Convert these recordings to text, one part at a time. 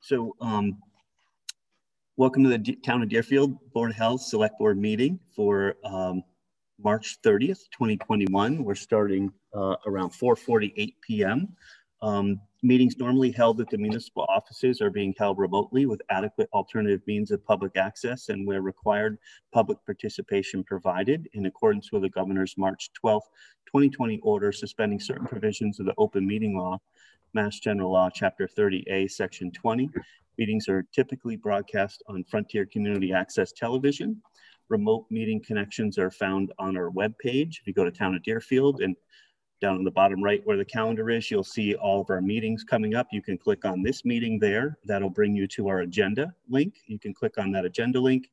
So um, welcome to the D Town of Deerfield Board of Health Select Board meeting for um, March 30th, 2021. We're starting uh, around 4.48 p.m. Um, meetings normally held at the municipal offices are being held remotely with adequate alternative means of public access and where required public participation provided in accordance with the governor's March 12th, 2020 order suspending certain provisions of the open meeting law, Mass General Law, Chapter 30A, Section 20. Meetings are typically broadcast on Frontier Community Access Television. Remote meeting connections are found on our webpage. If you go to Town of Deerfield and down in the bottom right where the calendar is, you'll see all of our meetings coming up. You can click on this meeting there. That'll bring you to our agenda link. You can click on that agenda link.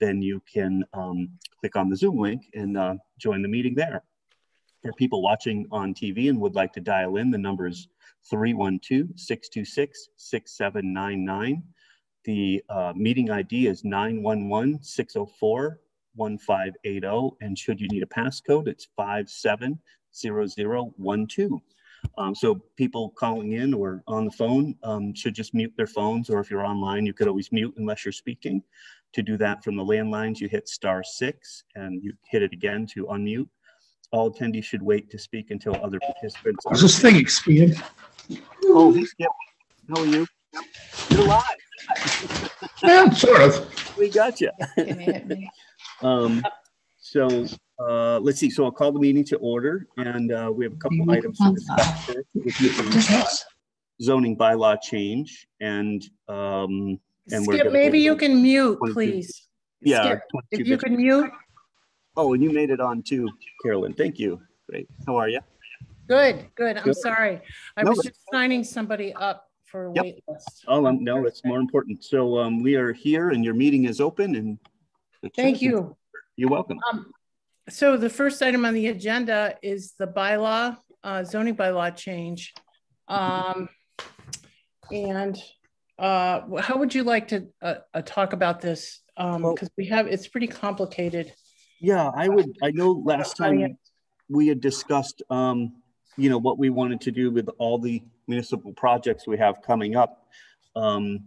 Then you can um, click on the Zoom link and uh, join the meeting there. For people watching on TV and would like to dial in, the number is 312-626-6799. The uh, meeting ID is 911-604-1580. And should you need a passcode, it's 570012. Um, so people calling in or on the phone um, should just mute their phones, or if you're online, you could always mute unless you're speaking. To do that from the landlines, you hit star six and you hit it again to unmute. All attendees should wait to speak until other participants. Is this thing expanding? Oh, hey, Skip. How are you? You're live. Yeah, sort of. We got you. um, so uh, let's see. So I'll call the meeting to order, and uh, we have a couple items to discuss. first, which is, uh, Zoning bylaw change, and um, and we're Skip, maybe you can mute, please. Yeah. Skip, If you can mute, Oh, and you made it on too, Carolyn. Thank you. Great. How are you? good, good. I'm Good. sorry. I No, was just signing somebody up for a Yep. wait list. Oh, um, no, it's more important. So um, we are here, and your meeting is open, and Thank you. You're welcome. Um, So the first item on the agenda is the bylaw, uh, zoning bylaw change. Um, And uh, how would you like to uh, uh, talk about this? Well- Because we have, it's pretty complicated. Yeah, I would. I know last time we had discussed, um, you know, what we wanted to do with all the municipal projects we have coming up. Um,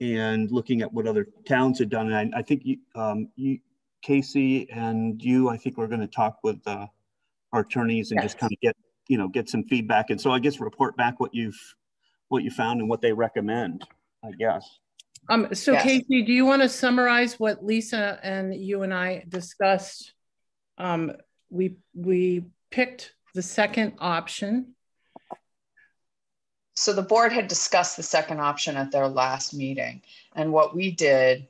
and looking at what other towns had done. And I, I think you, um, you, Casey and you, I think we're going to talk with, uh, our attorneys and just kind of get, you know, get some feedback. And so I guess report back what you've, what you found and what they recommend, I guess. Um, so Yes. Casey, do you want to summarize what Lisa and you and I discussed? Um, we, we picked the second option. So the board had discussed the second option at their last meeting. And what we did,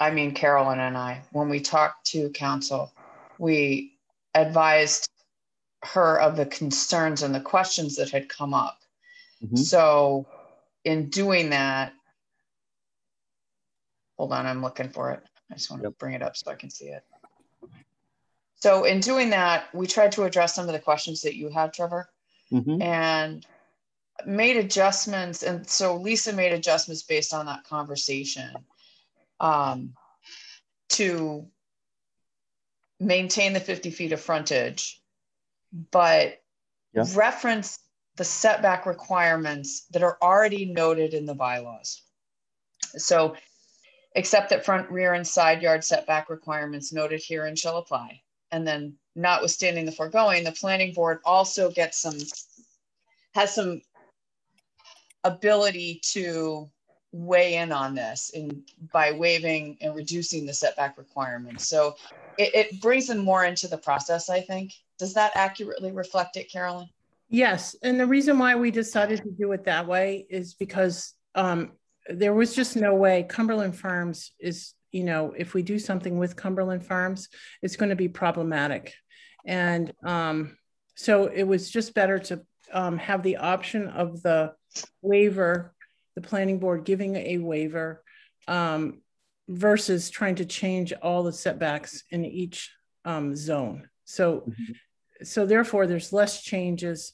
I mean, Carolyn and I, when we talked to counsel, we advised her of the concerns and the questions that had come up. Mhm. So in doing that, hold on, I'm looking for it. I just want to Yep. bring it up so I can see it. So in doing that, we tried to address some of the questions that you had, Trevor Mhm. and made adjustments. And so Lisa made adjustments based on that conversation um, to maintain the 50 feet of frontage, but Yeah. reference the setback requirements that are already noted in the bylaws. So, except that front, rear, and side yard setback requirements noted herein shall apply. And then notwithstanding the foregoing, the planning board also gets some, has some ability to weigh in on this in by waiving and reducing the setback requirements. So it, it brings them more into the process, I think. Does that accurately reflect it, Carolyn? Yes, and the reason why we decided to do it that way is because um, there was just no way Cumberland Farms is, you know, if we do something with Cumberland Farms, it's going to be problematic. And um, so it was just better to um, have the option of the waiver, the planning board giving a waiver um, versus trying to change all the setbacks in each um, zone. So, so therefore there's less changes.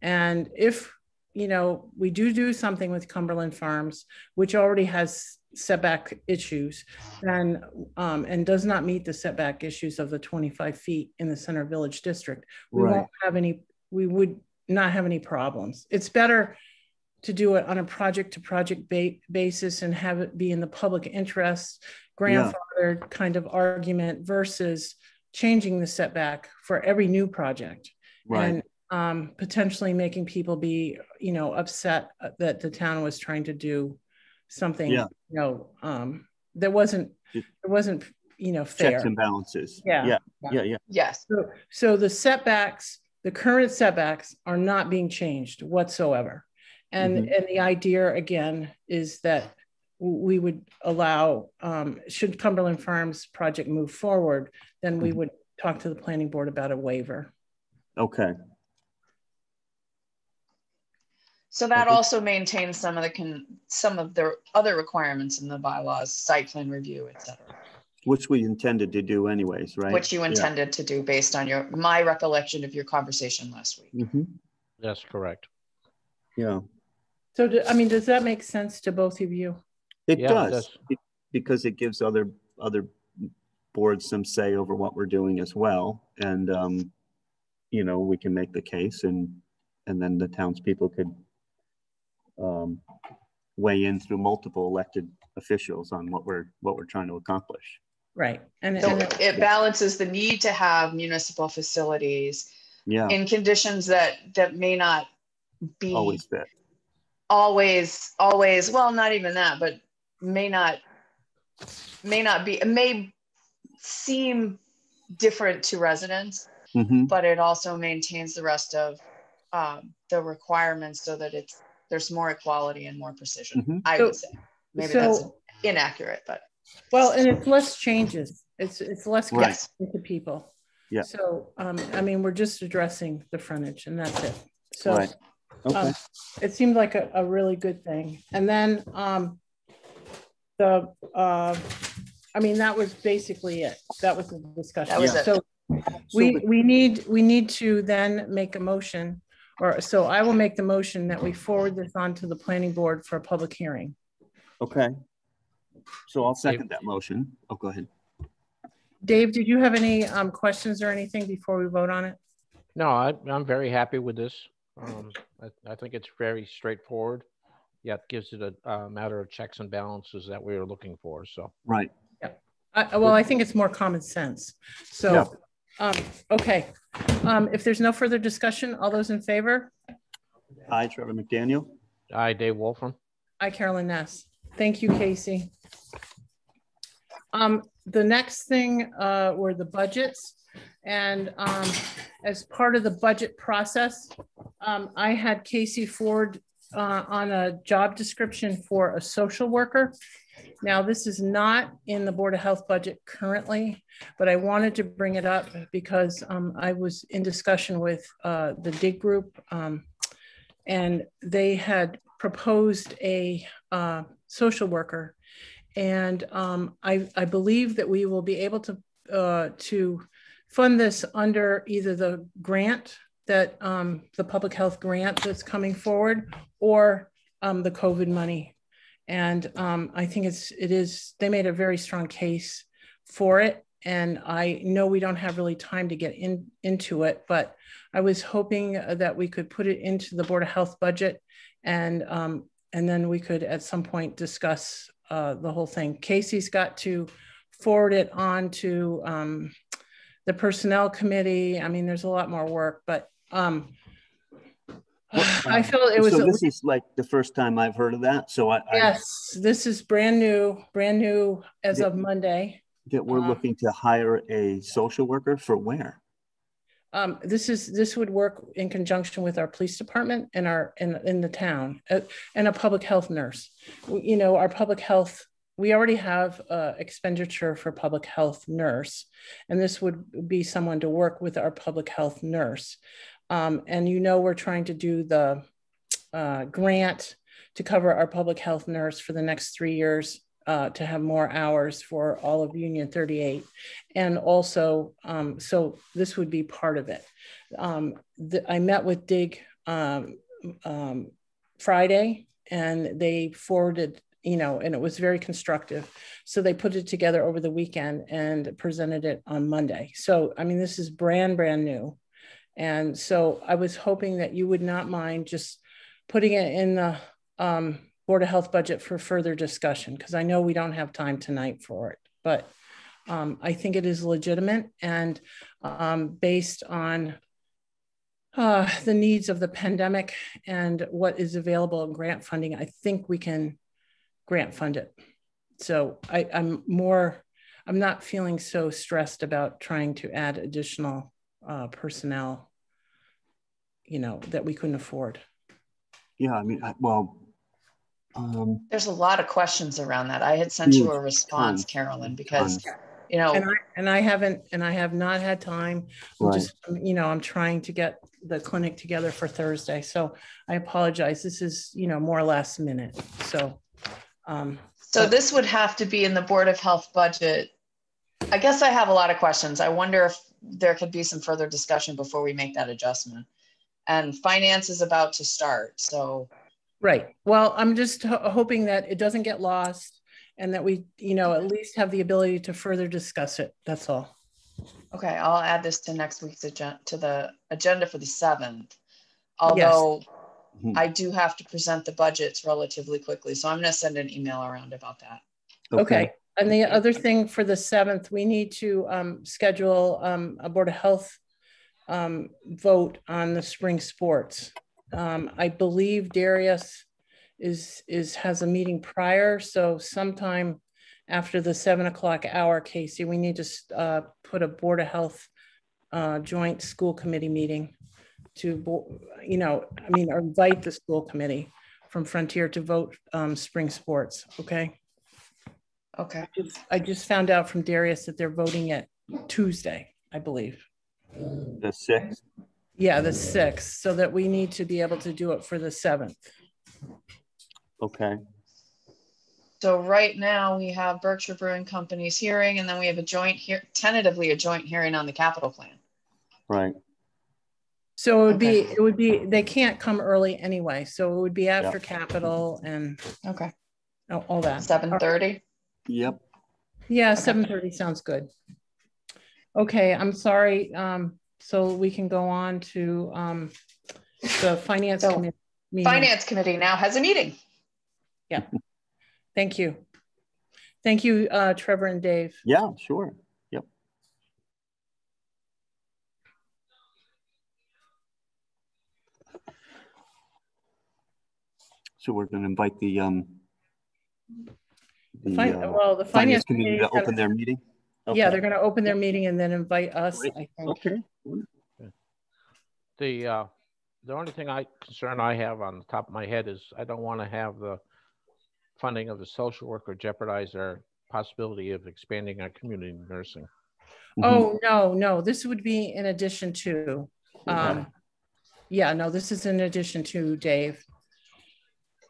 And if, you know, we do do something with Cumberland Farms, which already has setback issues and, um, and does not meet the setback issues of the 25 feet in the center village district, we Right. won't have any, we would not have any problems. It's better to do it on a project to project ba basis and have it be in the public interest, grandfather yeah. kind of argument versus changing the setback for every new project. Right. And um, potentially making people be, you know, upset that the town was trying to do something, yeah. you know, um, that wasn't, it wasn't, you know, fair. Checks and balances. Yeah. Yeah. Yeah. yeah. Yes. So, so the setbacks, the current setbacks are not being changed whatsoever. And, mm-hmm. and the idea again is that we would allow, um, should Cumberland Farms project move forward, then we mm-hmm. would talk to the planning board about a waiver. Okay. So that okay. also maintains some of the con- some of the other requirements in the bylaws, site plan review, et cetera. Which we intended to do anyways, right? Which you intended yeah. to do based on your my recollection of your conversation last week. Mm-hmm. That's correct. Yeah. So, do, I mean, does that make sense to both of you? It yeah, does, it does. It, because it gives other other boards some say over what we're doing as well, and um, you know we can make the case, and and then the townspeople could um, weigh in through multiple elected officials on what we're what we're trying to accomplish. Right, and, so and it balances the need to have municipal facilities yeah. in conditions that that may not be always fit. Always, always. Well, not even that, but may not may not be. It may seem different to residents, mm-hmm. but it also maintains the rest of um, the requirements so that it's there's more equality and more precision. Mm-hmm. I so, would say maybe so, that's inaccurate, but well, and it's less changes. It's it's less right. to people. Yeah. So um, I mean, we're just addressing the frontage, and that's it. So right. okay. um, it seemed like a, a, really good thing. And then um, the uh, I mean, that was basically it. That was the discussion. That Was so we we need we need to then make a motion or so I will make the motion that we forward this on to the planning board for a public hearing. Okay. So I'll second that motion. Oh, go ahead. Dave, did you have any um, questions or anything before we vote on it? No, I, am very happy with this. Um, I, I, think it's very straightforward, yet gives it a, a, matter of checks and balances that we are looking for. So right. Yeah. I, well, I think it's more common sense. So, yeah. Um, okay. Um, if there's no further discussion, all those in favor? Aye, Trevor McDaniel. Aye, Dave Wolfram. Aye, Carolyn Ness. Thank you, Casey. Um, the next thing uh, were the budgets. And um, as part of the budget process, um, I had Casey Ford uh, on a job description for a social worker. Now, this is not in the Board of Health budget currently, but I wanted to bring it up because um, I was in discussion with uh, the DIG group um, and they had proposed a uh, social worker. And um, I, I, believe that we will be able to, uh, to fund this under either the grant that um, the public health grant that's coming forward or um, the COVID money and um, I think it's it is they made a very strong case for it. And I know we don't have really time to get in into it, but I was hoping that we could put it into the Board of Health budget, and um, and then we could at some point discuss uh, the whole thing. Casey's got to forward it on to um, the personnel committee. I mean, there's a lot more work, but um, I feel it was. So this is like the first time I've heard of that. So I. Yes, I, this is brand new, brand new as that, of Monday. That we're um, looking to hire a social worker for where? Um, this is this would work in conjunction with our police department and our in in the town uh, and a public health nurse. We, you know, our public health. We already have uh, expenditure for public health nurse, and this would be someone to work with our public health nurse. Um, and you know, we're trying to do the uh, grant to cover our public health nurse for the next three years uh, to have more hours for all of Union 38. And also, um, so this would be part of it. Um, the, I met with DIG um, um, Friday and they forwarded, you know, and it was very constructive. So they put it together over the weekend and presented it on Monday. So, I mean, this is brand, brand new. And so I was hoping that you would not mind just putting it in the um, Board of Health budget for further discussion, because I know we don't have time tonight for it, but um, I think it is legitimate and um, based on uh, the needs of the pandemic and what is available in grant funding, I think we can grant fund it. So I, I'm more, I'm not feeling so stressed about trying to add additional uh, personnel, you know, that we couldn't afford. Yeah, I mean, I, well, um, There's a lot of questions around that. I had sent you a response, tons, Carolyn, because, tons. you know, And I, and I haven't, and I have not had time. Right. just, you know, I'm trying to get the clinic together for Thursday. So I apologize. This is, you know, more last minute. So, um, So this would have to be in the Board of Health budget. I guess I have a lot of questions. I wonder if there could be some further discussion before we make that adjustment. And finance is about to start, so, right. Well, I'm just ho- hoping that it doesn't get lost and that we, you know, at least have the ability to further discuss it. That's all. okay, I'll add this to next week's agenda, to the agenda for the seventh. Although Mhm. I do have to present the budgets relatively quickly, so I'm gonna send an email around about that. Okay. And the other thing for the seventh, we need to um, schedule um, a Board of Health um, vote on the spring sports. Um, I believe Darius is, is, has a meeting prior, so sometime after the seven o'clock hour, Casey, we need to uh, put a Board of Health uh, joint school committee meeting to, you know, I mean, invite the school committee from Frontier to vote um, spring sports, okay? Okay, just- I just found out from Darius that they're voting it Tuesday, I believe. The sixth, Yeah, the sixth, so that we need to be able to do it for the seventh. okay, so right now we have Berkshire Brewing Company's hearing, and then we have a joint here, tentatively a joint hearing on the capital plan. right, So it would be, it would be, they can't come early anyway, so it would be after capital and Okay. all all that. Seven thirty? Yep, Yeah, Okay. seven thirty sounds good. Okay, I'm sorry, um, so we can go on to, um, the finance So, committee. meeting. Finance Committee now has a meeting. Yeah. Thank you. Thank you, uh, Trevor and Dave. yeah, sure, yep. So we're gonna invite the, um, the, Fin- uh, Well, the Finance finance Committee committee, to open their meeting? yeah, they're gonna open their meeting and then invite us, Great. I think. Okay, The, uh, the only thing I, concern I have on the top of my head is I don't want to have the funding of the social worker jeopardize our possibility of expanding our community nursing. Mhm. Oh, no, no, this would be in addition to, um, yeah, no, this is in addition to Dave.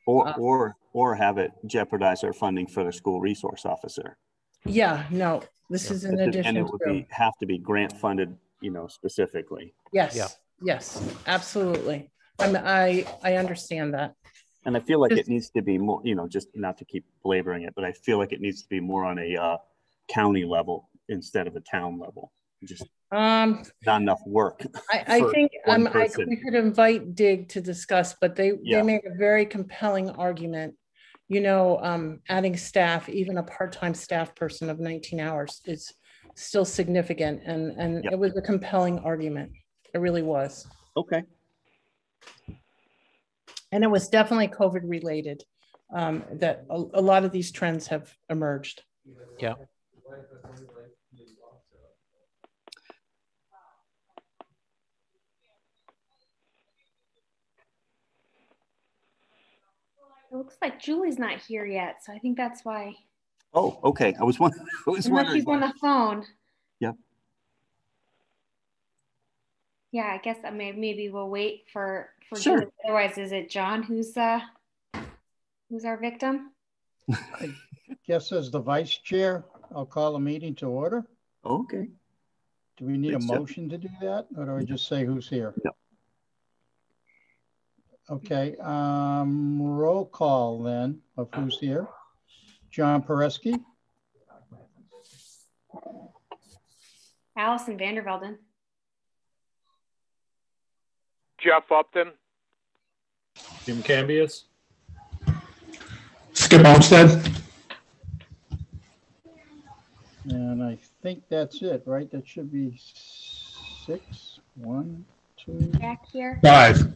Or, uh, or, or have it jeopardize our funding for the school resource officer. Yeah, no, this Yeah. is an And addition And it would be, have to be grant funded, you know, specifically. Yeah. yes, yes, absolutely. I'm, I, I understand that. And I feel like it needs to be more, you know, just not to keep belaboring it, but I feel like it needs to be more on a uh, county level instead of a town level. Just Um, not enough work. I, I think, um, I, we could invite Dig to discuss, but they, Yeah. they made a very compelling argument. You know, um, adding staff, even a part-time staff person of nineteen hours is still significant and, and Yep. it was a compelling argument. It really was. Okay. And it was definitely COVID related, um, that a, a lot of these trends have emerged. Yeah. It looks like Julie's not here yet, so I think that's why. Oh, okay. I was wondering, I was Unless wondering. she's on the phone. Yep. Yeah, I guess I may, maybe we'll wait for for Sure. Julie. Otherwise, is it John who's uh who's our victim? I guess as the vice chair, I'll call a meeting to order. Okay. Do we need a Thanks, Jeff. motion to do that, or do I just say who's here? No. Okay, um, roll call then of who's here. John Pereski, Allison Vandervelden. Jeff Upton, Jim Cambias, Skip Homestead. And I think that's it, right? That should be six, one, two. Back here. Five.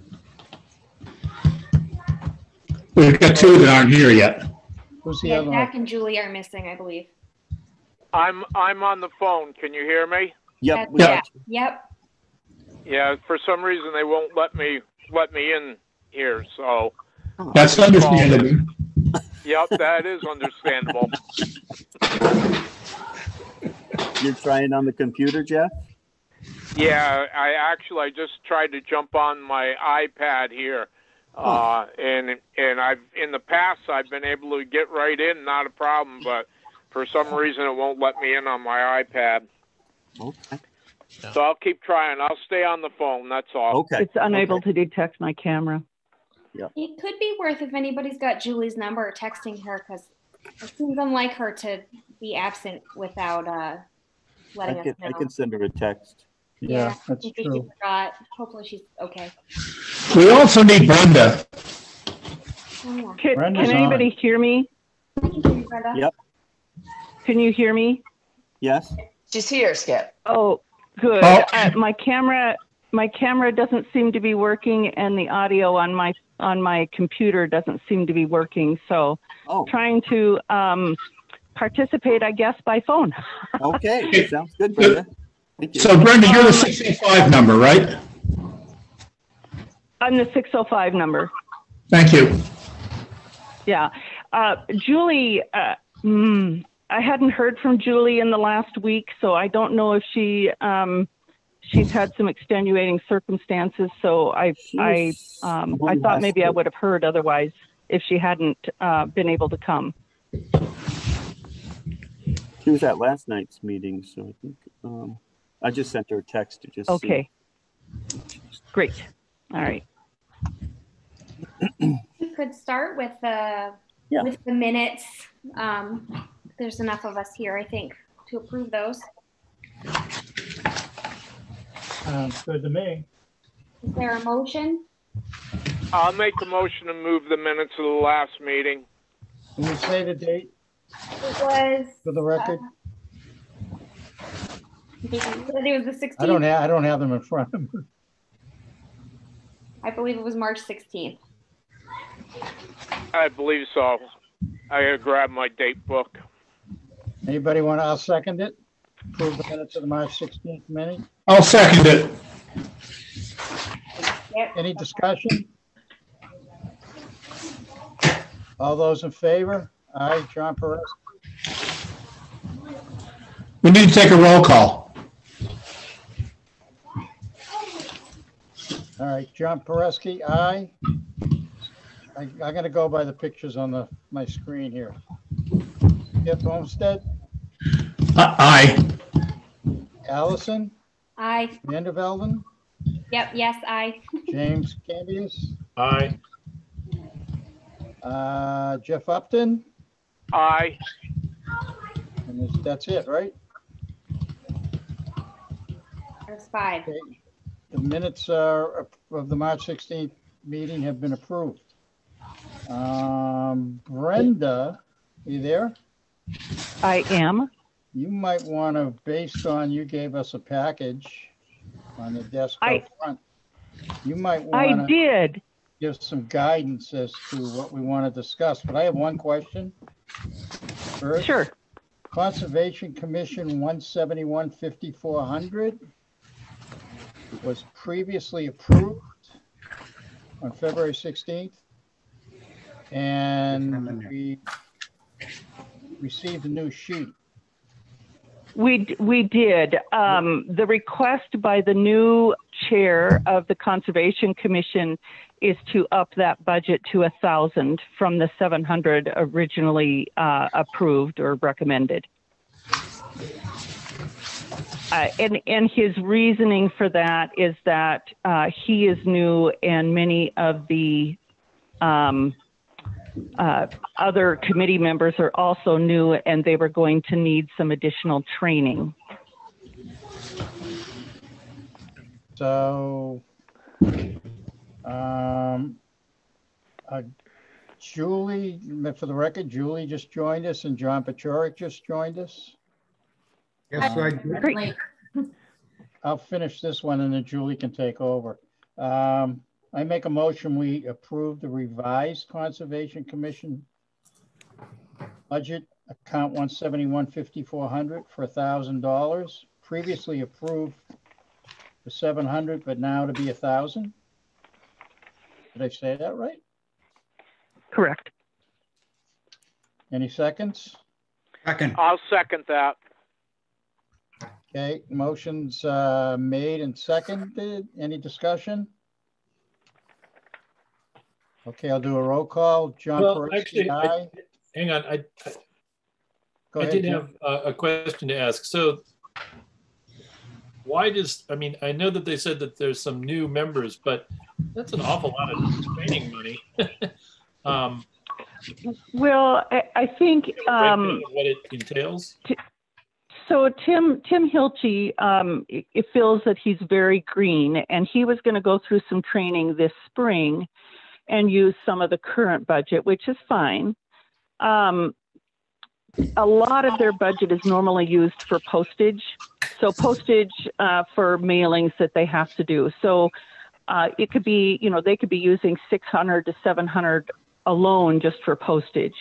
We've got two that aren't here yet. Who's the Yeah, other Jack one? and Julie are missing, I believe. I'm, I'm on the phone. Can you hear me? Yep. we Yeah. Yep. Yeah, for some reason they won't let me, let me in here, so, That's understandable. yep, that is understandable. You're trying on the computer, Jeff? Yeah, I actually, I just tried to jump on my iPad here. Uh, and, and I've, in the past, I've been able to get right in, not a problem, but for some reason it won't let me in on my iPad. Okay. So I'll keep trying. I'll stay on the phone, that's all. Okay. It's unable okay. to detect my camera. Yeah. It could be worth if anybody's got Julie's number, texting her because it seems unlike her to be absent without uh, I letting us can, know. I can send her a text. Yeah, that's in case she true. forgot. Hopefully she's okay. We also need Brenda. Oh, yeah. Can, can anybody hear me? I can hear you, Brenda. Yep. Can you hear me? Yes? She's here, Skip. Oh, good. Oh. Uh, my camera, my camera doesn't seem to be working, and the audio on my on my computer doesn't seem to be working. So, Oh, trying to um, participate, I guess, by phone. okay. Sounds good, Brenda. Thank you. So Brenda, you're the 605 number, right? I'm the 605 number. Thank you. Yeah. Uh, Julie, uh, mm, I hadn't heard from Julie in the last week, so I don't know if she um, she's had some extenuating circumstances. So I I um, I thought maybe I would have heard otherwise if she hadn't uh, been able to come. She was at last night's meeting, so I think, um, I just sent her a text to just see. Okay. Great. All right. We could start with the Yeah. with the minutes. Um, there's enough of us here, I think, to approve those. Sounds good to me. Is there a motion? I'll make a motion to move the minutes of the last meeting. Can you say the date It was. for the record? I it was the 16th. I don't have, I don't have them in front of me. I believe it was March 16th. I believe so. I gotta grab my date book. Anybody want, to? I'll second it. Approve the minutes of the March 16th meeting. I'll second it. Any discussion? All those in favor? Aye, John Perez. We need to take a roll call. All right, John Pereski, aye. I, I'm gonna go by the pictures on the, my screen here. Skip Homestead, Uh, Aye. Allison, Aye. Vandervelden, Yep. Yes. Aye. James Cambias, Aye. uh, Jeff Upton, Aye. and that's- that's it, right? There's five. Okay. The minutes are, of the March 16th meeting have been approved. Um, Brenda, you there? I am. You might want to, based on, you gave us a package on the desk I- up front. You might I want to did. give some guidance as to what we want to discuss, but I have one question. First, Sure. Conservation Commission one seventy-one fifty-four hundred was previously approved on February sixteenth. And we received a new sheet. We, we did. Um, the request by the new chair of the Conservation Commission is to up that budget to a thousand from the 700 originally uh, approved or recommended. Uh, and, and his reasoning for that is that uh, he is new and many of the um, uh, other committee members are also new and they were going to need some additional training. So, um, I, Julie, for the record, Julie just joined us and John Pachorik just joined us. Yes, I, Great. I'll finish this one and then Julie can take over. Um, I make a motion, we approve the revised Conservation Commission budget, account one seventy-one fifty-four hundred for a thousand dollars, previously approved for seven hundred, but now to be a thousand. Did I say that right? Correct. Any seconds? second, I'll second that. Okay, motions uh, made and seconded. Any discussion? Okay, I'll do a roll call. John Well, actually, Peruski, I- Hang on, I, I- Go I ahead, did Jim. have a, a question to ask. So why does, I mean, I know that they said that there's some new members, but that's an awful lot of training money. Um, Well, I, I think, can you break down um, What it entails? So Tim, Tim Hilchey, um, it feels that he's very green and he was going to go through some training this spring and use some of the current budget, which is fine. Um, a lot of their budget is normally used for postage. So postage, uh, for mailings that they have to do. So, uh, it could be, you know, they could be using 600 to 700 alone just for postage.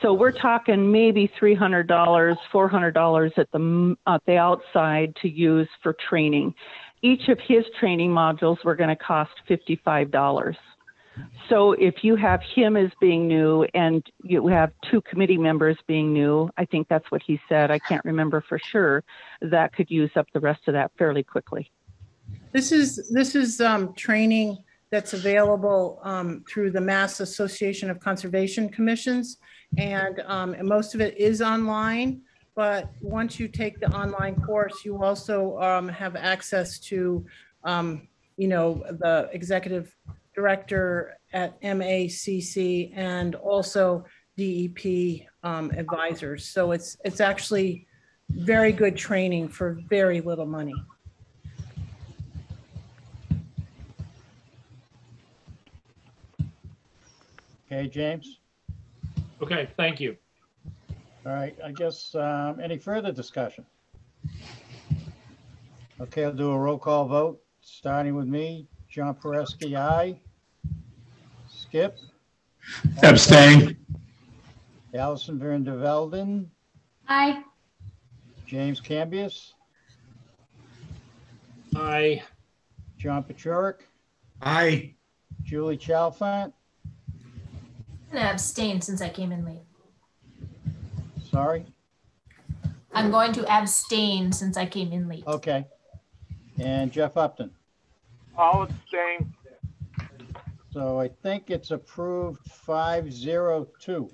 So we're talking maybe three hundred dollars, four hundred dollars at the at the outside to use for training. Each of his training modules were going to cost fifty five dollars. So if you have him as being new and you have two committee members being new, I think that's what he said. I can't remember for sure. That could use up the rest of that fairly quickly. This is, this is um, training that's available um, through the Mass Association of Conservation Commissions. And um, and most of it is online, but once you take the online course, you also um, have access to, um, you know, the executive director at MACC and also DEP um, advisors. So it's, it's actually very good training for very little money. Okay, James? Okay, thank you. All right, I guess, um, any further discussion? Okay, I'll do a roll call vote, starting with me. John Pereski, aye. Skip? Abstain. Allison Van der Velden, Aye. James Cambias, I, John Pachurik, aye, Julie Chalfant, I'm gonna abstain since I came in late. sorry, I'm going to abstain since I came in late. okay. And Jeff Upton. I'll abstain. So I think it's approved five zero two.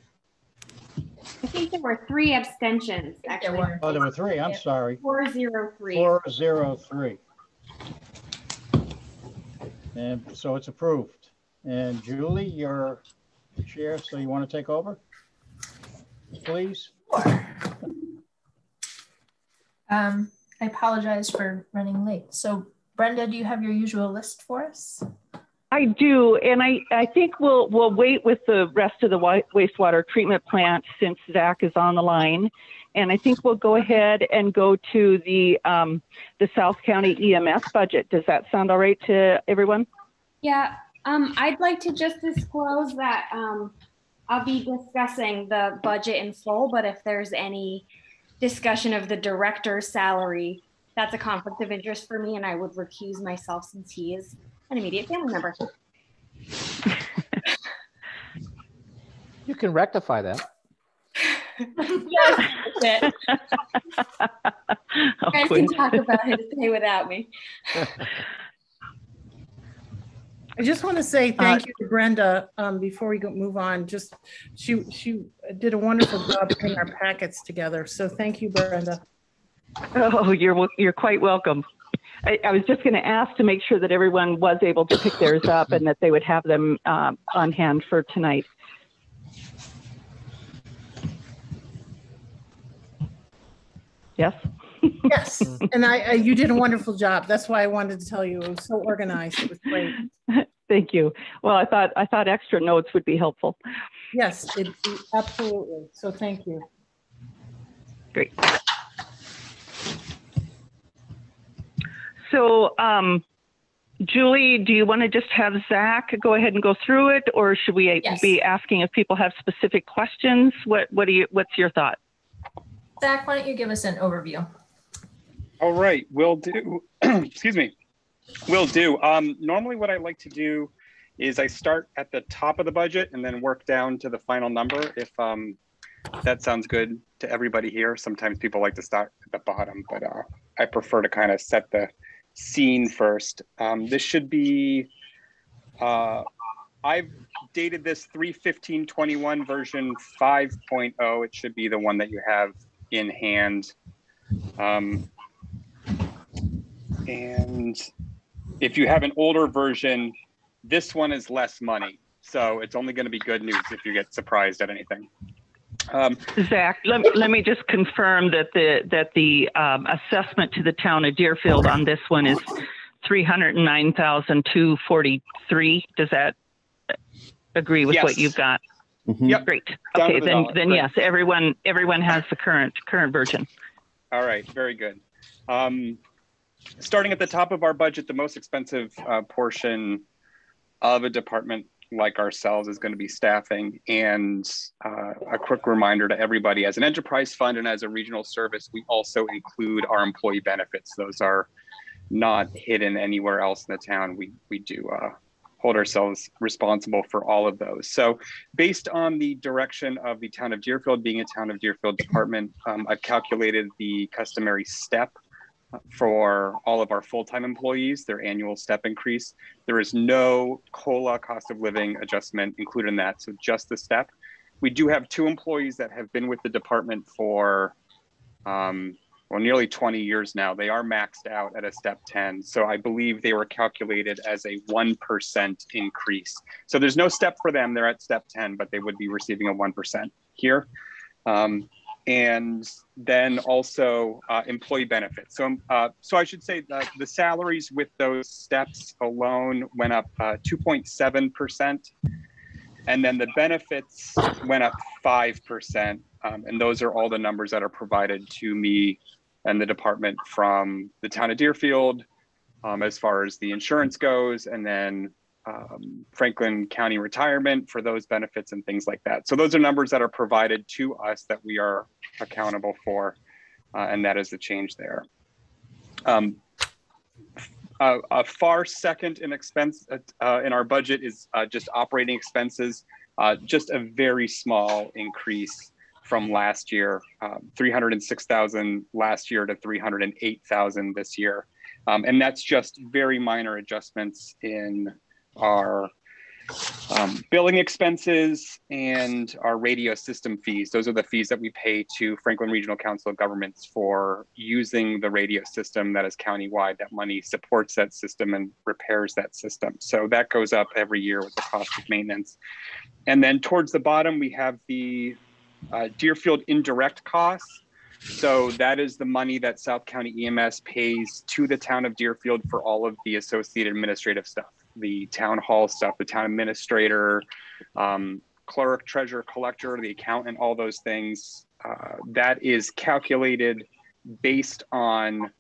I think there were three abstentions, actually. were. Oh, there were three, I'm sorry. Four zero three. Four zero three. And so it's approved. And Julie, you're the chair, so you want to take over? Please? Um, I apologize for running late. So Brenda, do you have your usual list for us? I do, and I, I think we'll we'll wait with the rest of the wastewater treatment plant since Zach is on the line, and I think we'll go ahead and go to the um, the South County EMS budget. Does that sound all right to everyone? Yeah, um, I'd like to just disclose that, um, I'll be discussing the budget in full, but if there's any discussion of the director's salary, that's a conflict of interest for me and I would recuse myself since he is an immediate family member. You can rectify that. Yes, that's it. You guys can talk about his pay without me. I just want to say thank you to Brenda, um, before we go, move on, just, she, she did a wonderful job putting our packets together, so thank you, Brenda. Oh, you're you're quite welcome. I, I was just going to ask to make sure that everyone was able to pick theirs up and that they would have them um, on hand for tonight. Yes. Yes, and I, I- you did a wonderful job, that's why I wanted to tell you, it was so organized, it was great. Thank you. Well, I thought, I thought extra notes would be helpful. Yes, it, absolutely. So thank you. Great. So, um, Julie, do you want to just have Zach go ahead and go through it, or should we Yes. be asking if people have specific questions? What, what do you, what's your thought? Zach, why don't you give us an overview? All right, we'll do. Excuse me. Will do. Um, normally, what I like to do is I start at the top of the budget and then work down to the final number. If um, that sounds good to everybody here, sometimes people like to start at the bottom, but uh, I prefer to kind of set the scene first. Um, this should be. Uh, I've dated this 31521 version 5.0. It should be the one that you have in hand. Um, and if you have an older version, this one is less money. So it's only going to be good news if you get surprised at anything. Um, Zach, let, let me just confirm that the, that the um, assessment to the town of Deerfield on this one is 309,243. Does that agree with what you've got? Yep. Great. Down Okay, the then, dollar. then Great. yes, everyone, everyone has the current, current version. All right, very good. Um, starting at the top of our budget, the most expensive uh, portion of a department like ourselves is going to be staffing. And uh, a quick reminder to everybody as an enterprise fund and as a regional service, we also include our employee benefits. Those are not hidden anywhere else in the town. We, we do uh, hold ourselves responsible for all of those. So, based on the direction of the town of Deerfield being a town of Deerfield department, um, I've calculated the customary step for all of our full-time employees, their annual step increase. There is no COLA cost of living adjustment included in that, so just the step. We do have two employees that have been with the department for um, well, nearly 20 years now. They are maxed out at a step 10. So I believe they were calculated as a 1% increase. So there's no step for them. They're at step 10, but they would be receiving a 1% here. Um, and then also uh, employee benefits. So, uh, so I should say that the salaries with those steps alone went up uh, 2.7%. And then the benefits went up 5%. Um, and those are all the numbers that are provided to me and the department from the town of Deerfield um, as far as the insurance goes, and then um, Franklin County retirement for those benefits and things like that. So those are numbers that are provided to us that we are accountable for, uh, and that is the change there. Um, a, a far second in expense uh, in our budget is uh, just operating expenses, uh, just a very small increase from last year, um, 306,000 last year to 308,000 this year. Um, and that's just very minor adjustments in our um, billing expenses and our radio system fees. Those are the fees that we pay to Franklin Regional Council of Governments for using the radio system that is countywide. That money supports that system and repairs that system. So that goes up every year with the cost of maintenance. And then towards the bottom, we have the uh, Deerfield indirect costs. So that is the money that South County EMS pays to the town of Deerfield for all of the associated administrative stuff, the town hall stuff, the town administrator, um, clerk, treasurer, collector, the accountant, all those things. Uh, that is calculated based on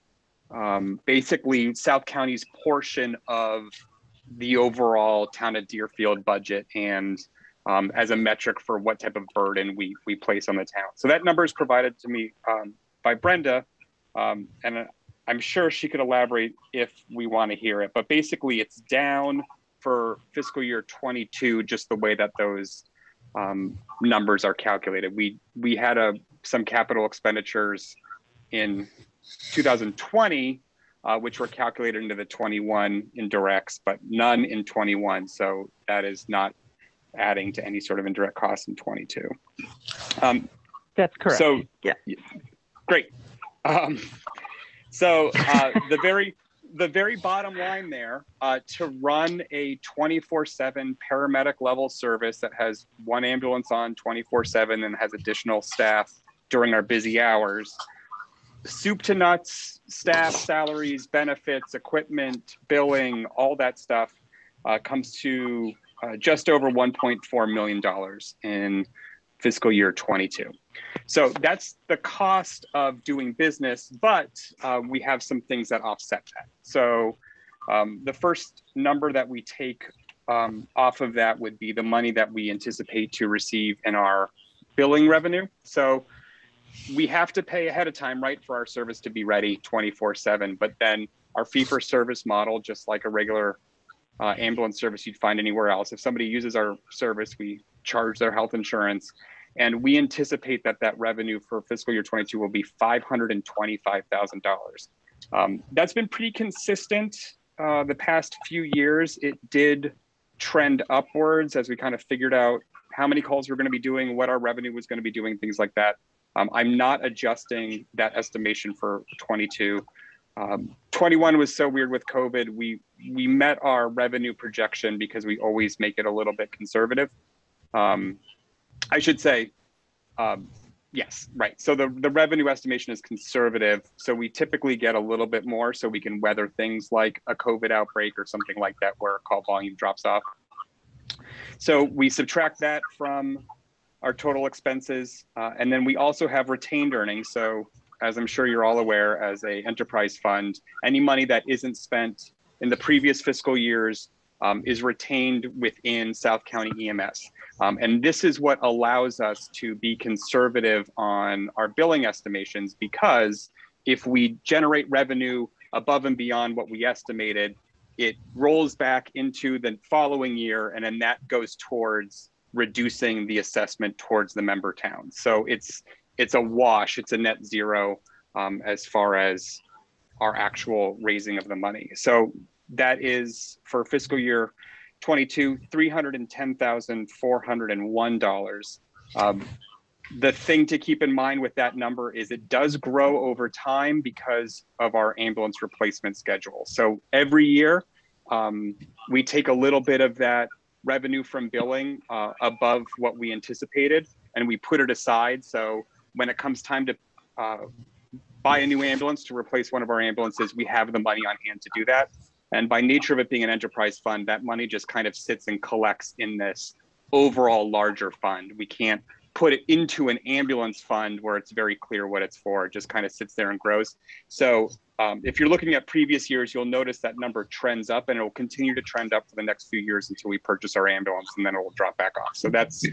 um, basically South County's portion of the overall town of Deerfield budget and um, as a metric for what type of burden we we place on the town. So that number is provided to me um, by Brenda, um, and I'm sure she could elaborate if we want to hear it. But basically, it's down for fiscal year 22, just the way that those um, numbers are calculated. We we had a some capital expenditures in 2020. Uh, which were calculated into the 21 indirects, but none in 21. So that is not adding to any sort of indirect costs in 22. Um, That's correct. So yeah, great. Um, so uh, the very the very bottom line there uh, to run a 24/7 paramedic level service that has one ambulance on 24/7 and has additional staff during our busy hours. Soup to nuts, staff salaries, benefits, equipment, billing, all that stuff uh, comes to uh, just over 1.4 million dollars in fiscal year 22. So that's the cost of doing business, but uh, we have some things that offset that. So um, the first number that we take um, off of that would be the money that we anticipate to receive in our billing revenue. So we have to pay ahead of time, right, for our service to be ready 24 7. But then our fee for service model, just like a regular uh, ambulance service you'd find anywhere else, if somebody uses our service, we charge their health insurance. And we anticipate that that revenue for fiscal year 22 will be $525,000. Um, that's been pretty consistent uh, the past few years. It did trend upwards as we kind of figured out how many calls we're going to be doing, what our revenue was going to be doing, things like that. Um, I'm not adjusting that estimation for 22. Um, 21 was so weird with COVID. We we met our revenue projection because we always make it a little bit conservative. Um, I should say, um, yes, right. So the the revenue estimation is conservative. So we typically get a little bit more, so we can weather things like a COVID outbreak or something like that, where call volume drops off. So we subtract that from our total expenses. Uh, and then we also have retained earnings. So as I'm sure you're all aware, as a enterprise fund, any money that isn't spent in the previous fiscal years um, is retained within South County EMS. Um, and this is what allows us to be conservative on our billing estimations because if we generate revenue above and beyond what we estimated, it rolls back into the following year and then that goes towards reducing the assessment towards the member towns. So it's it's a wash, it's a net zero um, as far as our actual raising of the money. So that is for fiscal year 22, $310,401. Um, the thing to keep in mind with that number is it does grow over time because of our ambulance replacement schedule. So every year, um, we take a little bit of that revenue from billing uh, above what we anticipated, and we put it aside. So when it comes time to uh, buy a new ambulance to replace one of our ambulances, we have the money on hand to do that. And by nature of it being an enterprise fund, that money just kind of sits and collects in this overall larger fund. We can't put it into an ambulance fund where it's very clear what it's for. It just kind of sits there and grows. So um, if you're looking at previous years, you'll notice that number trends up and it will continue to trend up for the next few years until we purchase our ambulance and then it will drop back off. So that's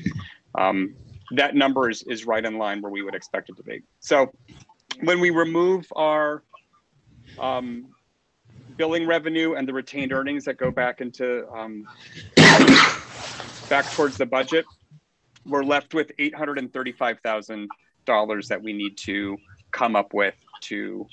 um, that number is, is right in line where we would expect it to be. So when we remove our um, billing revenue and the retained earnings that go back into um, back towards the budget, we're left with $835,000 that we need to come up with to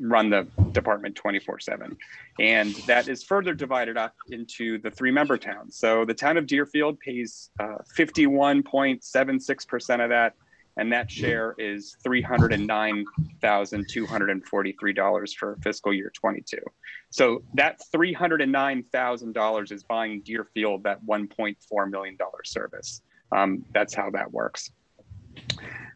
run the department 24 7 and that is further divided up into the three member towns. So the town of deerfield pays uh, 51.76% of that and that share is $309,243 for fiscal year 22. So that $309,000 is buying Deerfield that $1.4 million service. Um, that's how that works.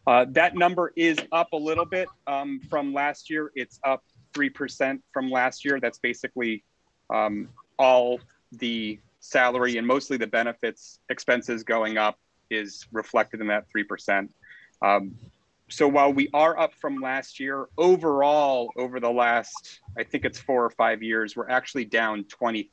Uh, that number is up a little bit um, from last year. It's up 3% from last year. That's basically um, all the salary and mostly the benefits expenses going up is reflected in that 3%. Um, so while we are up from last year, overall, over the last, I think it's four or five years, we're actually down 23%.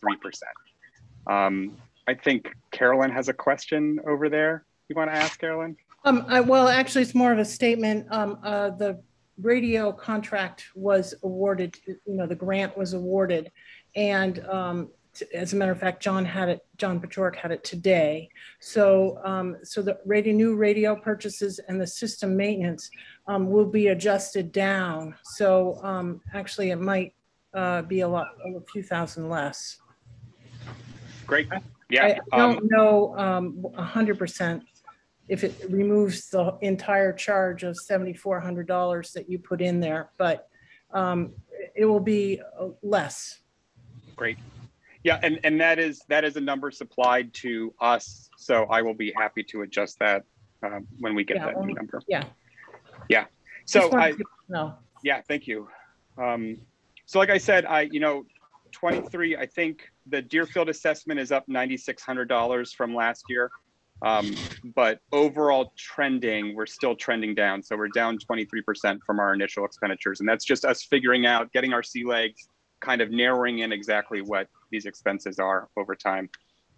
Um, I think Carolyn has a question over there. You want to ask, Carolyn? Um, I, well, actually, it's more of a statement. Um, uh, the radio contract was awarded, you know, the grant was awarded. And um, as a matter of fact, John had it, John Pachorek had it today. So, um, so the radio, new radio purchases and the system maintenance um, will be adjusted down. So um, actually it might uh, be a lot, a few thousand less. Great. Yeah. I don't know um, a hundred percent if it removes the entire charge of $7,400 that you put in there, but um, it will be uh, less. Great. Yeah, and, and that is that is a number supplied to us. So I will be happy to adjust that um, when we get Yeah, that new number. Yeah. Yeah. So I, No. yeah, thank you. Um, so like I said, I, you know, 23, I think the Deerfield assessment is up $9,600 from last year. Um, but overall trending, we're still trending down. So we're down 23% from our initial expenditures. And that's just us figuring out, getting our sea legs, kind of narrowing in exactly what these expenses are over time.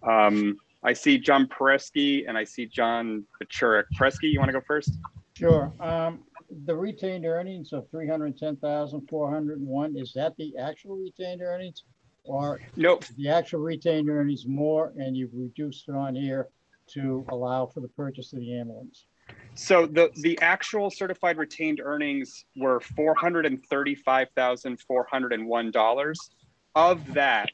Um, I see John Presky and I see John Pachurik. Presky, you want to go first? Sure. Um, the retained earnings of three hundred ten thousand four hundred and one, is that the actual retained earnings? Or Nope. the actual retained earnings more and you've reduced it on here to allow for the purchase of the ambulance? So the the actual certified retained earnings were four hundred and thirty-five thousand four hundred and one dollars. Of that,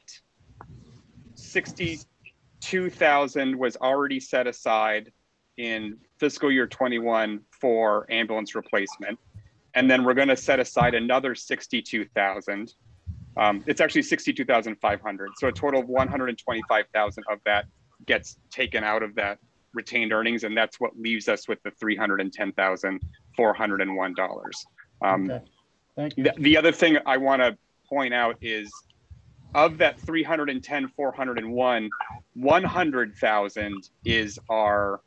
sixty-two thousand was already set aside in fiscal year twenty-one for ambulance replacement, and then we're going to set aside another sixty-two thousand. Um, it's actually sixty-two thousand five hundred. So a total of one hundred and twenty-five thousand of that gets taken out of that retained earnings, and that's what leaves us with the three hundred and ten thousand four hundred and one dollars. Um, Okay, thank you. the, the other thing I want to point out is of that 310, 401, 100,000 is our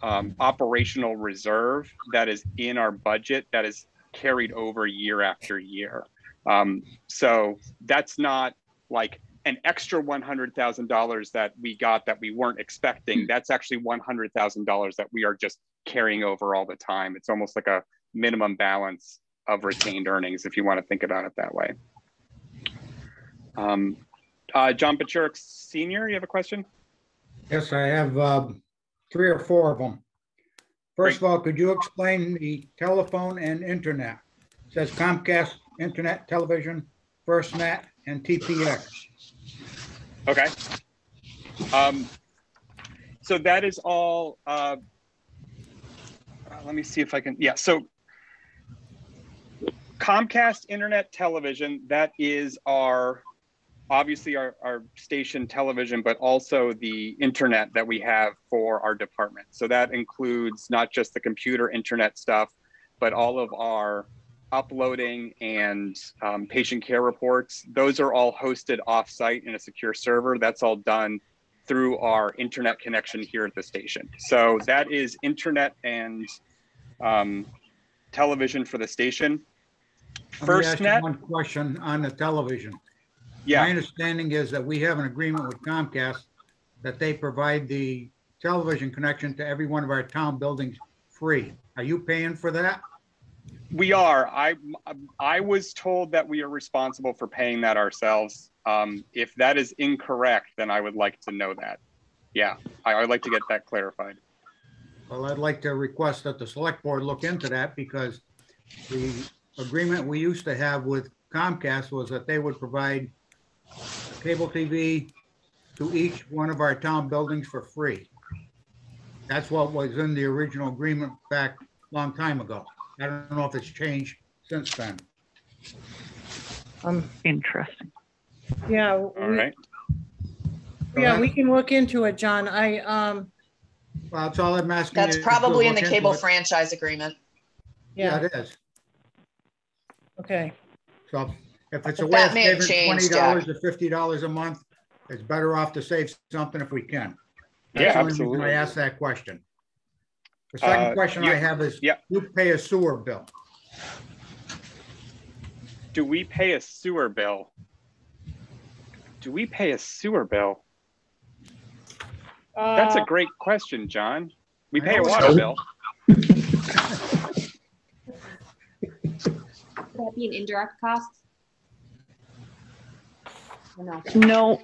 um, operational reserve that is in our budget that is carried over year after year. Um, so that's not like an extra $100,000 that we got that we weren't expecting. That's actually $100,000 that we are just carrying over all the time. It's almost like a minimum balance of retained earnings, if you want to think about it that way. Um, uh, John Pachurik Senior, you have a question? Yes, I have um, three or four of them. First of all, could you explain the telephone and internet? It Says Comcast, internet, television, FirstNet, and TPX. Okay. Um, so that is all. Uh, uh, let me see if I can. Yeah. So Comcast Internet Television. That is our obviously our, our station television, but also the internet that we have for our department. So that includes not just the computer internet stuff, but all of our uploading and um, patient care reports. Those are all hosted offsite in a secure server. That's all done through our internet connection here at the station. So that is internet and um, television for the station. FirstNet, One question on the television. Yeah. My understanding is that we have an agreement with Comcast that they provide the television connection to every one of our town buildings free. Are you paying for that? We are. I I was told that we are responsible for paying that ourselves. Um, if that is incorrect, then I would like to know that. Yeah, I would like to get that clarified. Well, I'd like to request that the select board look into that because the agreement we used to have with Comcast was that they would provide cable TV to each one of our town buildings for free. That's what was in the original agreement back a long time ago. I don't know if it's changed since then. Um, Interesting. yeah, All we, right. yeah, we can look into it, John. I, um, Well, that's all I'm asking. That's you to probably in look the into cable it. franchise agreement. Yeah, yeah, it is. okay. So if it's a But way that of may have saving twenty changed, dollars or fifty dollars a month, it's better off to save something if we can. That's Yeah, the only reason absolutely. I asked that question. The Uh, second question I have is, yeah. you pay a sewer bill. Do we pay a sewer bill? Do we pay a sewer bill? That's a Uh, great question, John. We pay a know. water bill. Would that be an indirect cost? Or no? No,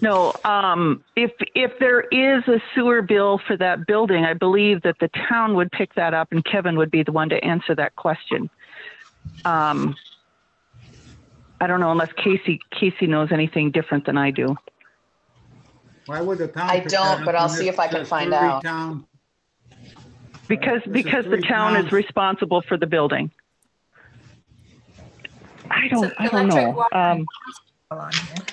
no. Um, if, if there is a sewer bill for that building, I believe that the town would pick that up and Kevin would be the one to answer that question. Um, I don't know unless Casey, Casey knows anything different than I do. Why would the town? I pick don't, up but I'll when see this if I can says find Erie out. Town- Because, This is because the three town is towns. responsible for the building. I don't, I don't know. Um, and on here.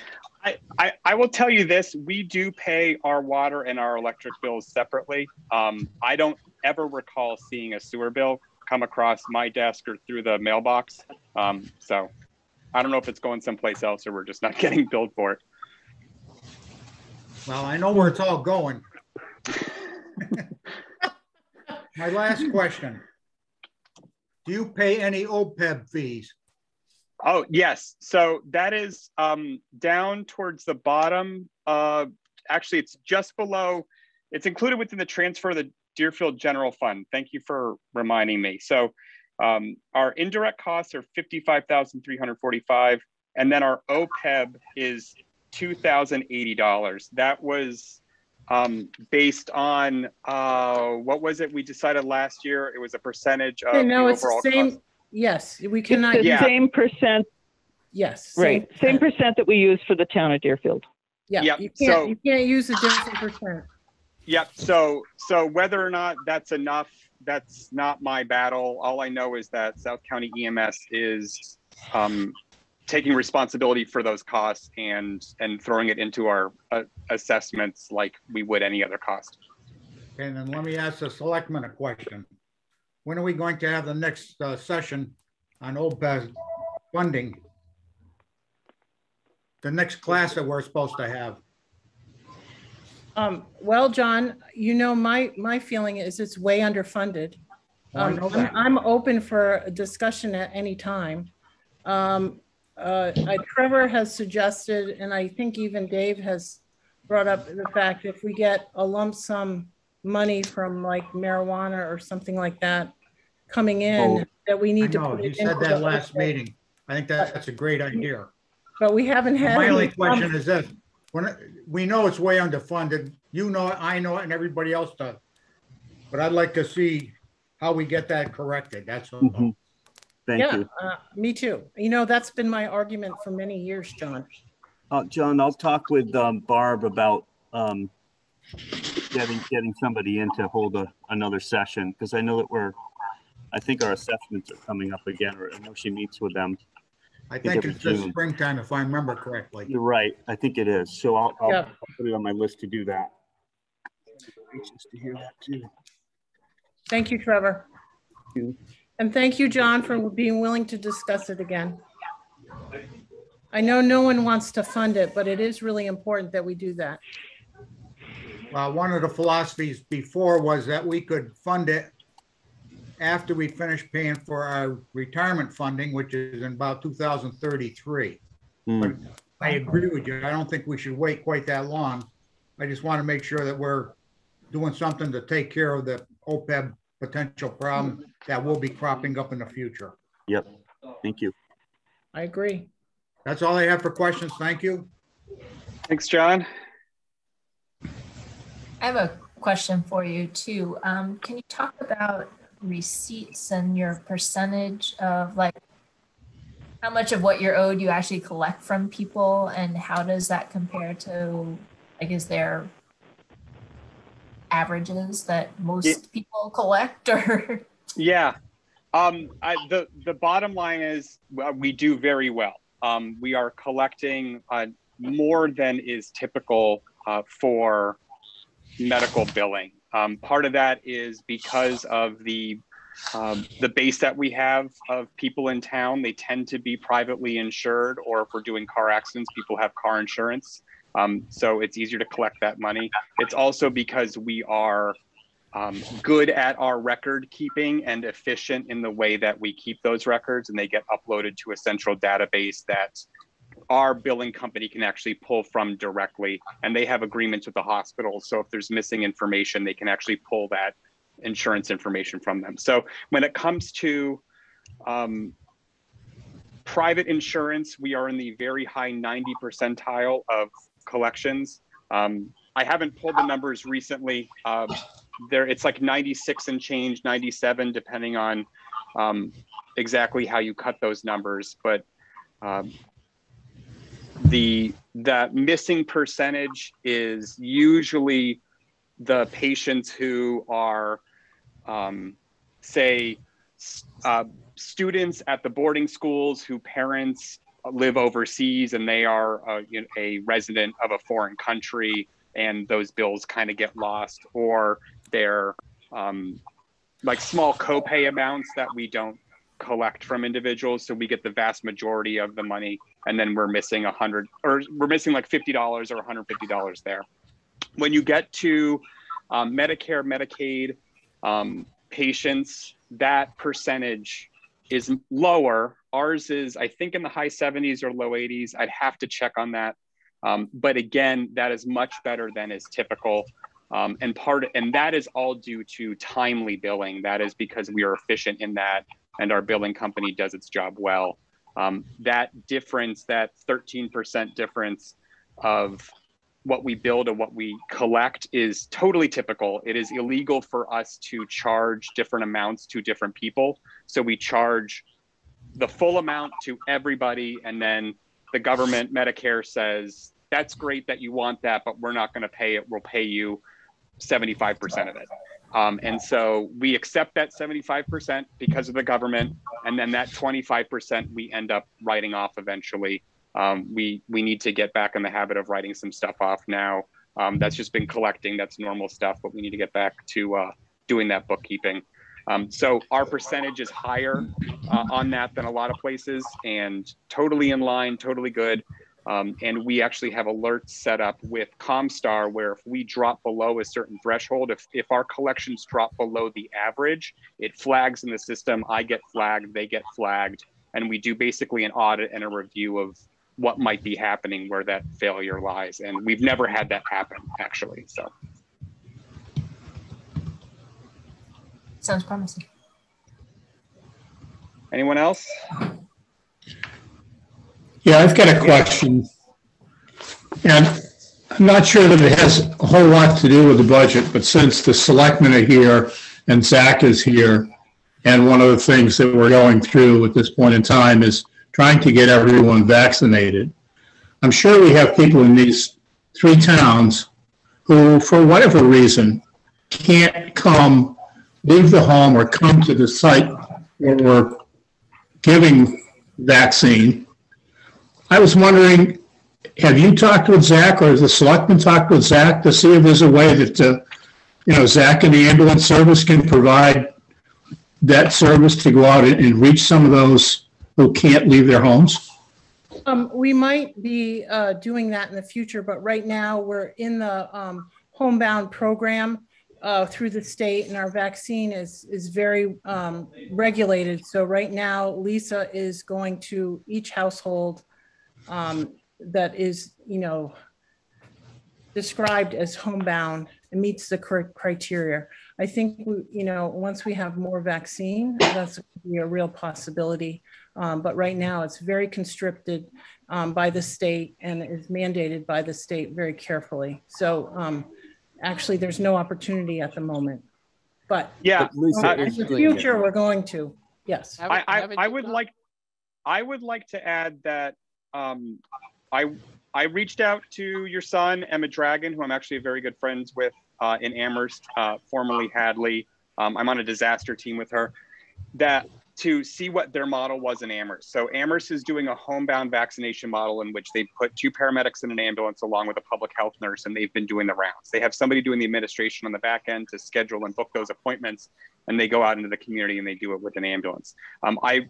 I, I, I will tell you this, we do pay our water and our electric bills separately. Um, I don't ever recall seeing a sewer bill come across my desk or through the mailbox. Um, so I don't know if it's going someplace else or we're just not getting billed for it. Well, I know where it's all going. My last question. Do you pay any OPEB fees? Oh, yes. So that is um, down towards the bottom. Uh, actually, it's just below, it's included within the transfer of the Deerfield General Fund. Thank you for reminding me. So um, our indirect costs are 55,345 and then our OPEB is $2,080. That was um, based on, uh, what was it we decided last year? It was a percentage of Okay, no, it's the same, cost. Yes, we cannot. It's cannot, the Yeah. same percent, yes. right, same percent that we use for the town of Deerfield. Yeah, Yep, you so- can't, you can't use a different percent. Yep. So so whether or not that's enough, that's not my battle. All I know is that South County EMS is um, taking responsibility for those costs and and throwing it into our uh, assessments like we would any other cost. And then let me ask the selectmen a question. When are we going to have the next uh, session on OPEB funding? The next class that we're supposed to have? Um, well, John, you know, my, my feeling is it's way underfunded. Oh, Um, I'm. I'm open for a discussion at any time. Um, uh, I- Trevor has suggested, and I think even Dave has brought up the fact if we get a lump sum money from like marijuana or something like that coming Oh, in, that we I need to know, put you it said into that the- last meeting. I think that- that's a great idea. But we haven't had. My only any- question is this, when, we know it's way underfunded, you know, it, I know it, and everybody else does. But I'd like to see how we get that corrected, that's all. Mhm. Thank Yeah, you. uh, me too. You know, that's been my argument for many years, John. Uh, John, I'll talk with, um, Barb about, um, getting, getting somebody in to hold a, another session, because I know that we're, I think our assessments are coming up again, or I know she meets with them. I think think it's just June. springtime, if I remember correctly. You're right. I think it is. So I'll, I'll Yeah. I'll put it on my list to do that. To hear that too. Thank you, Trevor. you. And thank you, John, for being willing to discuss it again. I know no one wants to fund it, but it is really important that we do that. Well, one of the philosophies before was that we could fund it after we finish paying for our retirement funding, which is in about two thousand thirty-three. Hmm. But. I agree with you. I don't think we should wait quite that long. I just want to make sure that we're doing something to take care of the OPEB potential problem that will be cropping up in the future. Yep. Thank you. I agree. That's all I have for questions. Thank you. Thanks, John. I have a question for you too. Um, can you talk about receipts and your percentage of like how much of what you're owed you actually collect from people and how does that compare to like is there averages that most Yeah. people collect or Yeah. Um, I, the the bottom line is we do very well. Um, we are collecting uh, more than is typical uh, for medical billing. Um, part of that is because of the um, the base that we have of people in town. They tend to be privately insured, or if we're doing car accidents, people have car insurance. Um, so it's easier to collect that money. It's also because we are um, good at our record keeping and efficient in the way that we keep those records and they get uploaded to a central database that our billing company can actually pull from directly and they have agreements with the hospital. So if there's missing information they can actually pull that insurance information from them. So when it comes to um, private insurance we are in the very high 90 percentile of collections. Um, i haven't pulled the numbers recently. Um, there it's like 96 and change 97 depending on um, exactly how you cut those numbers. But um, the that missing percentage is usually the patients who are um, say uh, students at the boarding schools who parents live overseas and they are uh, you know, a resident of a foreign country and those bills kind of get lost or they're um, like small copay amounts that we don't collect from individuals. So we get the vast majority of the money and then we're missing a hundred or we're missing like $50 or $150 there. When you get to um, Medicare, Medicaid um, patients, that percentage is lower. Ours is, I think, in the high 70s or low 80s. I'd have to check on that. Um, but again, that is much better than is typical. Um, and part and that is all due to timely billing. That is because we are efficient in that, and our billing company does its job well. Um, that difference, that 13% difference of what we billed and what we collect is totally typical. It is illegal for us to charge different amounts to different people. So we charge the full amount to everybody, and then the government, Medicare says, that's great that you want that, but we're not going to pay it. We'll pay you 75% of it. Um, and so we accept that 75% because of the government, and then that 25% we end up writing off eventually um, we we need to get back in the habit of writing some stuff off now. Um, that's just been collecting. That's normal stuff, but we need to get back to uh, doing that bookkeeping. Um, so our percentage is higher uh, on that than a lot of places, and totally in line, totally good. Um, and we actually have alerts set up with Comstar where if we drop below a certain threshold, if, if our collections drop below the average, it flags in the system. I get flagged, they get flagged, and we do basically an audit and a review of what might be happening where that failure lies. And we've never had that happen actually. So sounds promising. Anyone else? Yeah, I've got a question. And I'm not sure that it has a whole lot to do with the budget, but since the selectmen are here and Zach is here, and one of the things that we're going through at this point in time is trying to get everyone vaccinated. I'm sure we have people in these three towns who, for whatever reason, can't come, leave the home, or come to the site where we're giving vaccine. I was wondering, have you talked with Zach, or has the selectman talked with Zach to see if there's a way that, uh, you know, Zach and the ambulance service can provide that service to go out and, reach some of those who can't leave their homes? Um, we might be uh, doing that in the future, but right now we're in the um, homebound program uh, through the state, and our vaccine is is very um, regulated. So right now, Lisa is going to each household um, that is, you know, described as homebound and meets the correct criteria. I think we, you know, once we have more vaccine, that's be a real possibility. Um, but right now it's very constricted um, by the state and is mandated by the state very carefully. So um, actually there's no opportunity at the moment. But yeah, uh, in the future we're going to, yes. I, I, I would like, I would like to add that um, I, I reached out to your son, Emma Dragon, who I'm actually very good friends with uh, in Amherst, uh, formerly Hadley. Um, I'm on a disaster team with her. That to see what their model was in Amherst. So Amherst is doing a homebound vaccination model in which they put two paramedics in an ambulance along with a public health nurse, and they've been doing the rounds. They have somebody doing the administration on the back end to schedule and book those appointments, and they go out into the community and they do it with an ambulance. Um, I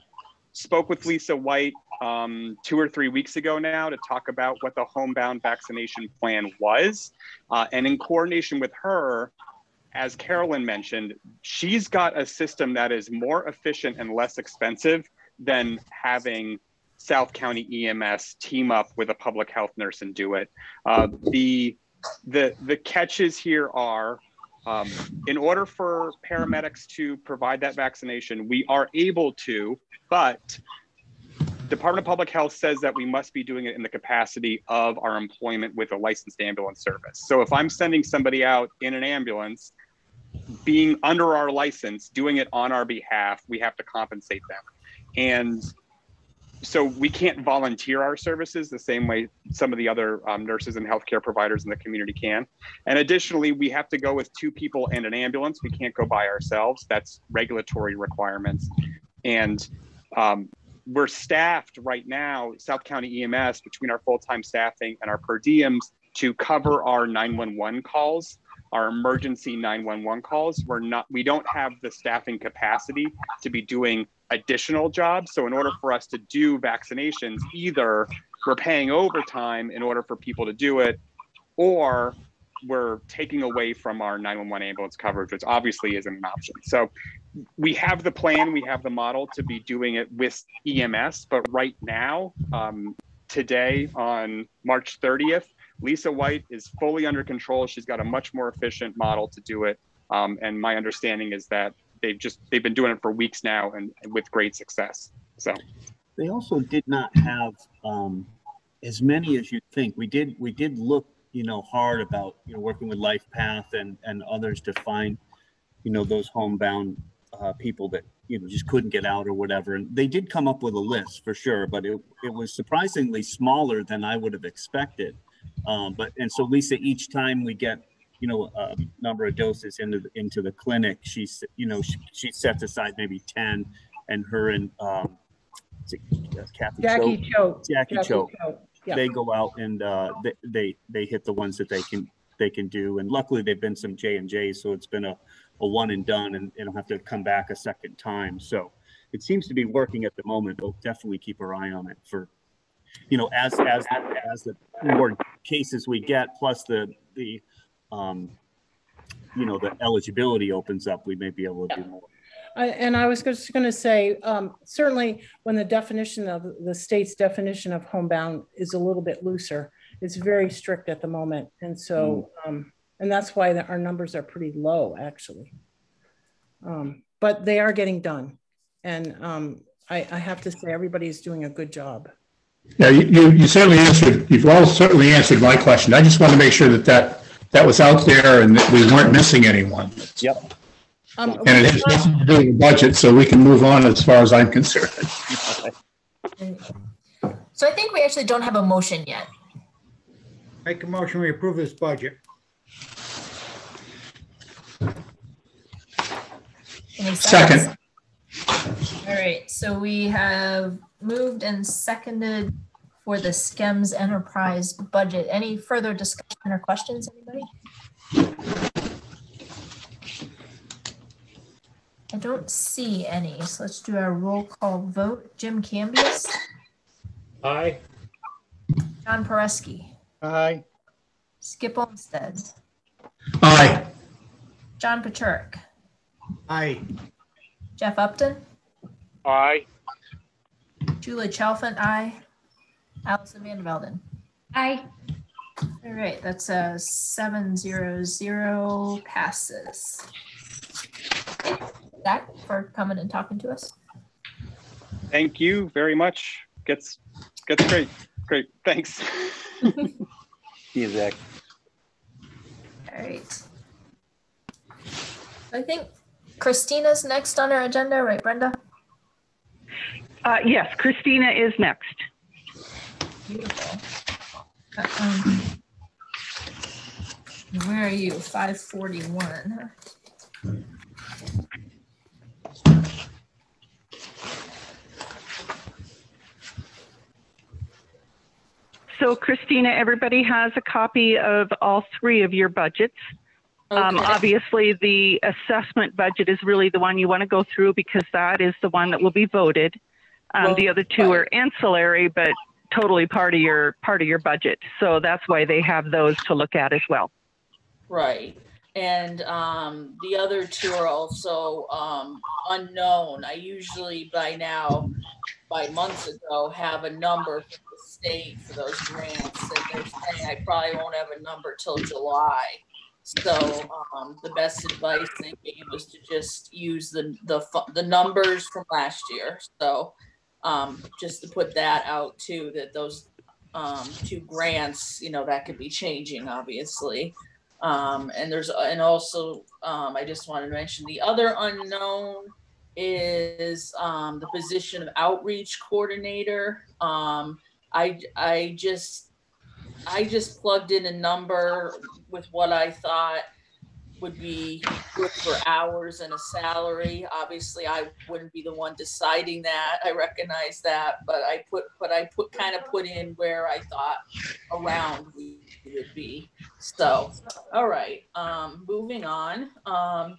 spoke with Lisa White um, two or three weeks ago now to talk about what the homebound vaccination plan was. Uh, and in coordination with her, as Carolyn mentioned, she's got a system that is more efficient and less expensive than having South County EMS team up with a public health nurse and do it. Uh, the the the catches here are um, in order for paramedics to provide that vaccination, we are able to, but Department of Public Health says that we must be doing it in the capacity of our employment with a licensed ambulance service. So if I'm sending somebody out in an ambulance being under our license, doing it on our behalf, we have to compensate them. And so we can't volunteer our services the same way some of the other um, nurses and healthcare providers in the community can. And additionally, we have to go with two people and an ambulance. We can't go by ourselves. That's regulatory requirements. And um, we're staffed right now, South County EMS, between our full-time staffing and our per diems to cover our 911 calls our emergency 911 calls. We're not, we don't have the staffing capacity to be doing additional jobs. So in order for us to do vaccinations, either we're paying overtime in order for people to do it, or we're taking away from our 911 ambulance coverage, which obviously isn't an option. So we have the plan, we have the model to be doing it with EMS, but right now, um, today on March 30th, Lisa White is fully under control. She's got a much more efficient model to do it. Um, and my understanding is that they've just they've been doing it for weeks now and, and with great success. So They also did not have um, as many as you'd think. We did we did look, you know, hard about you know working with LifePath and and others to find, you know, those homebound uh, people that you know just couldn't get out or whatever. And they did come up with a list for sure, but it it was surprisingly smaller than I would have expected. Um, but and so Lisa, each time we get you know a number of doses into the, into the clinic, she's you know she, she sets aside maybe ten, and her and um, uh, Kathy Jackie Choate? Jackie Jackie. Choate, yeah. They go out and uh, they, they they hit the ones that they can they can do, and luckily they've been some J and J, so it's been a, a one and done, and they don't have to come back a second time. So it seems to be working at the moment. We'll definitely keep our eye on it for you know, as as as the more cases we get, plus the the um, you know, the eligibility opens up, we may be able to do more. I- And I was just going to say, um, certainly when the definition of the state's definition of homebound is a little bit looser, it's very strict at the moment. And so, um, and that's why the- our numbers are pretty low, actually. Um, But they are getting done. And um, I, I have to say, everybody is doing a good job. Yeah, you, you you certainly answered, you've all certainly answered my question. I just want to make sure that that, that was out there and that we weren't missing anyone. Yep. Um, And it has nothing to do with the budget, so we can move on as far as I'm concerned. So I think we actually don't have a motion yet. Make a motion, we approve this budget. Any Second. All right, so we have moved and seconded for the SCEMS enterprise budget. Any further discussion or questions, anybody? I don't see any, so let's do our roll call vote. Jim Cambias, Aye. John Pereski, Aye. Skip Olmsted, Aye. John Pachurik, Aye. Jeff Upton, Aye. Julie Chalfant, aye. Allison Van Velden. Aye. All right, that's a seven zero zero passes. Zach, for coming and talking to us. thank you very much. Gets gets great. Great. Thanks. See you, Zach. All right. I think Christina's next on our agenda, right, Brenda? Uh, yes, Christina is next. Beautiful. Uh, um, Where are you? Five forty-one. So Christina, everybody has a copy of all three of your budgets. Um, Okay. obviously, the assessment budget is really the one you want to go through because that is the one that will be voted. Um, the other two are ancillary, but totally part of your part of your budget. So that's why they have those to look at as well. Right. And um, the other two are also um, unknown. I usually by now, by months ago, have a number for the state for those grants. And they're saying I probably won't have a number till July. So um, the best advice they gave was to just use the, the, the numbers from last year. So um, just to put that out too, that those um, two grants, you know, that could be changing, obviously. Um, and there's, and also, um, I just wanted to mention the other unknown is, um, the position of outreach coordinator. Um, I, I just, I just plugged in a number with what I thought would be good for hours and a salary. Obviously, I wouldn't be the one deciding that. I recognize that, but I put, but I put, kind of put in where I thought around we would be. So, all right, um, moving on. Um,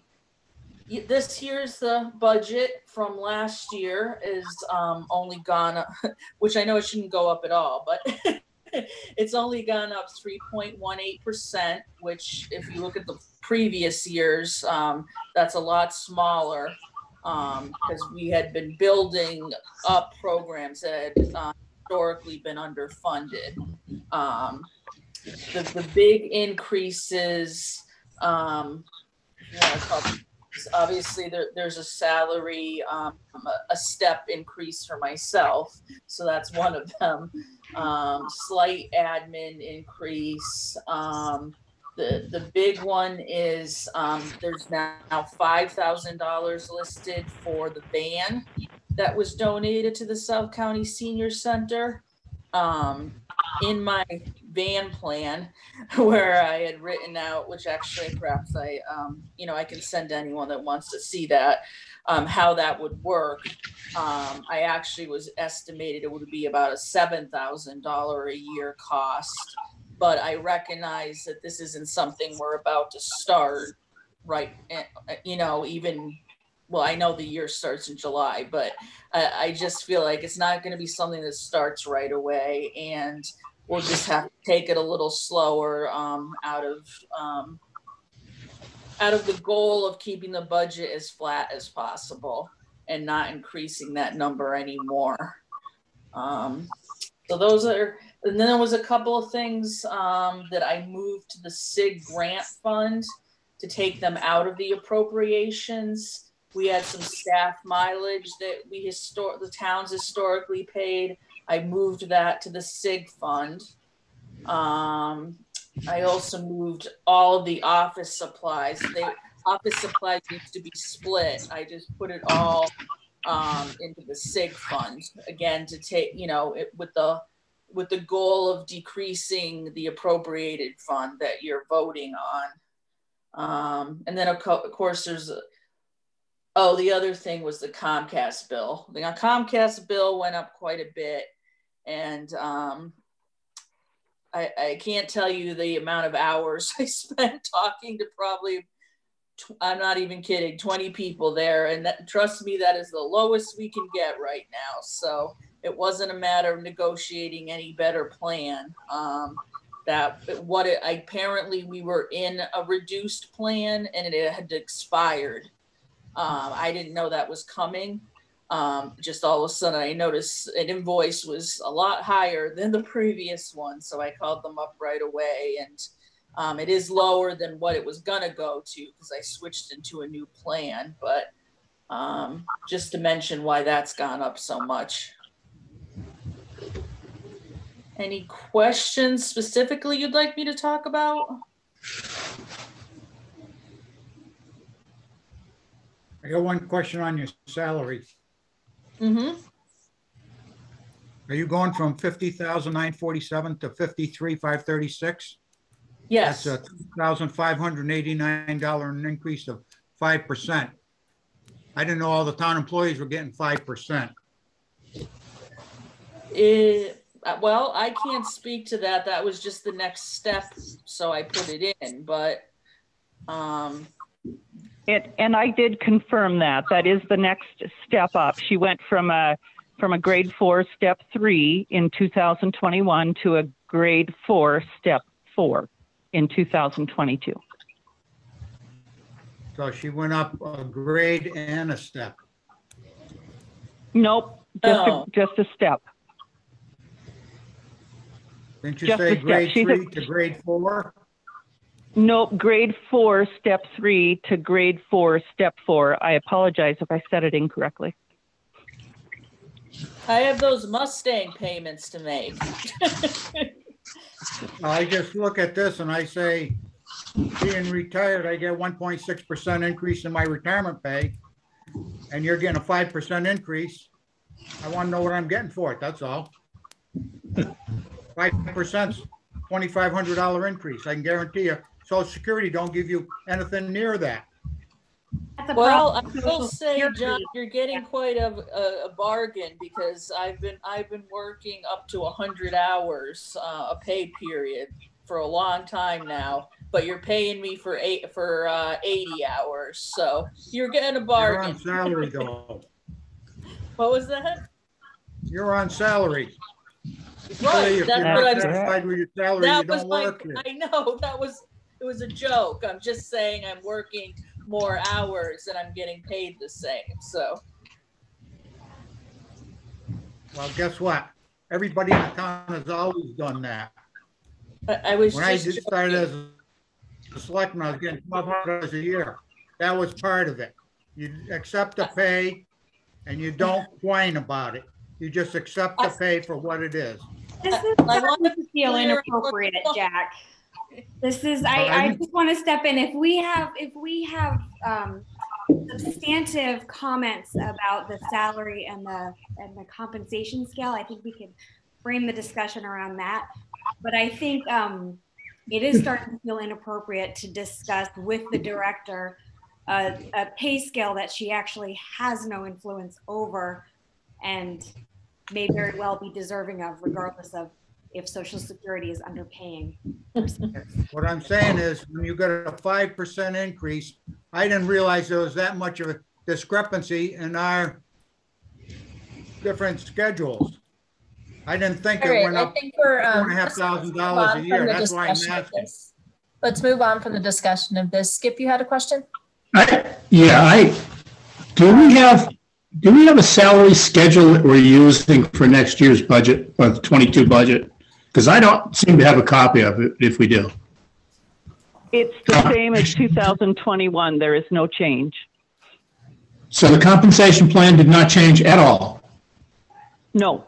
this here's the budget from last year is, um, only gone, up- which I know it shouldn't go up at all, but it's only gone up three point one eight percent, which if you look at the previous years, um, that's a lot smaller. Um, because we had been building up programs that had uh, historically been underfunded. Um, the, the big increases, um, obviously there, there's a salary, um, a- a step increase for myself. So that's one of them. Um, slight admin increase. Um, the, the big one is, um, there's now five thousand dollars listed for the van that was donated to the South County Senior Center. Um, in my van plan where I had written out, which actually perhaps I, um, you know, I can send anyone that wants to see that, um, how that would work. Um, I actually was estimated it would be about a seven thousand dollar a year cost. But I recognize that this isn't something we're about to start, right? eh, eh, You know, even, well, I know the year starts in July, but I, I just feel like it's not gonna be something that starts right away and we'll just have to take it a little slower, um, out of, um, out of the goal of keeping the budget as flat as possible and not increasing that number anymore. Um, so those are, and then there was a couple of things, um, that I moved to the SIG grant fund to take them out of the appropriations. We had some staff mileage that we histor, the towns historically paid. I moved that to the SIG fund. Um, I also moved all of the office supplies. They, office supplies used to be split. I just put it all um, into the SIG fund again to take, you know, it, with the with the goal of decreasing the appropriated fund that you're voting on. Um, and then of, co- of course there's a, oh the other thing was the Comcast bill. The Comcast bill went up quite a bit, and um, I, I can't tell you the amount of hours I spent talking to probably I'm not even kidding 20 people there and that, trust me that is the lowest we can get right now so it wasn't a matter of negotiating any better plan um, that what it apparently we were in a reduced plan and it had expired um, I didn't know that was coming um, just all of a sudden I noticed an invoice was a lot higher than the previous one. So I called them up right away and um, it is lower than what it was gonna go to because I switched into a new plan, but um, just to mention why that's gone up so much. Any questions specifically you'd like me to talk about? I got one question on your salary. Mm-hmm. Are you going from fifty thousand nine forty-seven to fifty-three five thirty-six? Yes. That's a two thousand five hundred eighty-nine dollar increase of five percent. I didn't know all the town employees were getting five percent. It, well, I can't speak to that. That was just the next step, so I put it in, but, um, It, and I did confirm that. That is the next step up. She went from a from a grade four step three in 2021 to a grade four step four in 2022. So she went up a grade and a step. Nope, just Oh. a, just a step. Didn't you Just a say step. grade She's a- three to grade four? Nope, grade four step three to grade four step four. I apologize if I said it incorrectly. I have those Mustang payments to make. I just look at this and I say, being retired, I get one point six percent increase in my retirement pay. And you're getting a five percent increase. I want to know what I'm getting for it, that's all. Five percent, twenty-five hundred dollar increase. I can guarantee you, Social Security don't give you anything near that. That's a Well, I will say, John, you're getting quite a, a, a bargain because I've been, I've been working up to hundred hours, uh, a pay period for a long time now. But you're paying me for eight, for, uh, eighty hours, so you're getting a You're bargain. on salary though. What was that? You're on salary. Right, If that's you're what not I'm. satisfied with your salary, you That was don't my, work here. I know, that was, it was a joke. I'm just saying I'm working more hours and I'm getting paid the same, so. Well, guess what? Everybody in the town has always done that. I, I was When I just. just started as a selectman, I was getting twelve hundred dollars a year. That was part of it. You accept the pay and you don't whine about it. You just accept the pay for what it is. This is I starting wanna feel inappropriate, Jack. This is, I, I just want to step in. If we have, if we have, um, substantive comments about the salary and the, and the compensation scale, I think we could frame the discussion around that. But I think, um, it is starting to feel inappropriate to discuss with the director a, a pay scale that she actually has no influence over and may very well be deserving of regardless of if social security is underpaying. her seniors. What I'm saying is, when you get a five percent increase, I didn't realize there was that much of a discrepancy in our different schedules. I didn't think All it right, went I up think we're, um, and a half let's thousand move dollars on a from year. the That's why I'm discussion of asking. this. Let's move on from the discussion of this. Skip, you had a question? I, yeah, I, do we have, do we have a salary schedule that we're using for next year's budget, or the 22 budget? Because I don't seem to have a copy of it, if we do. It's the same as 2021. There is no change. So the compensation plan did not change at all, No.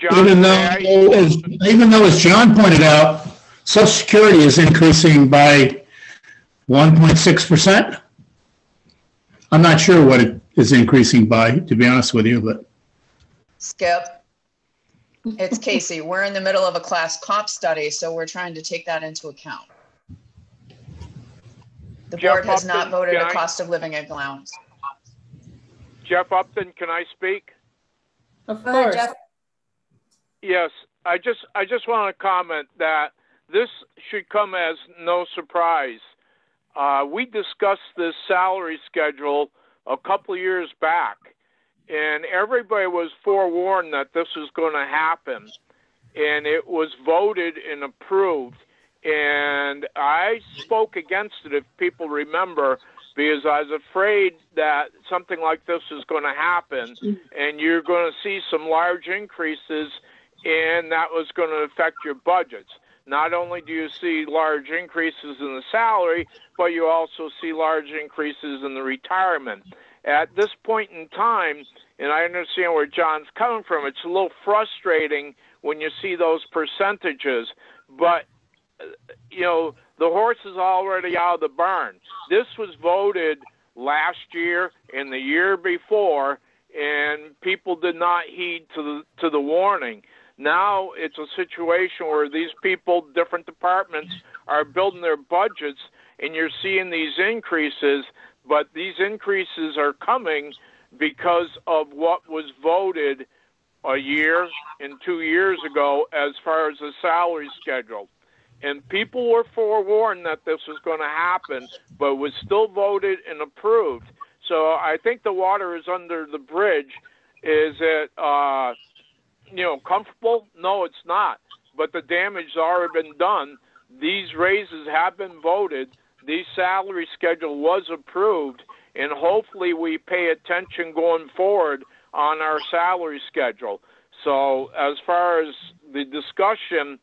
John, even though, as, even though, as John pointed out, social security is increasing by 1.6%. I'm not sure what it is increasing by, to be honest with you, but Skip. It's Casey. We're in the middle of a class comp study, so we're trying to take that into account. The Jeff board has not Upton, voted can a I- cost of living allowance. Jeff Upton, can I speak? Of Go ahead, course. Jeff. Yes, I just I just want to comment that this should come as no surprise. Uh, we discussed this salary schedule a couple years back, and everybody was forewarned that this was going to happen, and it was voted and approved. And I spoke against it, if people remember, because I was afraid that something like this is going to happen, and you're going to see some large increases and that was going to affect your budgets. Not only do you see large increases in the salary, but you also see large increases in the retirement. At this point in time, and I understand where John's coming from, it's a little frustrating when you see those percentages, but you know, the horse is already out of the barn. This was voted last year and the year before, and people did not heed to the to the warning. Now it's a situation where these people, different departments, are building their budgets, and you're seeing these increases. But these increases are coming because of what was voted a year and two years ago as far as the salary schedule. And people were forewarned that this was going to happen, but was still voted and approved. So I think the water is under the bridge. Is it, uh, you know, comfortable? No, it's not. But the damage has already been done. These raises have been voted. The salary schedule was approved, and hopefully we pay attention going forward on our salary schedule. So as far as the discussion,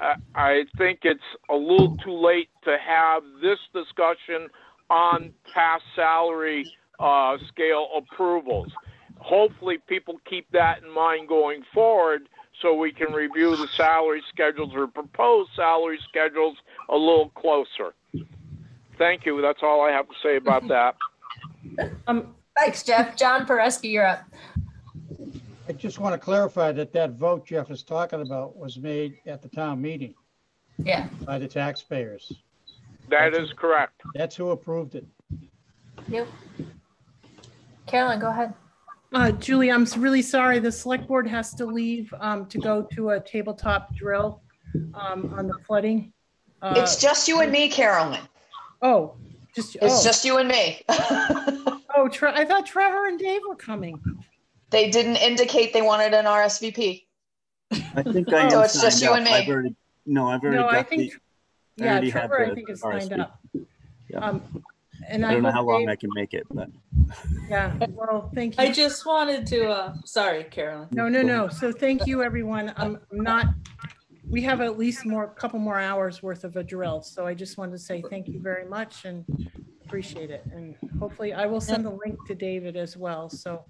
uh, I think it's a little too late to have this discussion on past salary uh, scale approvals. Hopefully, people keep that in mind going forward so we can review the salary schedules or proposed salary schedules a little closer. Thank you. That's all I have to say about that. Um, thanks, Jeff. John Pereski, you're up. I just want to clarify that that vote Jeff is talking about was made at the town meeting. Yeah. by the taxpayers. That is correct. That's who approved it. Yep. Carolyn, go ahead. Uh, Julie, I'm really sorry. The select board has to leave, um, to go to a tabletop drill, um, on the flooding. Uh, It's just you and me, Carolyn. Oh, just, It's oh, just you and me. oh, Tre- I thought Trevor and Dave were coming. They didn't indicate they wanted an RSVP. I think I So it's just signed you up. and me. I've already, no, I've already No, I got the, think, I yeah, already have Trevor, I the think is signed RSVP. up. Yeah. Um, and I I don't know how hope long Dave, I can make it, but yeah, well, thank you. I just wanted to, uh, sorry, Carolyn. No, no, no. So thank you, everyone. I'm I'm not, we have at least more, a couple more hours worth of a drill. So I just wanted to say thank you very much and appreciate it. And hopefully I will send the link to David as well. So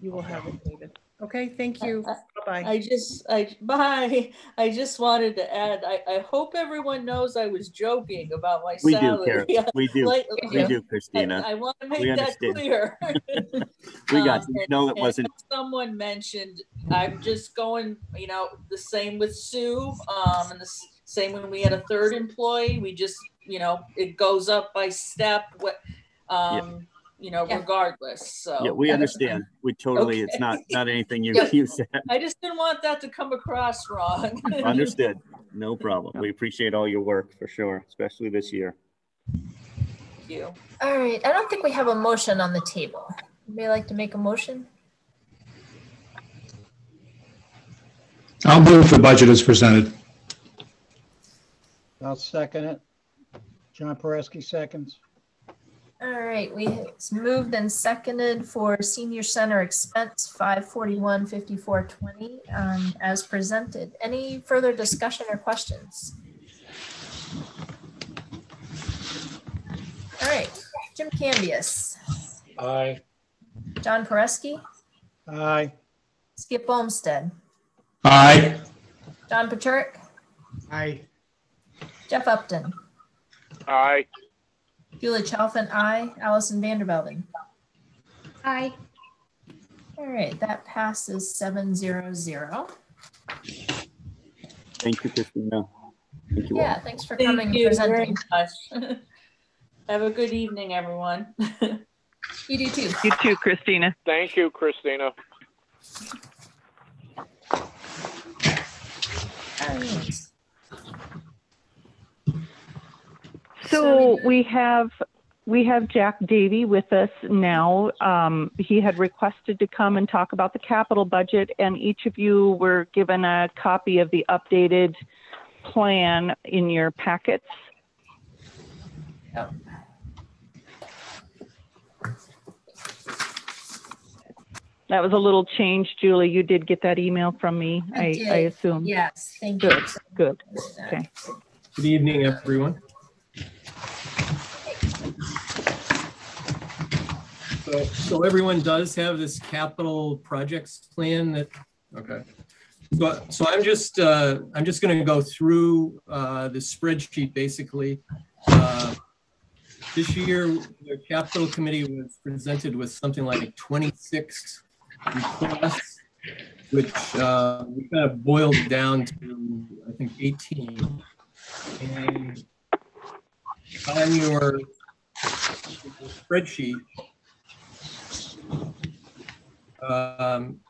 you will have it, David. Okay, thank you. Bye-bye. I just, I, bye. I just wanted to add, I, I hope everyone knows I was joking about my we do, salary. Karen. We do. Like- We do, Christina. I want to make that understand. clear. We got, Um, you. no, it and wasn't, Someone mentioned, I'm just going, you know, the same with Sue, um, and the s- same when we had a third employee, we just, you know, it goes up by step, what, um, you know, Yeah. regardless, so. yeah, we understand. We totally, it's not, not anything you, Yeah. you said. I just didn't want that to come across wrong. Understood. No problem. We appreciate all your work for sure, especially this year. Thank you. All right. I don't think we have a motion on the table. Anybody like to make a motion? I'll move the budget as presented. I'll second it. John Pereski seconds. All right, we, it's moved and seconded for senior center expense five forty-one fifty-four twenty, um, as presented. Any further discussion or questions? All right, Jim Cambias, Aye. John Pereski, Aye. Skip Olmsted, Aye. John Patrick, Aye. Jeff Upton, Aye. Julie Chalfin, I, Allison Vandervelden. Aye. All right, that passes seven zero zero. Thank you, Christina. Thank you all. Yeah, thanks for coming Thank and you very presenting. much. Have a good evening, everyone. You do too. You too, Christina. Thank you, Christina. All right. So we have, we have Jack Davy with us now. Um, he had requested to come and talk about the capital budget and each of you were given a copy of the updated plan in your packets. Yep. That was a little change, Julie. You did get that email from me, I, I did. assume. Yes, thank you. Good, good. Okay. Good evening, everyone. So, so everyone does have this capital projects plan that, okay. So, so I'm just, uh, I'm just gonna go through, uh, the spreadsheet basically. Uh, This year, the capital committee was presented with something like twenty-six requests, which, uh, we kind of boiled down to, I think, eighteen. And on your spreadsheet, um,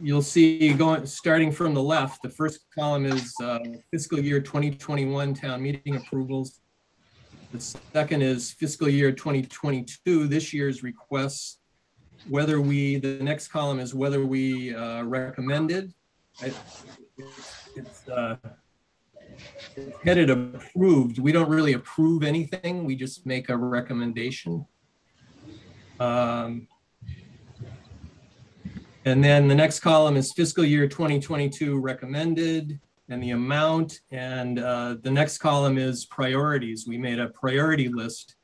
you'll see going, starting from the left, the first column is uh, fiscal year 2021 town meeting approvals. The second is fiscal year 2022, this year's requests, whether we, the next column is whether we uh, recommended. I- It's uh, headed approved. We don't really approve anything. We just make a recommendation. Um, And then the next column is fiscal year 2022 recommended and the amount. And uh, the next column is priorities. We made a priority list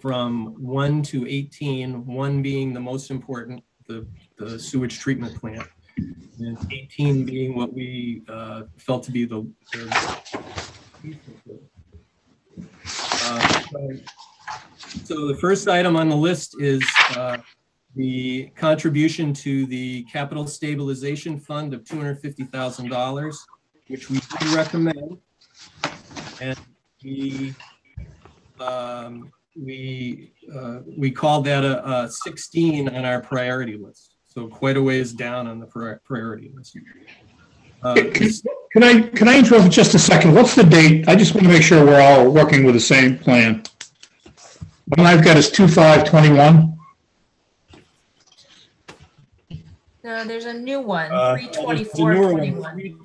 from 1 to 18, 1 being the most important, the the sewage treatment plant, and 18 being what we uh, felt to be the the uh, so- the first item on the list is uh, the contribution to the Capital Stabilization Fund of $250,000, which we do recommend. And we, um, we, uh, we called that a, a 16 on our priority list. So quite a ways down on the priority list. Uh, Can can I, can I interrupt just a second? What's the date? I just want to make sure we're all working with the same plan. One I've got is 2521. No, there's a new one, Uh, three there's a twenty-four newer one, twenty-one. three-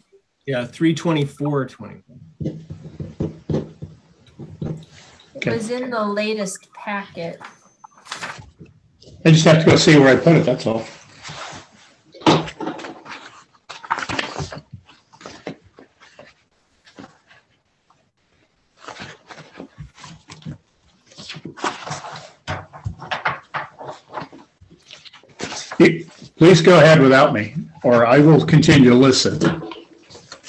Yeah, 324, 20. It was in the latest packet. I just have to go see where I put it, that's all. Please go ahead without me, or I will continue to listen.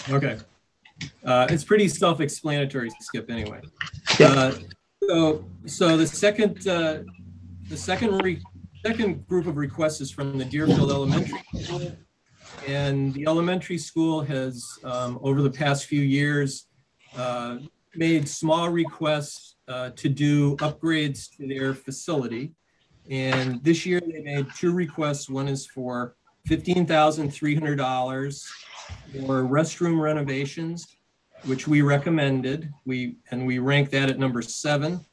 Okay. Uh, It's pretty self-explanatory, Skip, anyway. Uh, So, so the second, uh, the second, re- second group of requests is from the Deerfield Elementary. School. And the elementary school has, um, over the past few years, uh, made small requests uh, to do upgrades to their facility. And this year they made two requests. One is for fifteen thousand three hundred dollars for restroom renovations, which we recommended. We, and we ranked that at number seven.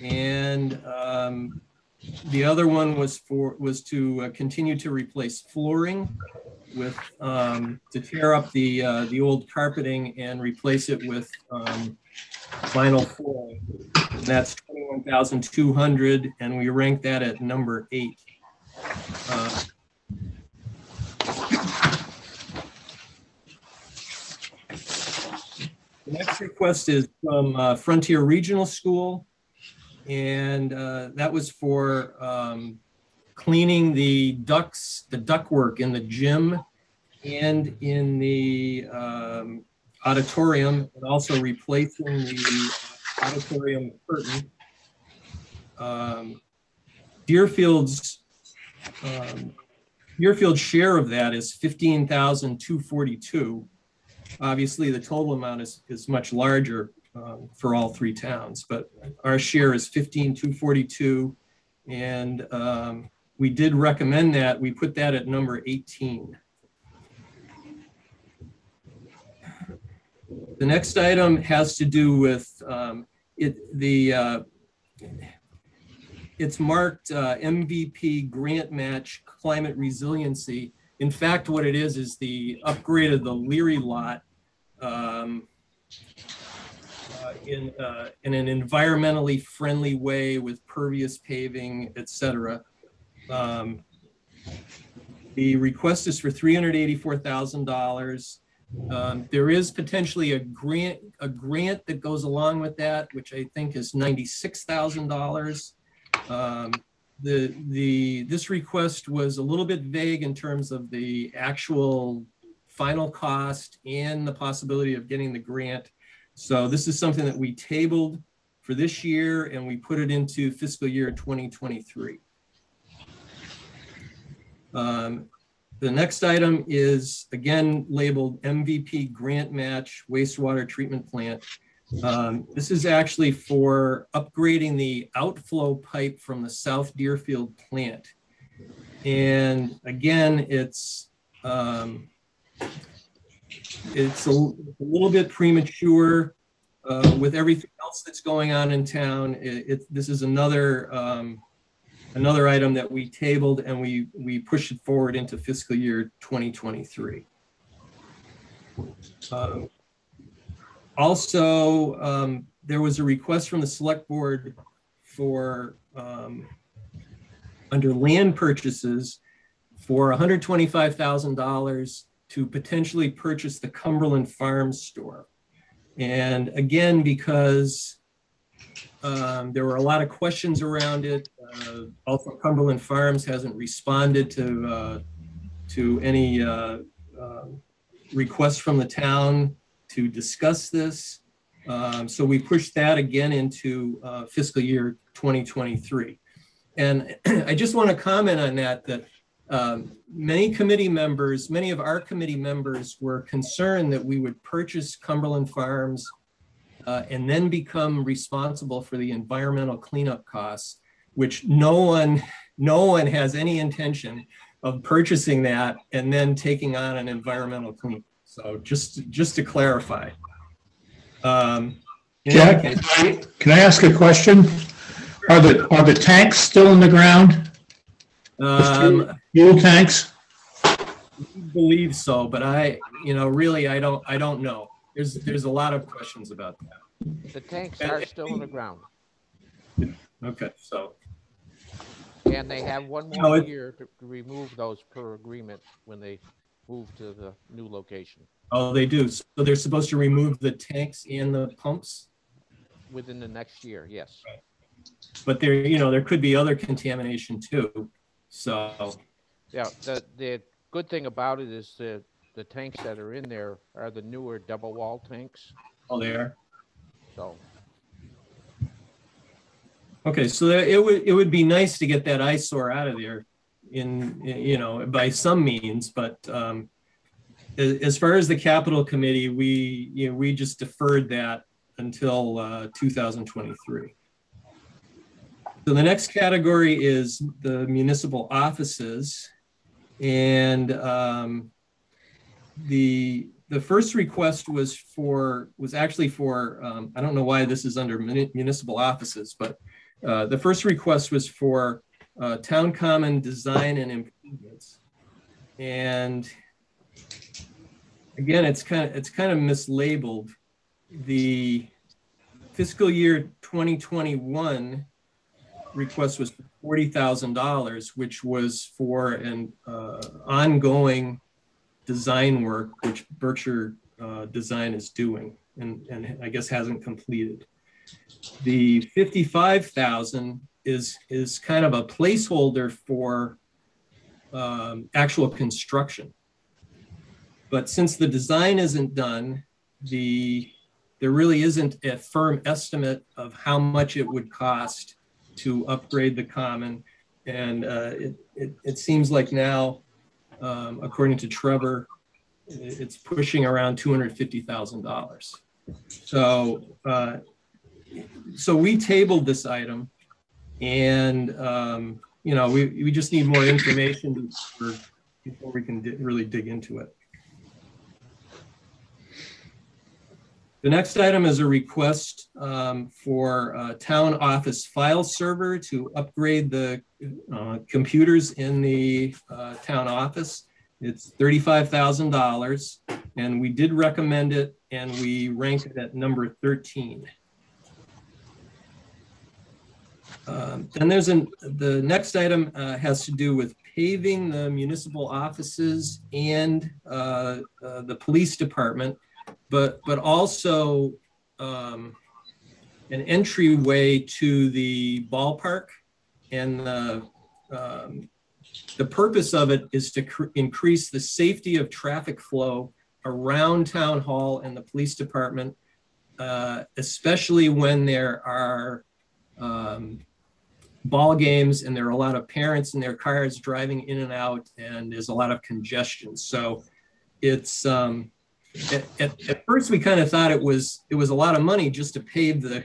And um, the other one was for, was to uh, continue to replace flooring with, um, to tear up the, uh, the old carpeting and replace it with um, vinyl flooring. And that's twenty-one thousand two hundred, and we rank that at number eight. Uh, The next request is from uh, Frontier Regional School. And uh, that was for um, cleaning the ducts, the ductwork in the gym and in the um, auditorium, and also replacing the auditorium curtain. Um, Deerfield's um, Deerfield's share of that is fifteen thousand two forty-two. Obviously, the total amount is, is much larger um, for all three towns, but our share is fifteen two forty-two. And um, we did recommend that. We put that at number eighteen. The next item has to do with um, it, the, uh, it's marked uh, MVP grant match climate resiliency. In fact, what it is, is the upgrade of the Leary lot um, uh, in, uh, in an environmentally friendly way with pervious paving, et cetera. Um, The request is for $384,000. Um, There is potentially a grant, a grant that goes along with that, which I think is $96,000. Um, The, the, this request was a little bit vague in terms of the actual final cost and the possibility of getting the grant. So this is something that we tabled for this year and we put it into fiscal year 2023. Um, The next item is again labeled MVP grant match wastewater treatment plant. Um, This is actually for upgrading the outflow pipe from the South Deerfield plant. And again, it's, um, it's a a little bit premature uh, with everything else that's going on in town. It, it- this is another, um, another item that we tabled and we, we pushed it forward into fiscal year 2023. Um, Also, um, there was a request from the select board for, um, under land purchases for $125,000 to potentially purchase the Cumberland Farms store. And again, because um, there were a lot of questions around it, uh, also Cumberland Farms hasn't responded to, uh, to any uh, um, requests from the town to discuss this. Um, So we pushed that again into uh, fiscal year 2023. And I just want to comment on that, that um, many committee members, many of our committee members were concerned that we would purchase Cumberland Farms uh, and then become responsible for the environmental cleanup costs, which no one, no one has any intention of purchasing that and then taking on an environmental clean. So just, just to clarify. Um, in Jack, can I- can I ask a question? Are the, are the tanks still in the ground? Um, Fuel tanks? believe so, but I, you know, really, I don't, I don't know. There's, there's a lot of questions about that. The tanks are still in the ground, Okay, so, and they have one No, more it- year to to remove those per agreement when they move to the new location, oh, they do. So they're supposed to remove the tanks and the pumps, within the next year, yes. but there, you know, there could be other contamination too. So, Yeah, the, the good thing about it is the, the tanks that are in there are the newer double wall tanks, oh, there. so. Okay, so it would, it would be nice to get that eyesore out of there in, you know, by some means, but um, as far as the capital committee, we, you know, we just deferred that until uh, 2023. So the next category is the municipal offices. And um, the, the first request was for, was actually for, um, I don't know why this is under municipal offices, but uh, the first request was for uh, town common design and improvements. And again, it's kind of, it's kind of mislabeled. The fiscal year 2021 request was $40,000, which was for an uh, ongoing design work, which Berkshire uh, Design is doing and, and I guess hasn't completed. The 55,000 is, is kind of a placeholder for um, actual construction. But since the design isn't done, the, there really isn't a firm estimate of how much it would cost to upgrade the common. And uh, it, it, it seems like now, um, according to Trevor, it's pushing around $250,000. So, uh, so we tabled this item and, um, you know, we, we just need more information before, before we can di- really dig into it. The next item is a request um, for town office file server to upgrade the uh, computers in the uh, town office. It's thirty-five thousand dollars, and we did recommend it, and we ranked it at number thirteen. Um, Then there's an, the next item uh, has to do with paving the municipal offices and uh, uh, the police department, but, but also um, an entryway to the ballpark. And the, um, the purpose of it is to cr- increase the safety of traffic flow around town hall and the police department, uh, especially when there are um, ball games and there are a lot of parents in their cars driving in and out and there's a lot of congestion. So it's, um, at, at, at first we kind of thought it was, it was a lot of money just to pave the,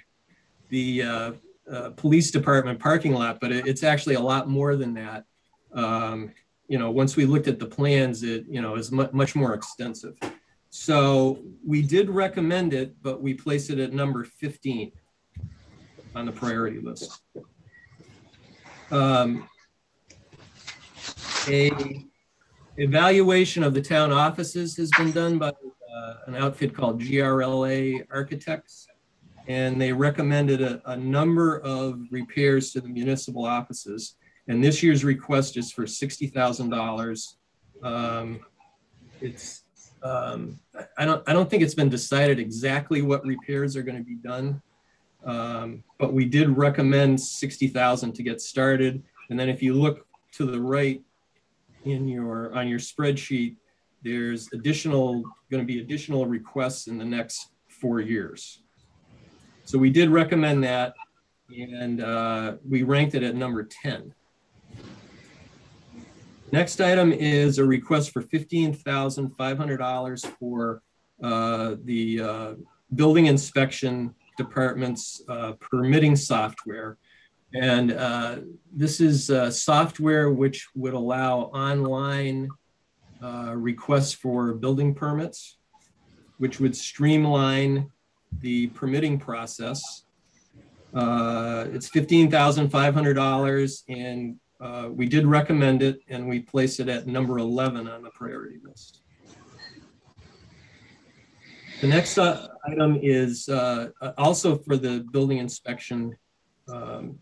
the, uh, uh, police department parking lot, but it, it's actually a lot more than that. Um, you know, once we looked at the plans, it, you know, is mu- much more extensive. So we did recommend it, but we placed it at number 15 on the priority list. Um, a evaluation of the town offices has been done by uh, an outfit called GRLA Architects. And they recommended a, a number of repairs to the municipal offices. And this year's request is for $60,000. Um, It's, um, I- I don't, I don't think it's been decided exactly what repairs are going to be done. Um, but we did recommend 60,000 to get started. And then if you look to the right in your, on your spreadsheet, there's additional, going to be additional requests in the next four years. So we did recommend that and uh, we ranked it at number 10. Next item is a request for $15,500 for uh, the uh, building inspection department's uh, permitting software. And uh, this is uh, software which would allow online uh, requests for building permits, which would streamline the permitting process. Uh, it's $15,500 and uh, we did recommend it and we place it at number 11 on the priority list. The next uh, item is uh, also for the building inspection um,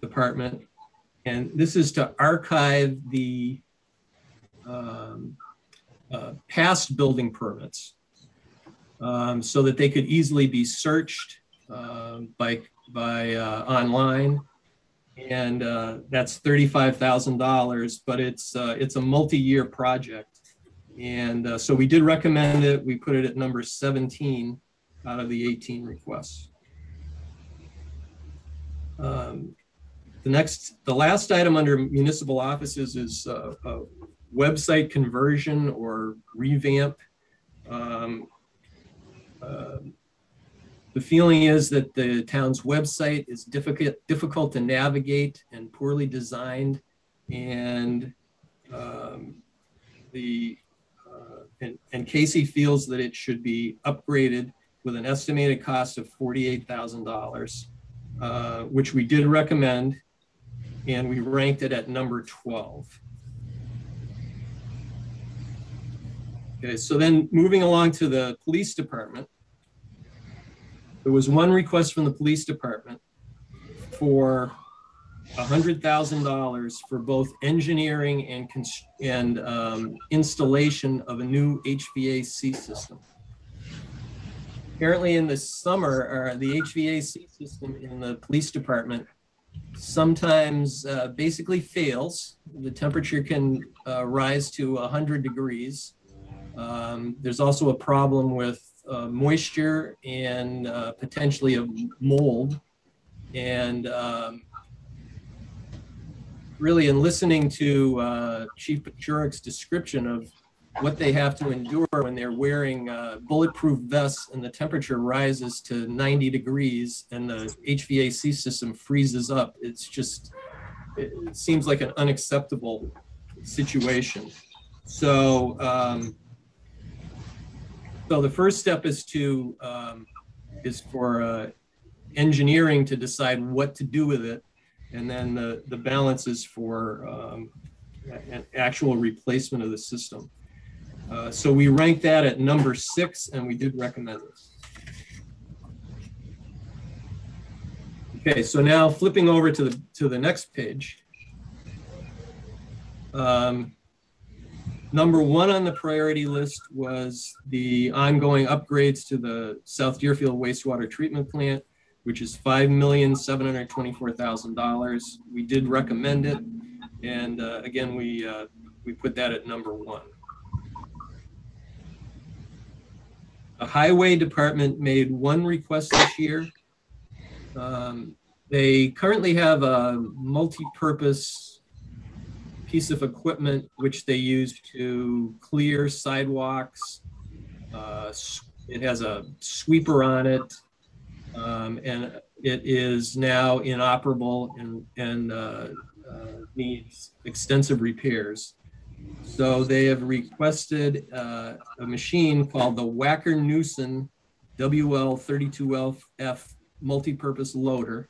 department. And this is to archive the um, uh, past building permits um, so that they could easily be searched um, by, by uh, online. And uh, that's $35,000, but it's, uh, it's a multi-year project. And uh, so we did recommend it. We put it at number 17 out of the 18 requests. Um, the next, the last item under municipal offices is uh, a website conversion or revamp. Um, uh, the feeling is that the town's website is difficult, difficult to navigate and poorly designed. And um, the and, and Casey feels that it should be upgraded with an estimated cost of $48,000, uh, which we did recommend, and we ranked it at number 12. Okay, so then moving along to the police department, there was one request from the police department for $100,000 for both engineering and, and um, installation of a new HVAC system. Apparently in the summer, uh, the HVAC system in the police department sometimes uh, basically fails. The temperature can uh, rise to 100 degrees. Um, there's also a problem with uh, moisture and uh, potentially a mold. And um, really in listening to uh, Chief Paciorek's description of what they have to endure when they're wearing uh, bulletproof vests and the temperature rises to 90 degrees and the HVAC system freezes up. It's just, it seems like an unacceptable situation. So, um, so the first step is to, um, is for uh, engineering to decide what to do with it and then the, the balance is for um, an actual replacement of the system. Uh, so we ranked that at number six, and we did recommend this. Okay, so now flipping over to the to the next page. Um, number one on the priority list was the ongoing upgrades to the South Deerfield wastewater treatment plant which is $5,724,000. We did recommend it. And uh, again, we, uh, we put that at number one. The highway department made one request this year. Um, they currently have a multi-purpose piece of equipment which they use to clear sidewalks. Uh, it has a sweeper on it um, and it is now inoperable and, and uh, uh, needs extensive repairs. So they have requested uh, a machine called the Wacker-Neuson WL32LF multi-purpose loader.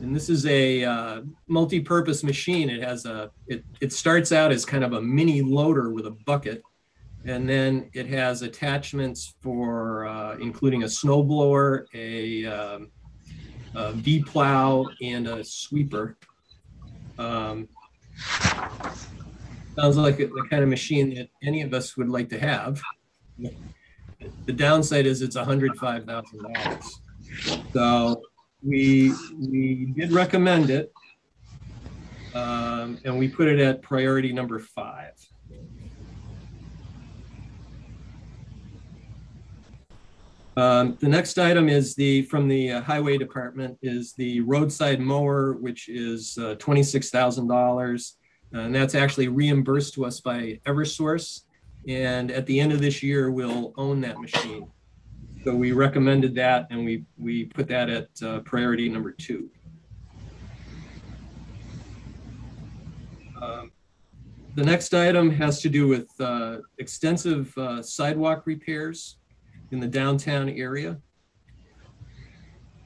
And this is a uh, multi-purpose machine. It has a, it, it starts out as kind of a mini loader with a bucket and then it has attachments for uh, including a snow blower, a, um, a V plow, and a sweeper. Um, sounds like the kind of machine that any of us would like to have. The downside is it's $105,000. So we, we did recommend it. Um, and we put it at priority number five. Um, the next item is the, from the uh, highway department is the roadside mower, which is uh, $26,000. And that's actually reimbursed to us by Eversource. And at the end of this year, we'll own that machine. So we recommended that and we, we put that at uh, priority number two. Um, The next item has to do with uh, extensive uh, sidewalk repairs in the downtown area,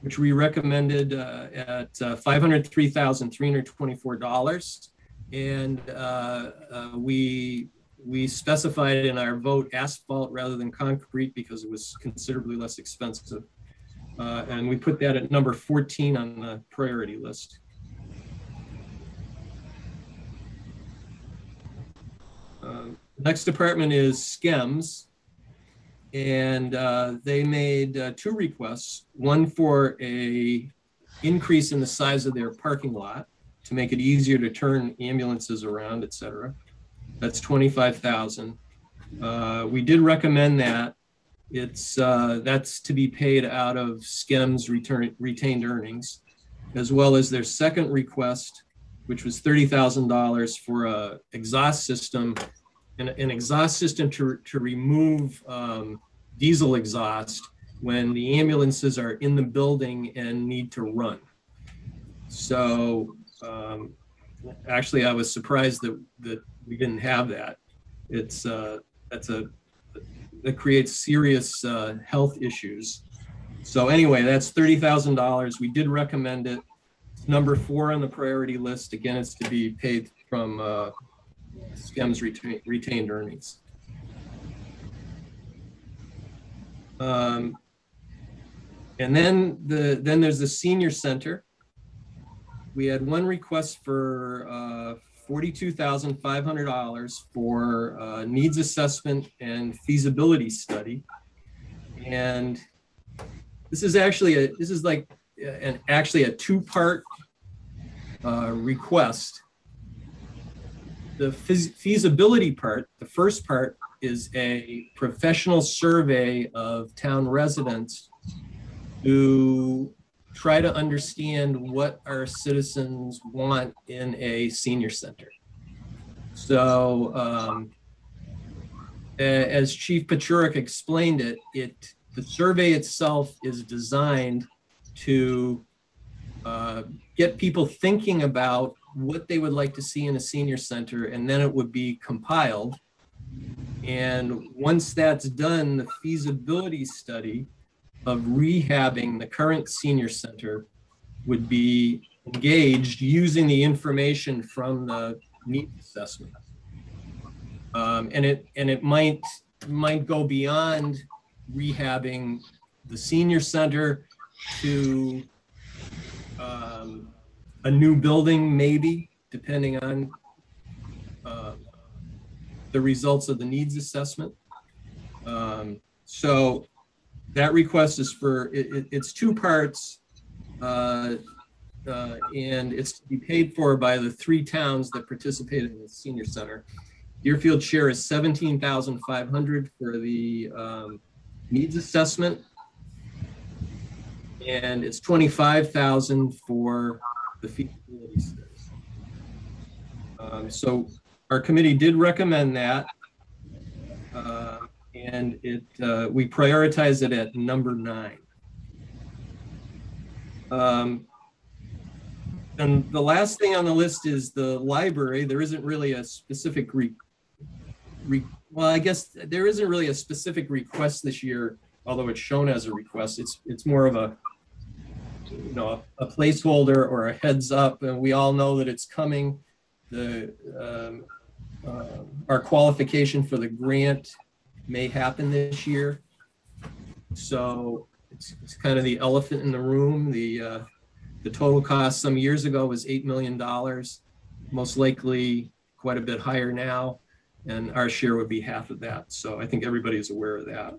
which we recommended uh, at uh, $503,324. And uh, uh, we, we specified in our vote asphalt rather than concrete because it was considerably less expensive. Uh, And we put that at number 14 on the priority list. Uh, Next department is SCEMS. And uh, they made uh, two requests, one for a increase in the size of their parking lot to make it easier to turn ambulances around, et cetera. That's 25,000. Uh, We did recommend that. It's, uh, that's to be paid out of SCEMS return, retained earnings, as well as their second request, which was $30,000 for a exhaust system an, an exhaust system to, to remove um, diesel exhaust when the ambulances are in the building and need to run. So um, actually, I was surprised that, that we didn't have that. It's, uh, that's a, that creates serious uh, health issues. So anyway, that's $30,000. We did recommend it. It's Number four on the priority list. Again, it's to be paid from uh, SCEMS retain- retained earnings. Um, And then the, then there's the senior center. We had one request for uh, $42,500 for uh, needs assessment and feasibility study. And this is actually a, this is like uh, an, actually a two-part uh, request the feas- feasibility part, the first part is a professional survey of town residents who try to understand what our citizens want in a senior center. So, um, as Chief Paciorek explained it, it, the survey itself is designed to uh, get people thinking about what they would like to see in a senior center, and then it would be compiled. And once that's done, the feasibility study of rehabbing the current senior center would be engaged using the information from the needs assessment. Um, and it and it might might go beyond rehabbing the senior center to um, a new building, maybe, depending on uh, the results of the needs assessment. Um, So that request is for, it, it- it's two parts. uh, uh, And it's to be paid for by the three towns that participated in the senior center. Deerfield share is seventeen thousand five hundred for the um, needs assessment. And it's twenty-five thousand for the feasibility study. Um, So our committee did recommend that. uh, And it, uh, we prioritize it at number nine. Um, And the last thing on the list is the library. There isn't really a specific re, re, well, I guess there isn't really a specific request this year, although it's shown as a request. It's, it's more of a, you know, a placeholder or a heads up, and we all know that it's coming. The, um, uh, our qualification for the grant may happen this year. So it's, it's kind of the elephant in the room. The, uh, the total cost some years ago was $8 million, most likely quite a bit higher now. And our share would be half of that. So I think everybody is aware of that.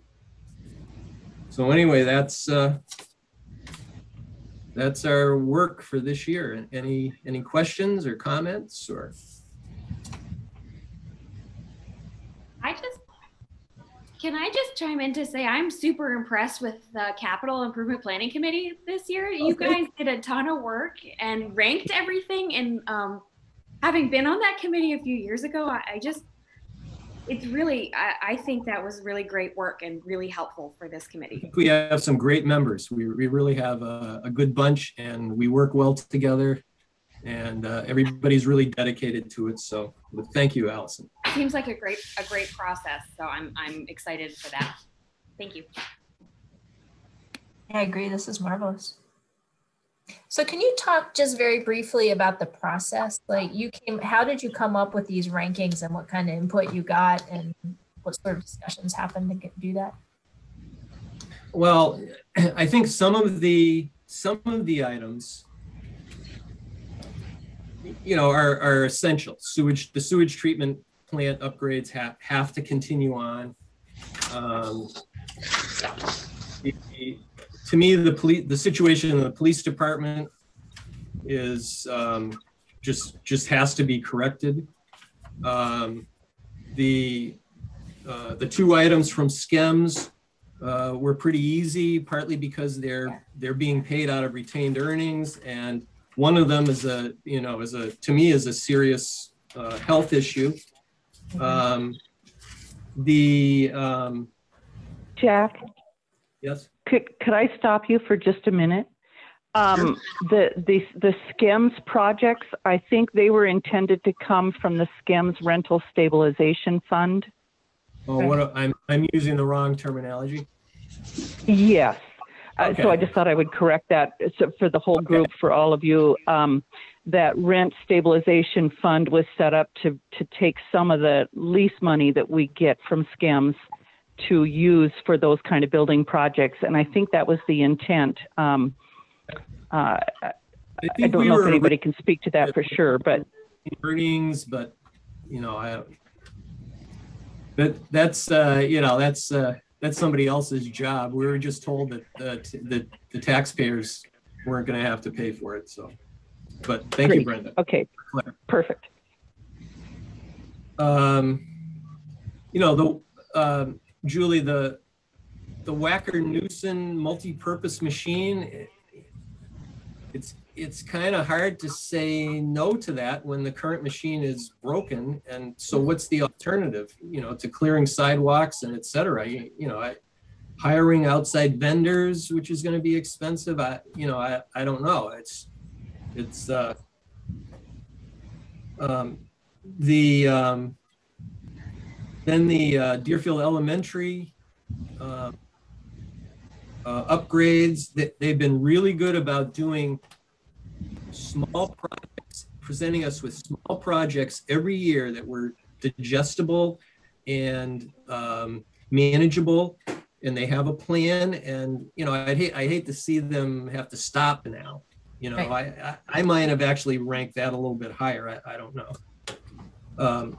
So anyway, that's, uh, that's our work for this year. Any, any questions or comments or? I just, can I just chime in to say I'm super impressed with the capital improvement planning committee this year. You guys did a ton of work and ranked everything. And um, having been on that committee a few years ago, I, I just, it's really, I, I think that was really great work and really helpful for this committee. We have some great members. We, we really have a, a good bunch and we work well together and uh, everybody's really dedicated to it. So thank you, Allison. Seems like a great, a great process. So I'm, I'm excited for that. Thank you. I agree. This is marvelous. So can you talk just very briefly about the process? Like you came, how did you come up with these rankings and what kind of input you got and what sort of discussions happened to get, do that? Well, I think some of the some of the items, you know, are, are essential. Sewage, the sewage treatment plant upgrades have have to continue on. Um, to me, the police, the situation in the police department is um, just just has to be corrected. Um, the uh, the two items from SCEMS uh, were pretty easy, partly because they're they're being paid out of retained earnings, and one of them is a you know is a to me is a serious uh, health issue. Um, the um, Jack, yes. Could, could I stop you for just a minute? Um, the, the, the SCEMS projects, I think they were intended to come from the SCEMS Rental Stabilization Fund. Oh, what a- I'm I'm using the wrong terminology. Yes. Uh, So Okay. I just thought I would correct that so for the whole group, for all of you. Um, that rent stabilization fund was set up to, to take some of the lease money that we get from SCEMS to use for those kind of building projects. And I think that was the intent. Um, uh, I I don't we know if anybody can speak to that for sure, but earnings, but you know, I but that's uh, you know, that's uh, that's somebody else's job. We were just told that uh, t- that the taxpayers weren't going to have to pay for it. So, but thank you, Brenda. Okay, perfect. Um, you know, the um, Julie, the the Wacker Neuson multi-purpose machine. it- It's it's kind of hard to say no to that when the current machine is broken. And so, what's the alternative? You know, to clearing sidewalks and et cetera. You, you know, I, hiring outside vendors, which is going to be expensive. I you know I I don't know. It's it's uh, um, the um, then the uh, Deerfield Elementary uh, uh, upgrades. They, they've been really good about doing small projects, presenting us with small projects every year that were digestible and um, manageable. And they have a plan. And you know, I hate I hate to see them have to stop now. You know, I, I I might have actually ranked that a little bit higher. I, I don't know. Um,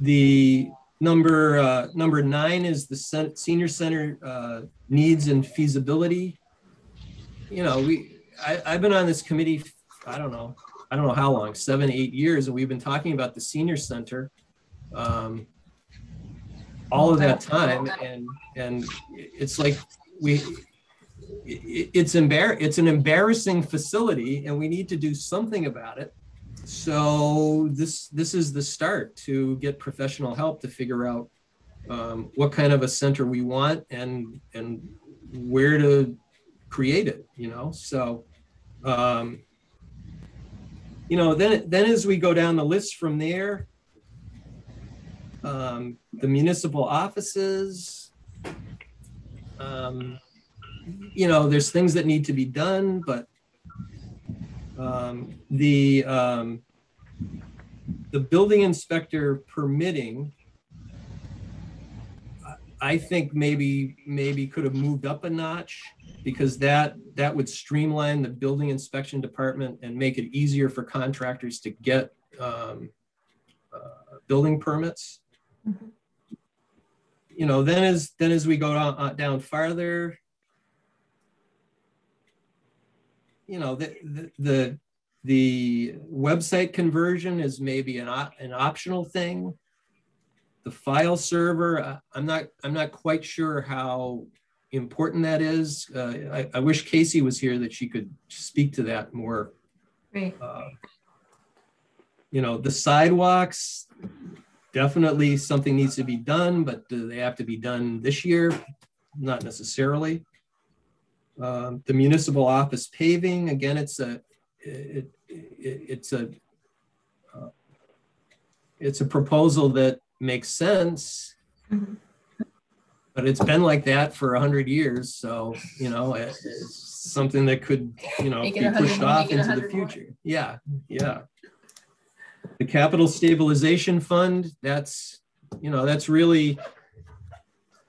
the number uh, number nine is the sen- senior center uh, needs and feasibility. You know, we I, I've been on this committee. I don't know. I don't know how long, seven, eight years, and we've been talking about the senior center um, all of that time, and and it's like we. It's embar- It's an embarrassing facility, and we need to do something about it. So this this is the start to get professional help to figure out um, what kind of a center we want and and where to create it. You know, so um, you know then then as we go down the list from there, um, the municipal offices. Um, you know, there's things that need to be done, but um, the um, the building inspector permitting I- think maybe maybe could have moved up a notch because that that would streamline the building inspection department and make it easier for contractors to get um, uh, building permits. You know, then as then as we go down, uh, down farther, you know, the, the, the, the website conversion is maybe an, op- an optional thing. The file server, I- I'm not, I'm not quite sure how important that is. Uh, I, I wish Casey was here that she could speak to that more. Great. Uh, You know, the sidewalks, definitely something needs to be done, but do they have to be done this year? Not necessarily. Um, the municipal office paving, again, it's a, it, it, it's a, uh, it's a proposal that makes sense. But it's been like that for a hundred years, so, you know, it- it's something that could, you know, be pushed off into the 100 more. future. Yeah, yeah. The capital stabilization fund, that's, you know, that's really,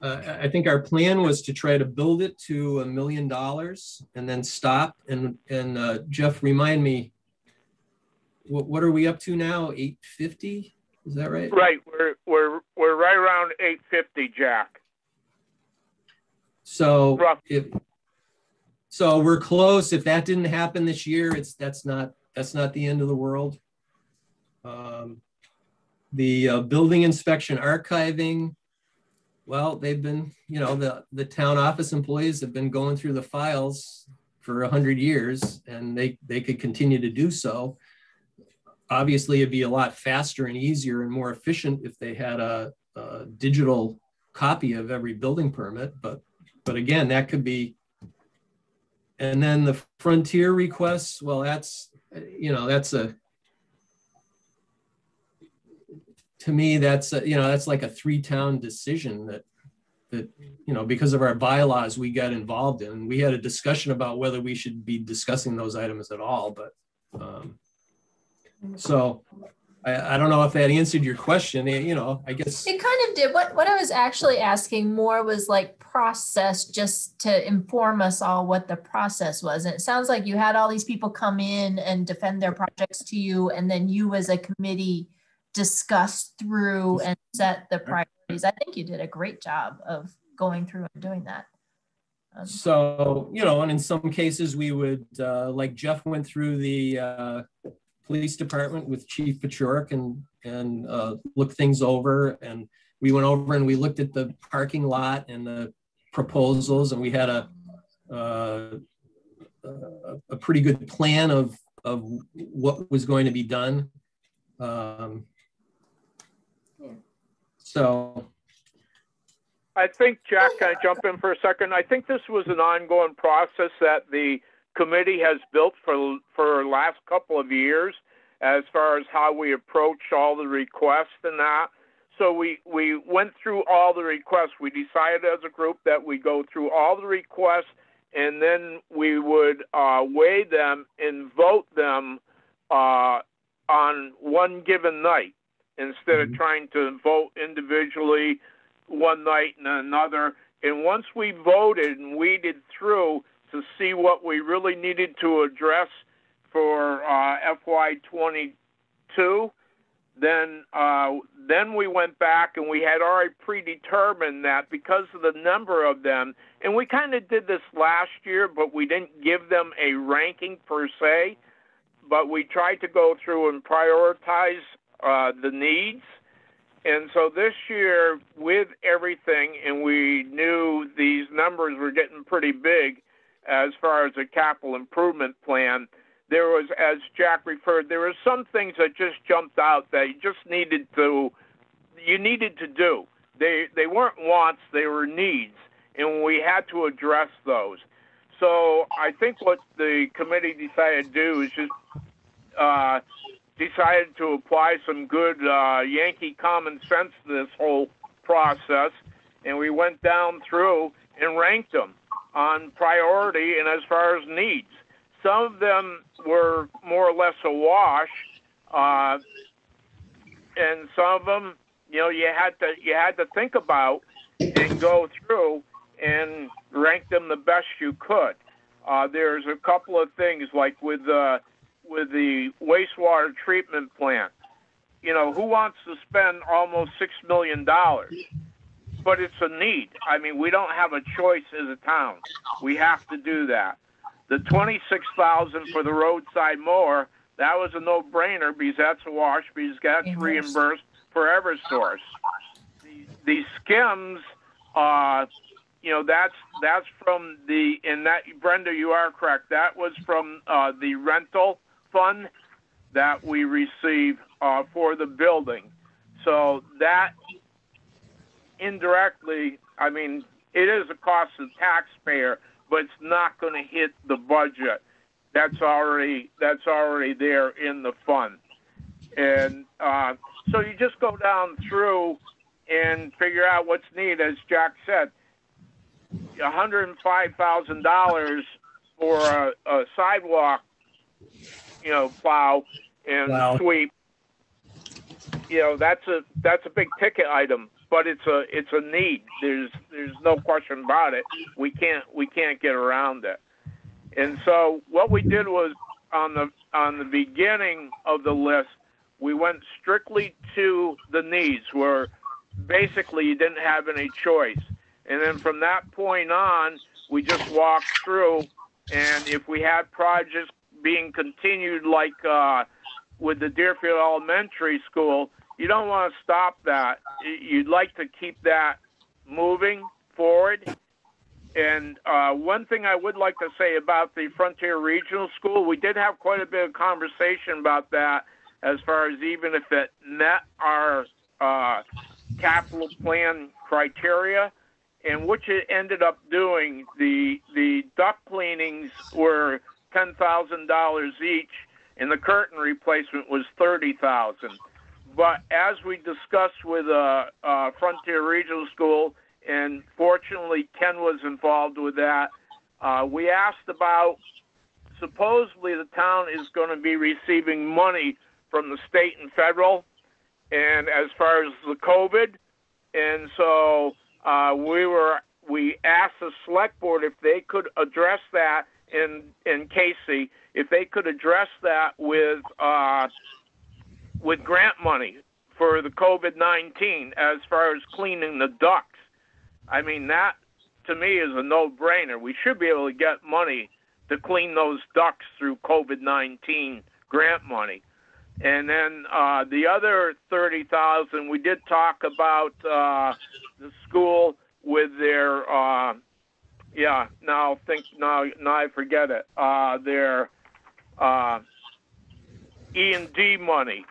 uh, I think our plan was to try to build it to a million dollars and then stop. And, and uh, Jeff, remind me, what, what are we up to now? 850? Is that right? Right, we're, we're, we're right around eight fifty, Jack. So if, so we're close. If that didn't happen this year, it's, that's not, that's not the end of the world. Um, The uh, building inspection archiving, well, they've been, you know, the, the town office employees have been going through the files for a hundred years and they, they could continue to do so. Obviously, it'd be a lot faster and easier and more efficient if they had a, a digital copy of every building permit, but, but again, that could be. And then the frontier requests, well, that's, you know, that's a, to me, that's, a- you know, that's like a three-town decision that, that, you know, because of our bylaws, we got involved in. We had a discussion about whether we should be discussing those items at all, but, um, so I, I don't know if that answered your question, eh, you know, I guess. It kind of did. What what I was actually asking more was like process just to inform us all what the process was. And it sounds like you had all these people come in and defend their projects to you, and then you as a committee discussed through and set the priorities. I think you did a great job of going through and doing that. Um, So, you know, and in some cases, we would, uh, like Jeff went through the uh, police department with Chief Paciorek and, and uh, looked things over. And we went over and we looked at the parking lot and the proposals and we had a, uh, a, a pretty good plan of, of what was going to be done. Um, So, I think, Jack, can I jump in for a second? I think this was an ongoing process that the committee has built for, for the last couple of years as far as how we approach all the requests and that. So we, we went through all the requests. We decided as a group that we go through all the requests and then we would uh, weigh them and vote them uh, on one given night instead of trying to vote individually one night and another. And once we voted and weeded through to see what we really needed to address for uh, FY22, then uh, then we went back and we had already predetermined that because of the number of them, and we kind of did this last year, but we didn't give them a ranking per se, but we tried to go through and prioritize uh, the needs. And so this year, with everything, and we knew these numbers were getting pretty big as far as a capital improvement plan, there was, as Jack referred, there were some things that just jumped out that you just needed to, you needed to do. They they weren't wants, they were needs, and we had to address those. So I think what the committee decided to do is just uh, decided to apply some good uh, Yankee common sense to this whole process, and we went down through and ranked them on priority and as far as needs. Some of them were more or less a wash, uh, and some of them, you know, you had to you had to think about and go through and rank them the best you could. Uh, there's a couple of things like with uh, with the wastewater treatment plant. You know, who wants to spend almost six million dollars? But it's a need. I mean, we don't have a choice as a town. We have to do that. The twenty-six thousand for the roadside mower, that was a no-brainer because that's a wash because that's reimbursed for EverSource. The, the SCEMS, uh, you know, that's that's from the and that Brenda, you are correct. That was from uh, the rental fund that we receive uh, for the building. So that indirectly, I mean, it is a cost to the taxpayer, but it's not going to hit the budget. That's already that's already there in the fund, and uh, so you just go down through and figure out what's needed. As Jack said, one hundred and five thousand dollars for a, a sidewalk, you know, plow and Wow. sweep. You know, that's a that's a big ticket item, but it's a it's a need. There's there's no question about it. We can't we can't get around it. And so what we did was on the on the beginning of the list, we went strictly to the needs where basically you didn't have any choice. And then from that point on, we just walked through and if we had projects being continued like uh, with the Deerfield Elementary School, you don't want to stop that. You'd like to keep that moving forward. And uh, one thing I would like to say about the Frontier Regional School, we did have quite a bit of conversation about that as far as even if it met our uh, capital plan criteria, and which it ended up doing. The the duct cleanings were ten thousand dollars each, and the curtain replacement was thirty thousand. But as we discussed with uh, uh, Frontier Regional School, and fortunately Ken was involved with that, uh, we asked about supposedly the town is going to be receiving money from the state and federal, and as far as the COVID, and so uh, we were we asked the select board if they could address that in in Casey if they could address that with uh, with grant money for the COVID nineteen as far as cleaning the ducts. I mean that to me is a no brainer. We should be able to get money to clean those ducts through COVID nineteen grant money. And then uh, the other thirty thousand, we did talk about uh, the school with their, uh, yeah. Now think now now I forget it. Uh, their uh, E and D money,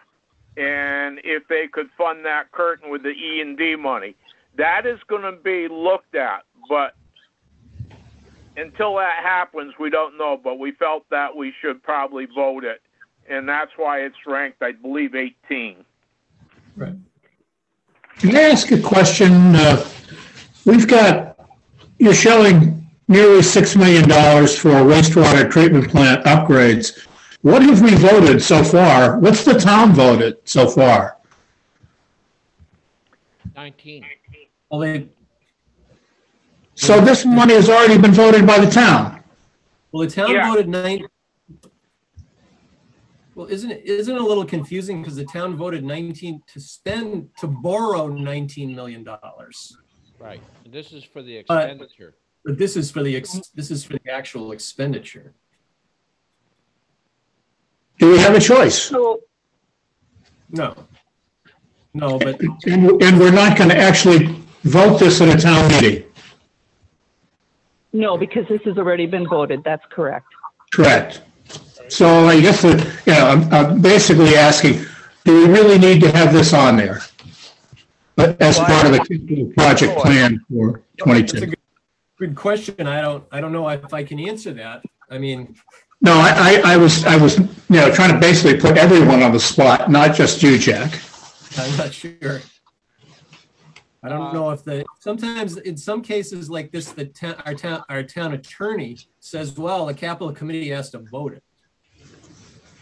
and if they could fund that curtain with the E and D money, that is going to be looked at. But until that happens, we don't know. But we felt that we should probably vote it and that's why it's ranked, I believe, 18. Right. Can I ask a question? Uh, We've got, you're showing nearly $6 million for wastewater treatment plant upgrades. What have we voted so far? What's the town voted so far? 19. Well, they, So this money has already been voted by the town. well, the town Yeah. voted nine. Well, isn't it, isn't it a little confusing because the town voted 19 to spend, to borrow $19 million? Right. And this is for the expenditure. But this is for the, ex- this is for the actual expenditure. Do we have a choice? So, No. No, but And and we're not going to actually vote this at a town meeting. no, because this has already been voted. That's correct. Correct. So I guess, the- you know, I'm, I'm basically asking, do we really need to have this on there? But as part of the project plan for That's a 22? good- good question. I don't, I don't know if I can answer that. I mean, No, I, I, I was, I was, you know, trying to basically put everyone on the spot, not just you, Jack. I'm not sure. I don't know if the, sometimes in some cases like this, the town, our town, our town attorney says, well, the capital committee has to vote it.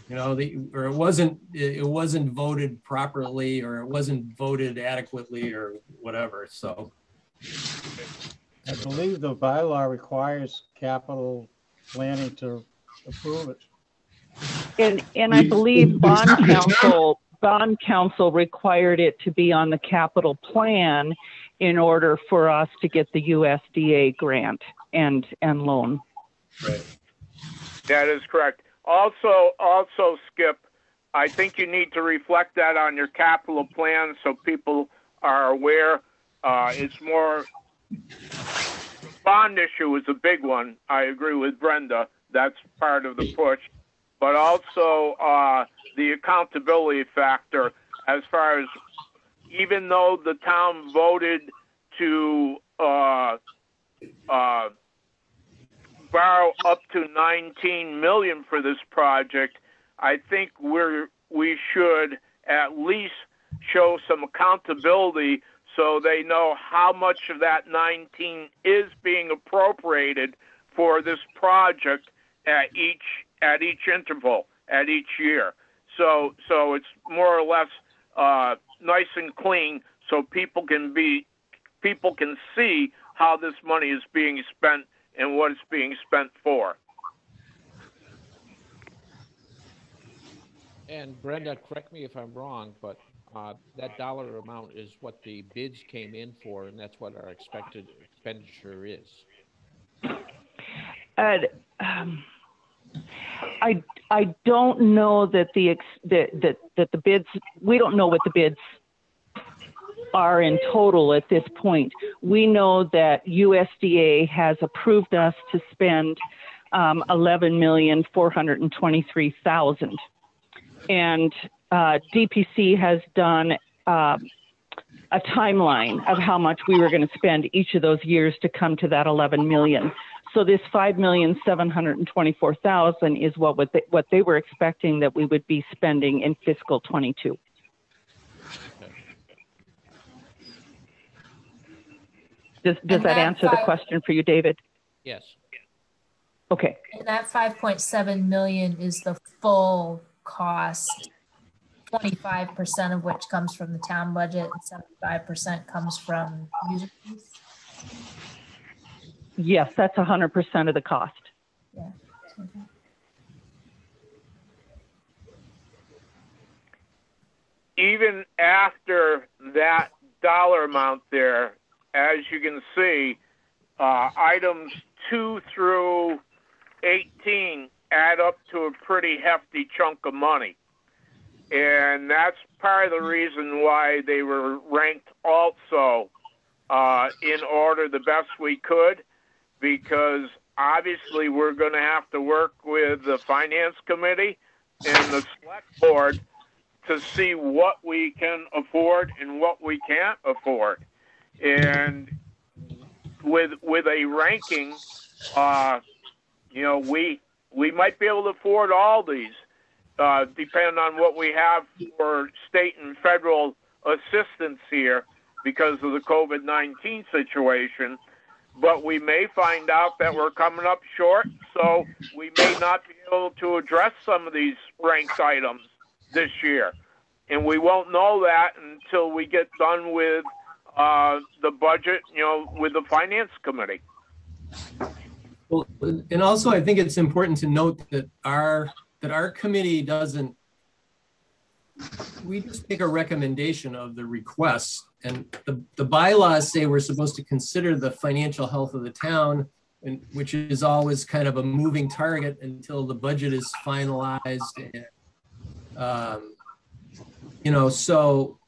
You know, the, or it wasn't, it it wasn't voted properly, or it wasn't voted adequately, or whatever, so. I believe the bylaw requires capital planning to approve it. And, and I believe bond not- it's not- counsel, bond counsel required it to be on the capital plan in order for us to get the USDA grant and, and loan. Right. That is correct. Also, also, Skip, I think you need to reflect that on your capital plan so people are aware. Uh, it's more, bond issue is a big one. I agree with Brenda. That's part of the push. But also, uh, the accountability factor as far as even though the town voted to uh, uh, borrow up to 19 million for this project, I think we're we should at least show some accountability so they know how much of that 19 is being appropriated for this project at each at each interval at each year. So so it's more or less uh, nice and clean, so people can be people can see how this money is being spent and what it's being spent for. And Brenda, correct me if I'm wrong, but uh, that dollar amount is what the bids came in for, and that's what our expected expenditure is. Uh, um, I, I don't know that the, ex- that, that, that the bids, we don't know what the bids are in total at this point. We know that USDA has approved us to spend um, 11,423,000. And uh, DPC has done uh, a timeline of how much we were going to spend each of those years to come to that 11 million. So this 5,724,000 is what they, what they were expecting that we would be spending in fiscal 22. Does, does that that answer the question for you, David? Yes. Okay. And that five point seven million is the full cost. Twenty-five percent of which comes from the town budget and seventy-five percent comes from user fees. Yes, that's 100% of the cost. Yeah. even after that dollar amount there, as you can see, uh, items two through 18 add up to a pretty hefty chunk of money. And that's part of the reason why they were ranked also uh, in order the best we could, because obviously we're going to have to work with the finance committee and the select board to see what we can afford and what we can't afford. And with with a ranking, uh, you know, we we might be able to afford all these, uh, depending on what we have for state and federal assistance here because of the COVID nineteen situation. But we may find out that we're coming up short, so we may not be able to address some of these ranked items this year. And we won't know that until we get done with uh, the budget, you know, with the finance committee. Well, and also I think it's important to note that our, that our committee doesn't, we just make a recommendation of the requests and the, the bylaws say we're supposed to consider the financial health of the town and which is always kind of a moving target until the budget is finalized and, um, you know, so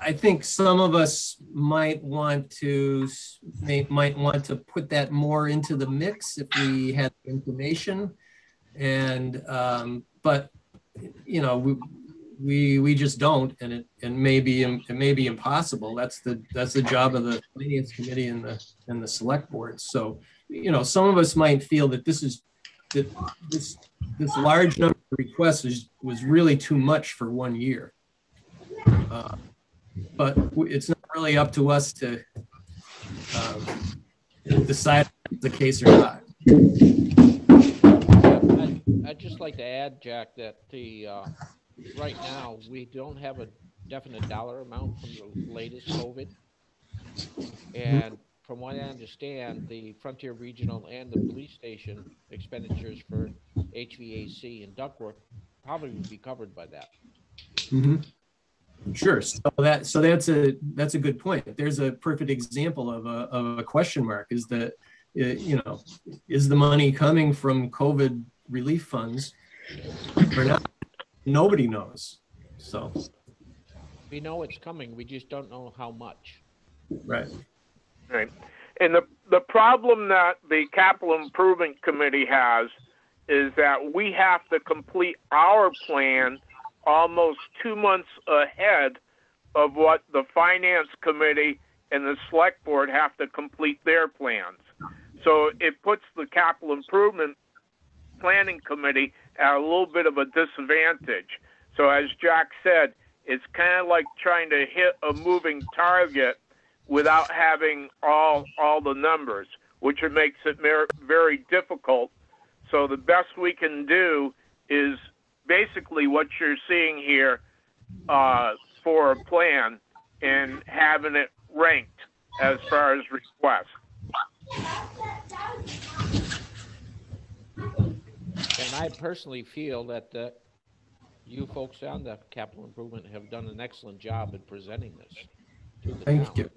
I, think some of us might want to, may, might want to put that more into the mix if we had information. And, um, but, you know, we, we, we just don't, and it, and maybe, it may be impossible. That's the, that's the job of the finance committee and the, and the select board. So, you know, some of us might feel that this is, that this, this large number of requests is, was really too much for one year. Uh, But it's not really up to us to um, decide if the case or not. I'd, I'd just like to add, Jack, that the, uh, right now, we don't have a definite dollar amount from the latest COVID. And from what I understand, the Frontier Regional and the police station expenditures for HVAC and ductwork probably would be covered by that. Mhm. Sure. So that, so that's a, that's a good point. There's a perfect example of a, of a question mark is that, uh, you know, is the money coming from COVID relief funds or not? Nobody knows. So, We know it's coming, we just don't know how much. right. Right. And the, the problem that the capital improvement committee has is that we have to complete our plan almost two months ahead of what the finance committee and the select board have to complete their plans. So it puts the capital improvement planning committee at a little bit of a disadvantage. So as Jack said, it's kind of like trying to hit a moving target without having all all the numbers, which makes it very difficult. So the best we can do is basically what you're seeing here uh, for a plan and having it ranked as far as requests. And I personally feel that uh, you folks on the capital improvement have done an excellent job in presenting this. to the Thank town. you.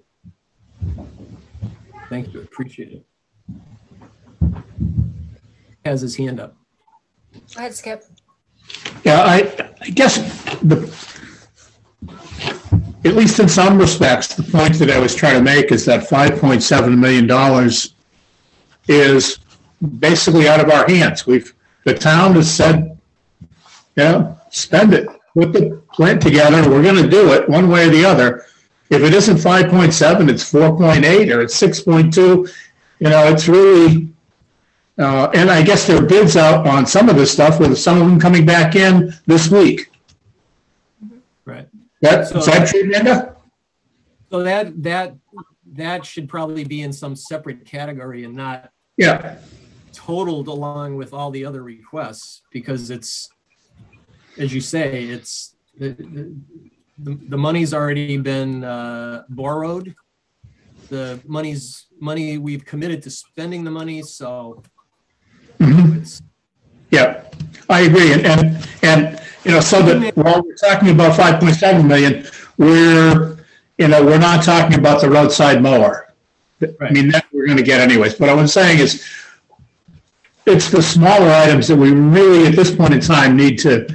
Thank you, appreciate it. Has his hand up. Go ahead, Skip. Yeah, I, I guess the, at least in some respects, the point that I was trying to make is that five point seven million dollars is basically out of our hands. We've, the town has said, yeah, spend it, put the plant together, we're gonna do it, one way or the other. If it isn't five point seven, it's four point eight or it's six point two, you know, it's really, uh, and I guess there are bids out on some of this stuff with some of them coming back in this week. Right. That, So- is that true, Linda? So that, that, that should probably be in some separate category and not Yeah, totaled along with all the other requests because it's, as you say, it's, the, the, the- the money's already been uh, borrowed. The money's, money, we've committed to spending the money, so Mhm. it's, yeah, I agree. And, and, and, you know, so that while we're talking about five point seven million, we're, you know, we're not talking about the roadside mower. I mean, that we're gonna get anyways. But what I'm saying is, it's the smaller items that we really, at this point in time, need to,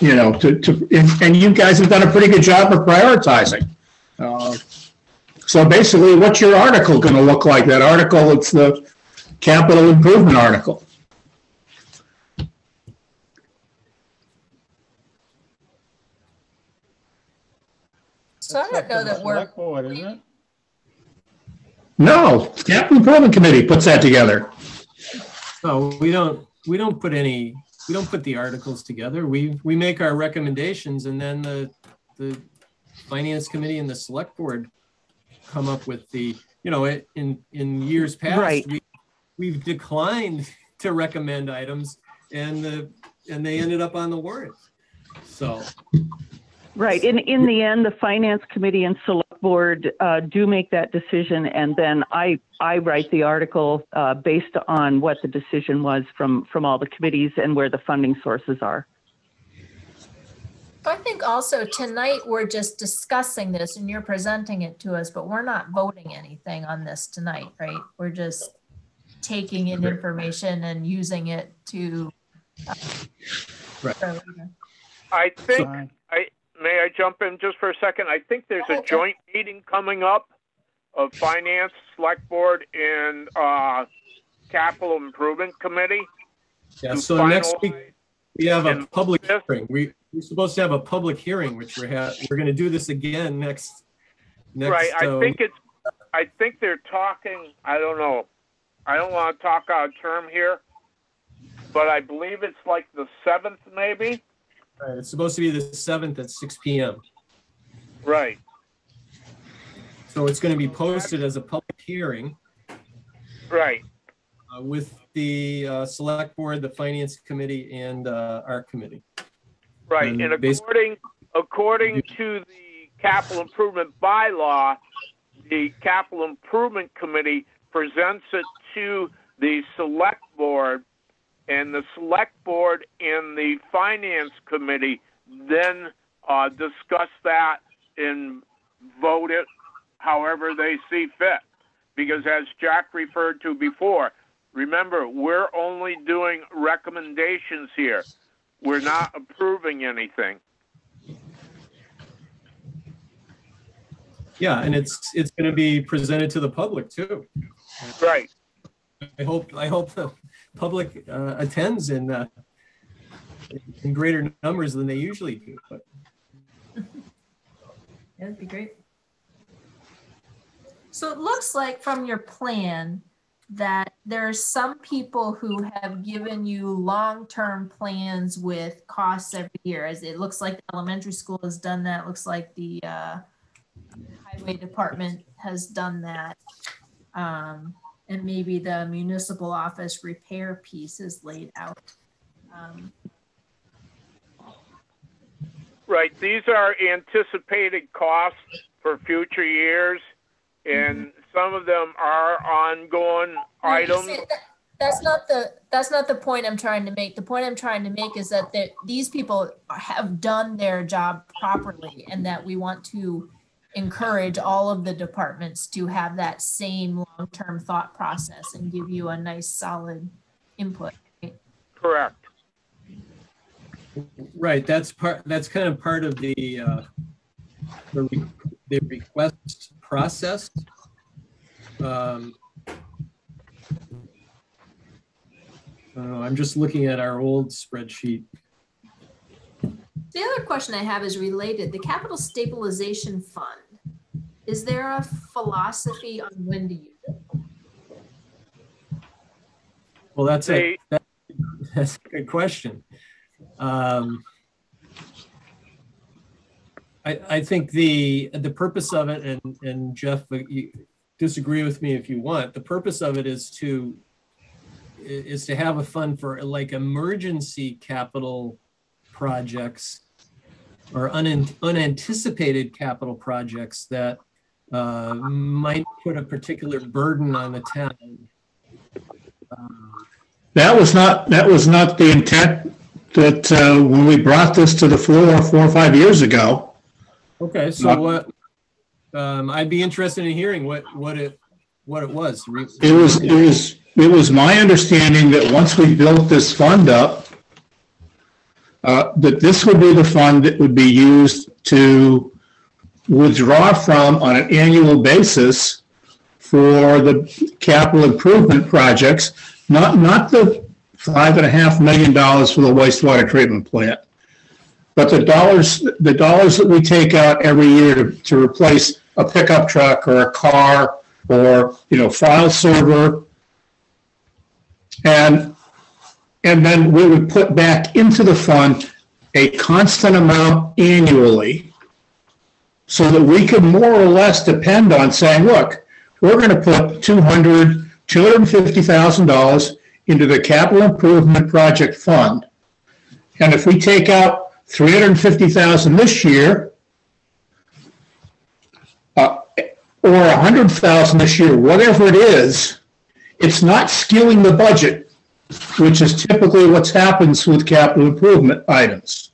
you know, to, to, and, and you guys have done a pretty good job of prioritizing. Uh, So basically, what's your article gonna look like? That article, it's the capital improvement article. So I don't know that we're, Select board, isn't it? No, capital improvement committee puts that together. no, we don't, we don't put any, we don't put the articles together. We, we make our recommendations and then the, the finance committee and the select board come up with the, you know, it- in, in years past, Right. we, we've declined to recommend items and the, and they ended up on the warrant. So, Right. In, in the end, the finance committee and select board uh, do make that decision. And then I, I write the article uh, based on what the decision was from, from all the committees and where the funding sources are. I think also tonight, we're just discussing this and you're presenting it to us, but we're not voting anything on this tonight, right? We're just taking in information and using it to. uh, Right. I think Fine. I may I jump in just for a second. I think there's a Okay. joint meeting coming up of finance, select board, and uh, capital improvement committee. yeah, to so next week, finalize- we have a and public fifth- hearing. We, we're supposed to have a public hearing, which we're ha, we're going to do this again next, next. right. I uh, think it's. I think they're talking. I don't know. I don't want to talk out of term here, but I believe it's like the seventh, maybe. Right, it's supposed to be the seventh at six P M. Right. So it's going to be posted as a public hearing Right. uh, with the uh, select board, the finance committee and uh, our committee. Right, And and according, according to the capital improvement bylaw, the capital improvement committee presents it to the select board, and the select board and the finance committee then uh, discuss that and vote it however they see fit. Because as Jack referred to before, remember, we're only doing recommendations here. We're not approving anything. Yeah, and it's, it's going to be presented to the public too. Right. I hope, I hope the public uh, attends in, uh, in greater numbers than they usually do, but That'd be great. So it looks like from your plan that there are some people who have given you long-term plans with costs every year. As it looks like the elementary school has done that. It Looks like the uh, highway department has done that. Um, and maybe the municipal office repair piece is laid out. Um, Right, these are anticipated costs for future years, and some of them are ongoing items. That- That's not the, that's not the point I'm trying to make. The point I'm trying to make is that that these people have done their job properly and that we want to encourage all of the departments to have that same long-term thought process and give you a nice solid input. Correct. Right, that's part, that's kind of part of the, uh, the re- the request process. Um, uh, I'm just looking at our old spreadsheet. The other question I have is related. The capital stabilization fund, is there a philosophy on when to use it? Well, that's a, that's a good question. Um, I, I think the, the purpose of it, and, and Jeff, uh, you disagree with me if you want, the purpose of it is to, is to have a fund for like emergency capital projects or unan- unanticipated capital projects that uh, might put a particular burden on the town. Um, That was not, that was not the intent that, uh, when we brought this to the floor four or five years ago. Okay, so what, um, I'd be interested in hearing what, what it, what it was. Re- It was, it was, it was my understanding that once we built this fund up, uh, that this would be the fund that would be used to withdraw from on an annual basis for the capital improvement projects, not, not the five and a half million dollars for the wastewater treatment plant. But the dollars, the dollars that we take out every year to, to replace a pickup truck or a car or, you know, file server. And, and then we would put back into the fund a constant amount annually so that we could more or less depend on saying, look, we're going to put 200, $250,000 into the capital improvement project fund. And if we take out 350,000 this year, uh, or 100,000 this year, whatever it is, it's not skewing the budget, which is typically what happens with capital improvement items.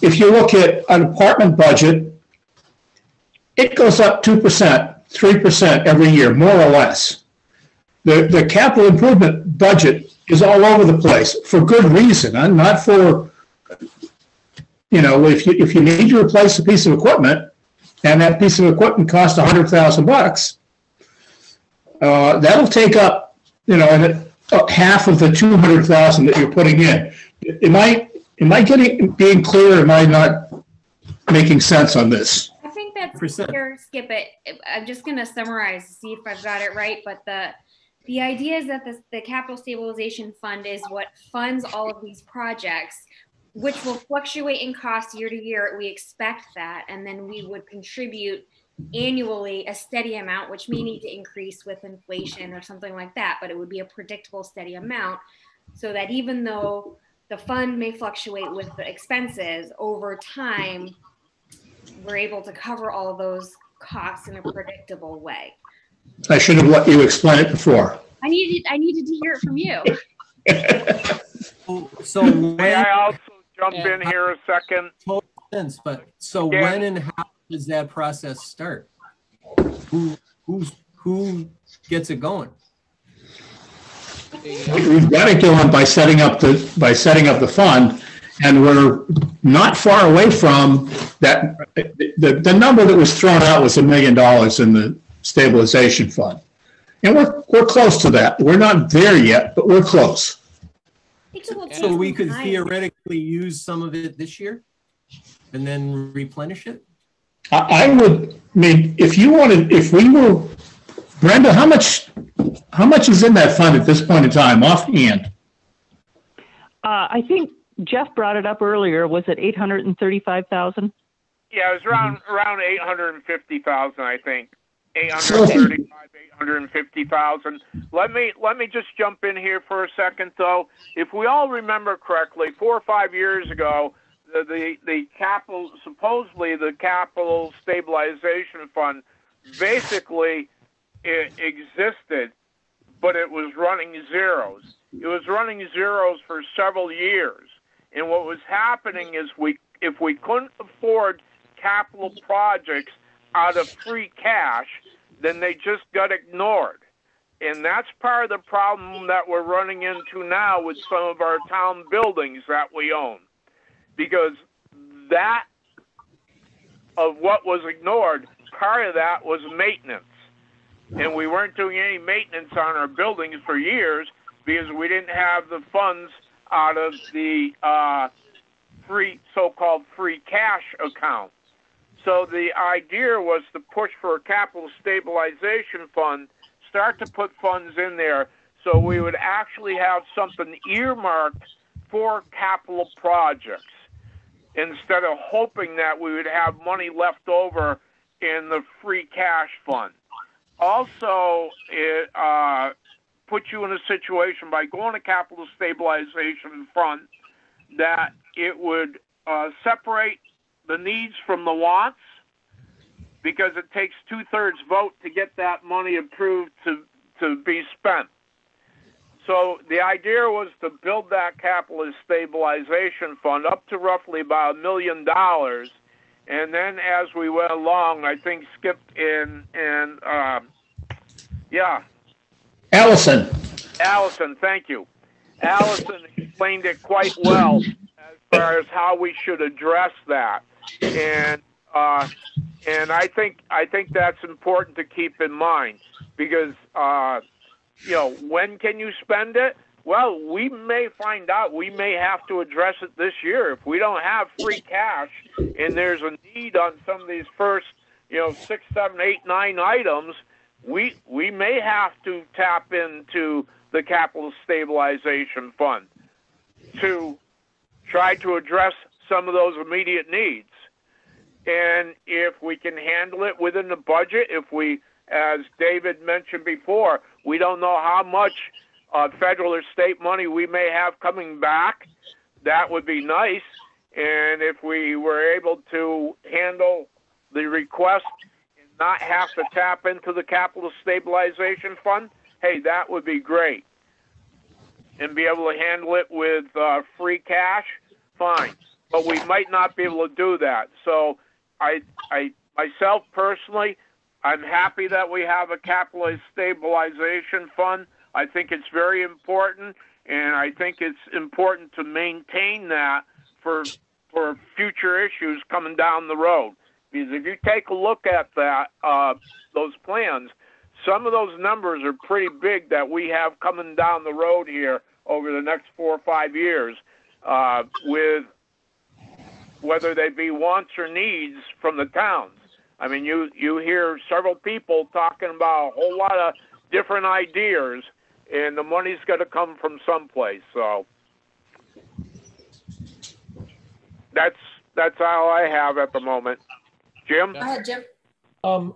If you look at an apartment budget, it goes up 2%, 3% every year, more or less. The, the capital improvement budget is all over the place for good reason, and not for, you know, if you, if you need to replace a piece of equipment, and that piece of equipment costs a hundred thousand bucks, uh, that'll take up, you know, and uh, half of the two hundred thousand that you're putting in. Am I, am I getting, being clear, am I not making sense on this? I think that's Percent. clear, Skip it. I'm just gonna summarize, see if I've got it right, but the, the idea is that the, the capital stabilization fund is what funds all of these projects, which will fluctuate in cost year to year. We expect that, and then we would contribute annually a steady amount, which may need to increase with inflation or something like that, but it would be a predictable, steady amount. So that even though the fund may fluctuate with the expenses over time, we're able to cover all those costs in a predictable way. I should have let you explain it before. I needed I needed to hear it from you. So May when, I also jump in here a second? total sense, but so Yeah. when and how does that process start? Who, who's, who gets it going? We've got it going by setting up the, by setting up the fund, and we're not far away from that. The, the number that was thrown out was a million dollars in the stabilization fund. And we're, we're close to that. We're not there yet, but we're close. It will take So we could theoretically use some of it this year and then replenish it? I, I would, I mean, if you wanted, if we were, Brenda, how much, how much is in that fund at this point in time offhand? Uh, I think Jeff brought it up earlier. Was it 835,000? Yeah, it was around around eight hundred and fifty thousand, I think. Eight So hundred if you- thirty-five, eight hundred and fifty thousand. Let me let me just jump in here for a second, though. If we all remember correctly, four or five years ago, the the, the capital supposedly the capital stabilization fund basically existed, but it was running zeros. It was running zeros for several years. And what was happening is we if we couldn't afford capital projects out of free cash, then they just got ignored. And that's part of the problem that we're running into now with some of our town buildings that we own. Because that of what was ignored, part of that was maintenance. And we weren't doing any maintenance on our buildings for years because we didn't have the funds out of the uh, free, so-called free cash account. So the idea was to push for a capital stabilization fund, start to put funds in there so we would actually have something earmarked for capital projects instead of hoping that we would have money left over in the free cash fund. Also, it uh, puts you in a situation by going to capital stabilization fund that it would uh, separate the needs from the wants because it takes two thirds vote to get that money approved to, to be spent. So the idea was to build that capital stabilization fund up to roughly about a million dollars. And then as we went along, I think Skip and, and uh, yeah, Allison, Allison, thank you. Allison explained it quite well as far as how we should address that, and uh, and I think I think that's important to keep in mind because uh, you know when can you spend it? Well, we may find out we may have to address it this year if we don't have free cash and there's a need on some of these first you know six, seven, eight, nine items. We we may have to tap into the capital stabilization fund to try to address some of those immediate needs. And if we can handle it within the budget, if we, as David mentioned before, we don't know how much uh, federal or state money we may have coming back, that would be nice. And if we were able to handle the request and not have to tap into the capital stabilization fund, hey, that would be great. And be able to handle it with uh, free cash, fine. But we might not be able to do that. So I, I myself personally, I'm happy that we have a capital stabilization fund. I think it's very important, and I think it's important to maintain that for for future issues coming down the road. Because if you take a look at that, uh, those plans, some of those numbers are pretty big that we have coming down the road here over the next four or five years, uh, with whether they be wants or needs from the towns. I mean, you you hear several people talking about a whole lot of different ideas, and the money's going to come from someplace. So that's that's all I have at the moment. Jim. Go ahead, Jim. Um,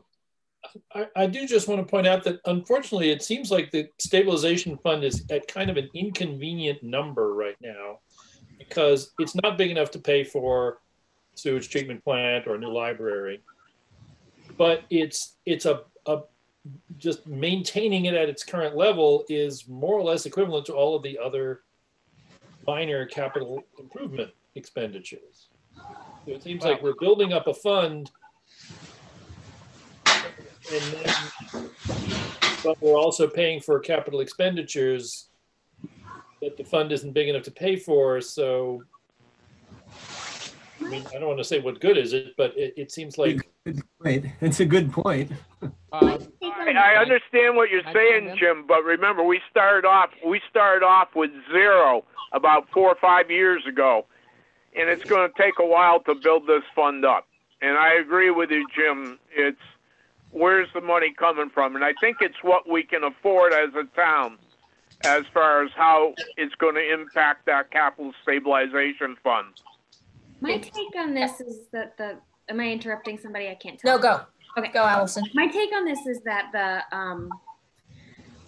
I, I do just want to point out that unfortunately, it seems like the stabilization fund is at kind of an inconvenient number right now because it's not big enough to pay for sewage treatment plant or a new library, but it's it's a, a just maintaining it at its current level is more or less equivalent to all of the other minor capital improvement expenditures. So it seems like we're building up a fund and then, but we're also paying for capital expenditures that the fund isn't big enough to pay for. So, I mean, I don't want to say what good is it, but it, it seems like Wait, it's a good point. Uh, I, I understand what you're saying, Jim, but remember we started off we started off with zero about four or five years ago, and it's going to take a while to build this fund up. and I agree with you, Jim. It's where's the money coming from, and I think it's what we can afford as a town, as far as how it's going to impact that capital stabilization fund. My take on this is that the, am I interrupting somebody? I can't tell. No, go. Okay. Go, Allison. My take on this is that the, um,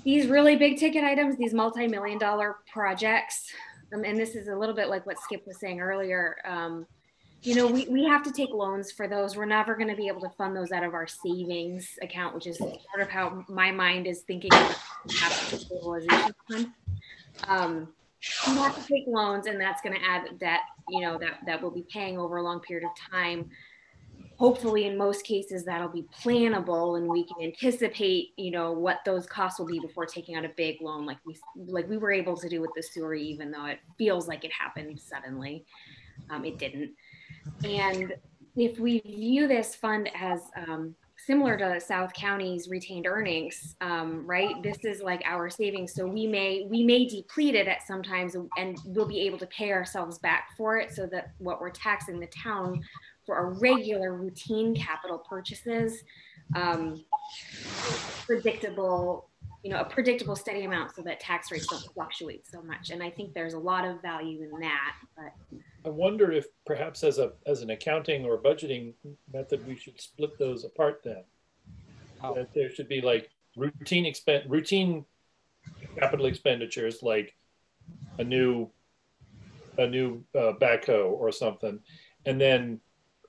these really big ticket items, these multi-million dollar projects, um, and this is a little bit like what Skip was saying earlier, um, you know, we, we have to take loans for those. We're never going to be able to fund those out of our savings account, which is sort of how my mind is thinking about capital stabilization fund. Um, we have to take loans and that's going to add debt, you know, that, that we'll be paying over a long period of time. Hopefully, in most cases, that'll be plannable and we can anticipate, you know, what those costs will be before taking out a big loan like we, like we were able to do with the sewer, even though it feels like it happened suddenly. Um, it didn't. And if we view this fund as um, similar to South County's retained earnings, um, right? This is like our savings, so we may we may deplete it at sometimes, and we'll be able to pay ourselves back for it, so that what we're taxing the town for our regular routine capital purchases, um, predictable, you know, a predictable steady amount, so that tax rates don't fluctuate so much. And I think there's a lot of value in that, but. I wonder if perhaps as a as an accounting or budgeting method, we should split those apart then. That there should be like routine expen routine capital expenditures like a new a new uh, backhoe or something, and then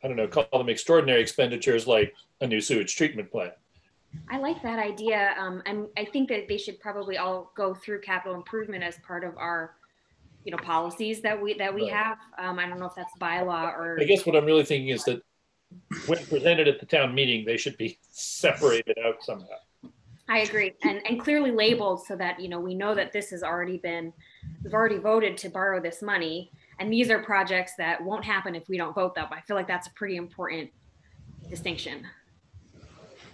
I don't know, call them extraordinary expenditures like a new sewage treatment plant. I like that idea. Um, and I think that they should probably all go through capital improvement as part of our, you know, policies that we that we Right. have. Um, I don't know if that's bylaw or. I guess what I'm really thinking is that when presented at the town meeting, they should be separated out somehow. I agree, and and clearly labeled so that you know we know that this has already been, we've already voted to borrow this money, and these are projects that won't happen if we don't vote them. I feel like that's a pretty important distinction.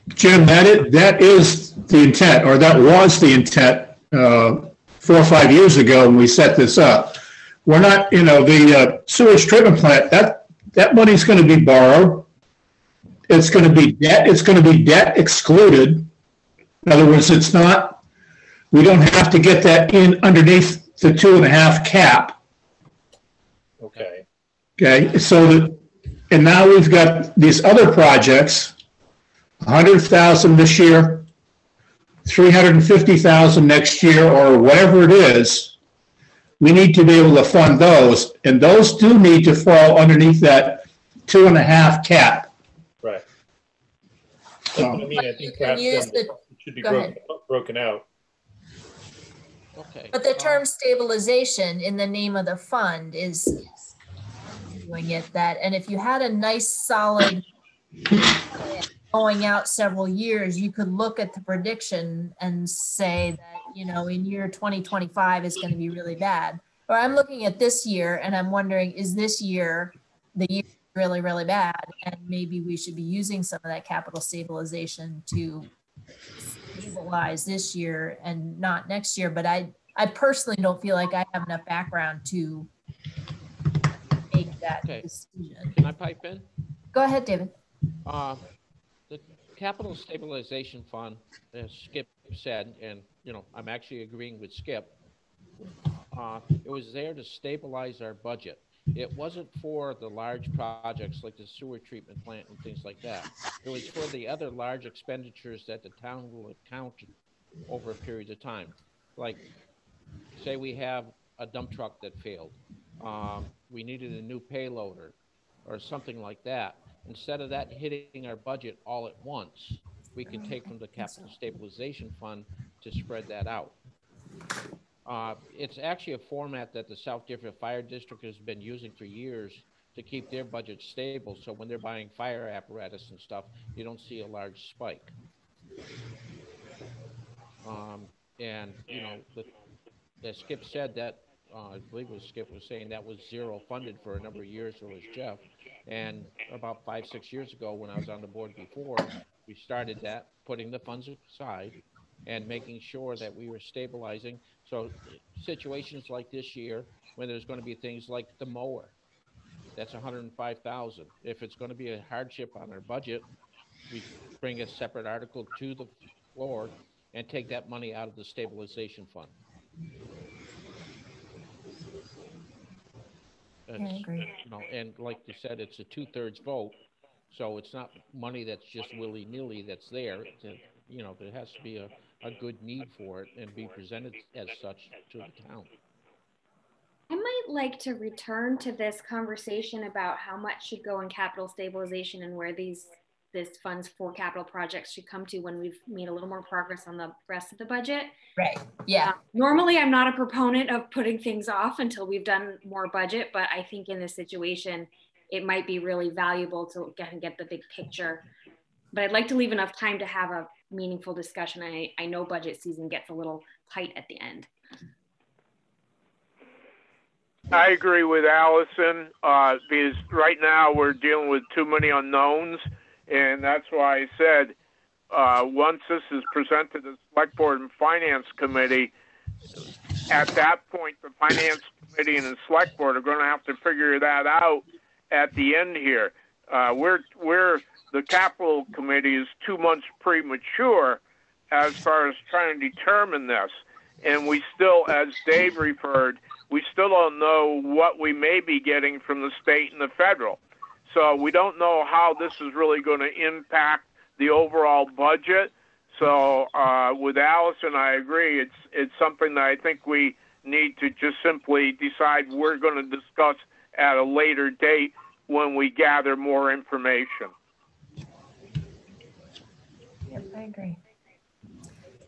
Jim, that is, that is the intent, or that was the intent uh, four or five years ago when we set this up. We're not, you know, the uh, sewage treatment plant, that, that money's going to be borrowed. It's going to be debt, it's going to be debt excluded. In other words, it's not, we don't have to get that in underneath the two and a half cap. Okay. Okay, so that, and now we've got these other projects, a hundred thousand this year, three hundred and fifty thousand next year, or whatever it is. We need to be able to fund those, and those do need to fall underneath that two and a half cap. Right. That's what I mean. I think perhaps use then the- it should be go broken, broken out. Okay. But the um, term stabilization in the name of the fund is doing it that, and if you had a nice solid plan going out several years, you could look at the prediction and say that, you know, in year 2025 is going to be really bad. Or I'm looking at this year and I'm wondering, is this year the year really, really bad? And maybe we should be using some of that capital stabilization to stabilize this year and not next year. But I, I personally don't feel like I have enough background to make that Okay. decision. Can I pipe in? Go ahead, David. Uh, capital stabilization fund, as Skip said, and, you know, I'm actually agreeing with Skip. uh, It was there to stabilize our budget. It wasn't for the large projects like the sewer treatment plant and things like that. It was for the other large expenditures that the town will account over a period of time. Like, say we have a dump truck that failed. Um, we needed a new payloader or something like that. Instead of that hitting our budget all at once, we can take from the capital stabilization fund to spread that out. Uh, it's actually a format that the South Deerfield Fire District has been using for years to keep their budget stable. So when they're buying fire apparatus and stuff, you don't see a large spike. Um, and, you know, the, as Skip said, that, uh, I believe was Skip was saying that was zero funded for a number of years, or was Jeff. And about five, six years ago, when I was on the board before, we started that, putting the funds aside and making sure that we were stabilizing. So situations like this year, when there's going to be things like the mower, That's hundred and five thousand. If it's gonna be a hardship on our budget, we bring a separate article to the floor and take that money out of the stabilization fund. It's, agree. You know, and like you said, it's a two-thirds vote, so it's not money that's just willy-nilly that's there. It's a- You know, there has to be a, a good need for it and be presented as such to the town. I might like to return to this conversation about how much should go in capital stabilization and where these this funds for capital projects should come to when we've made a little more progress on the rest of the budget. Right. Yeah. Uh, normally, I'm not a proponent of putting things off until we've done more budget, but I think in this situation, it might be really valuable to get and get the big picture. But I'd like to leave enough time to have a meaningful discussion. I, I know budget season gets a little tight at the end. I agree with Allison, uh, because right now we're dealing with too many unknowns. And that's why I said, uh, once this is presented to the select board and finance committee, at that point, the finance committee and the select board are going to have to figure that out at the end here. Uh, we're, we're, the capital committee is two months premature as far as trying to determine this. And we still, as Dave referred, we still don't know what we may be getting from the state and the federal. So we don't know how this is really going to impact the overall budget. So uh, with Allison, I agree. It's it's something that I think we need to just simply decide we're going to discuss at a later date when we gather more information. Yep, I agree.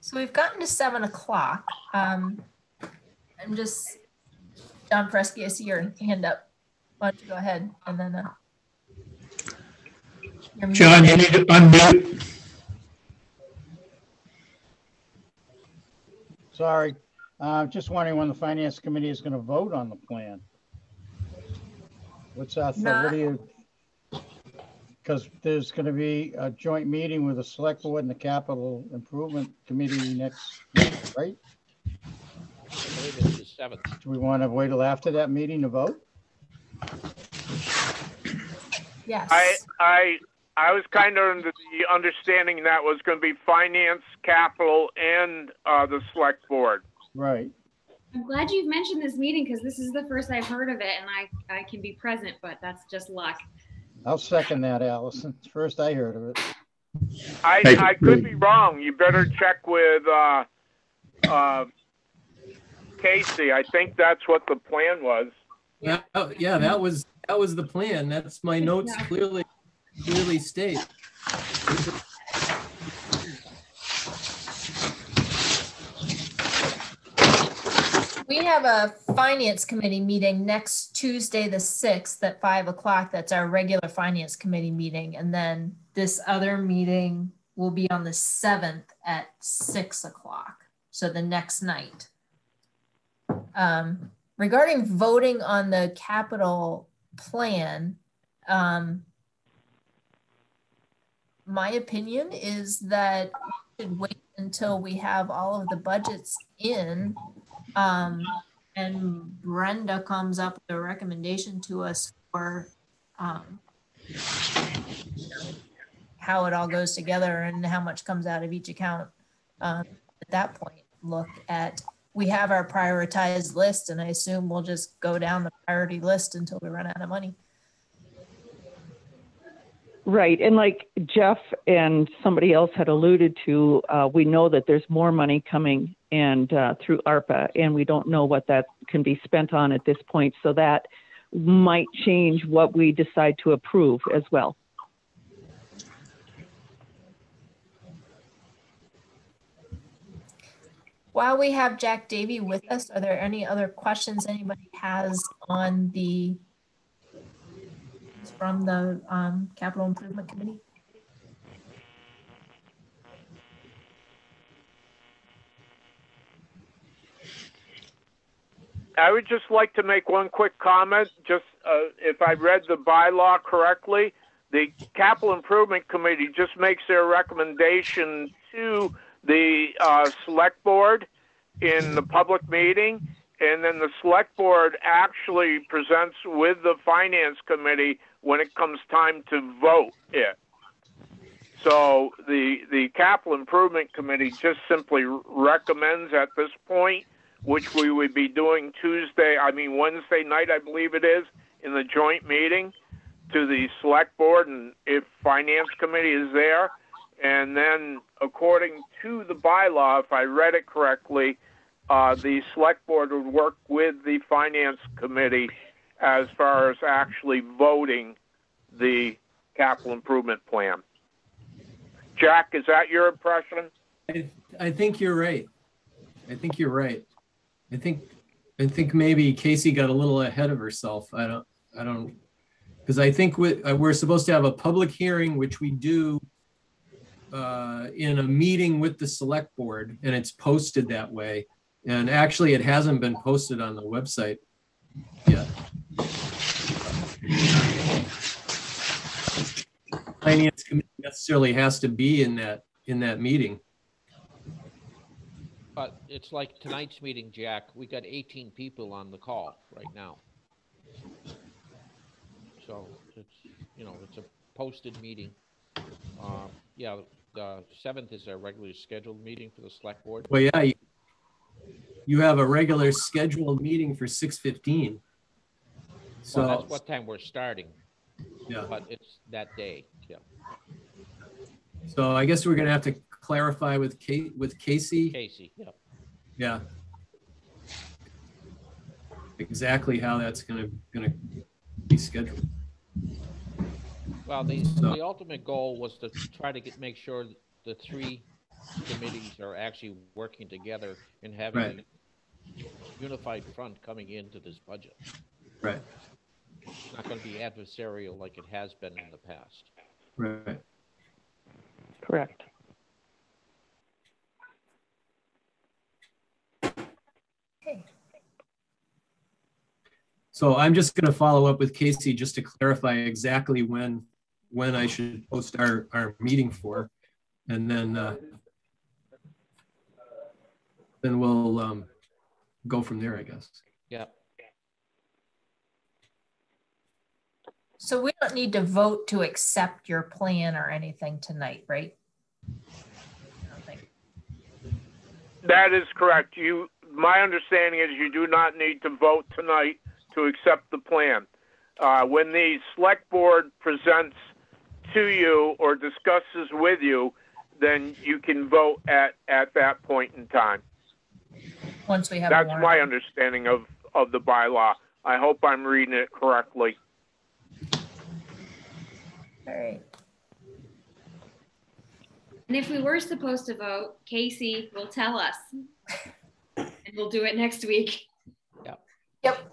So we've gotten to seven o'clock. Um, I'm just, John Fresky, I see your hand up. Why don't you go ahead and then, uh. You're John, you need to unmute. Sorry. Uh, just wondering when the finance committee is gonna vote on the plan. What's that, Not- what do you? Because there's gonna be a joint meeting with the select board and the capital improvement committee next week, right? I believe it's the seventh. Do we want to wait till after that meeting to vote? Yes. I I I was kind of under the understanding that was going to be finance, capital, and uh, the select board. Right. I'm glad you've mentioned this meeting because this is the first I've heard of it and I, I can be present, but that's just luck. I'll second that, Allison. First I heard of it. I Thank. I could be wrong. You better check with uh, uh, Casey. I think that's what the plan was. Yeah, yeah, that was, that was the plan. That's my notes clearly, clearly state. We have a finance committee meeting next Tuesday, the sixth at five o'clock. That's our regular finance committee meeting. And then this other meeting will be on the seventh at six o'clock. So the next night. Um, regarding voting on the capital plan, um, my opinion is that we should wait until we have all of the budgets in um, and Brenda comes up with a recommendation to us for, um, how it all goes together and how much comes out of each account. Um, at that point, look at, we have our prioritized list and I assume we'll just go down the priority list until we run out of money. Right. And like Jeff and somebody else had alluded to, uh, we know that there's more money coming and uh, through ARPA, and we don't know what that can be spent on at this point. So that might change what we decide to approve as well. While we have Jack Davy with us, are there any other questions anybody has on the from the um, Capital Improvement Committee? I would just like to make one quick comment. Just uh, if I read the bylaw correctly, the capital improvement committee just makes their recommendation to the uh, select board in the public meeting, and then the select board actually presents with the finance committee when it comes time to vote it. So the, the capital improvement committee just simply recommends at this point, which we would be doing Tuesday, I mean Wednesday night, I believe it is, in the joint meeting to the select board and if finance committee is there. And then according to the bylaw, if I read it correctly, uh, the select board would work with the finance committee as far as actually voting the capital improvement plan. Jack, is that your impression? I, I think you're right. I think you're right. I think, I think maybe Casey got a little ahead of herself. I don't, I don't, because I think we, uh, we're supposed to have a public hearing, which we do uh, in a meeting with the select board, and it's posted that way. And actually, it hasn't been posted on the website yet. Finance committee necessarily has to be in that, in that meeting. But it's like tonight's meeting, Jack, we got eighteen people on the call right now. So it's, you know, it's a posted meeting. Um, yeah, the seventh is our regularly scheduled meeting for the select board. Well, yeah, you- you have a regular scheduled meeting for six fifteen. Well, So, that's what time we're starting. Yeah. But it's that day, yeah. so I guess we're gonna have to clarify with Kate, with Casey. Casey, yeah. Yeah. Exactly how that's gonna, gonna be scheduled. Well, the, So- the ultimate goal was to try to get, make sure the three committees are actually working together and having Right. a unified front coming into this budget. Right, It's not gonna be adversarial like it has been in the past. right. Correct. So I'm just gonna follow up with Casey just to clarify exactly when, when I should post our, our meeting for. And then, uh, then we'll, um, go from there, I guess. Yeah. So we don't need to vote to accept your plan or anything tonight, right? I don't think. That is correct. You, my understanding is you do not need to vote tonight to accept the plan. Uh, when the select board presents to you or discusses with you, then you can vote at, at that point in time. Once we have. That's my understanding of, of the bylaw. I hope I'm reading it correctly. All right. And if we were supposed to vote, Casey will tell us. And we'll do it next week. Yep. Yep.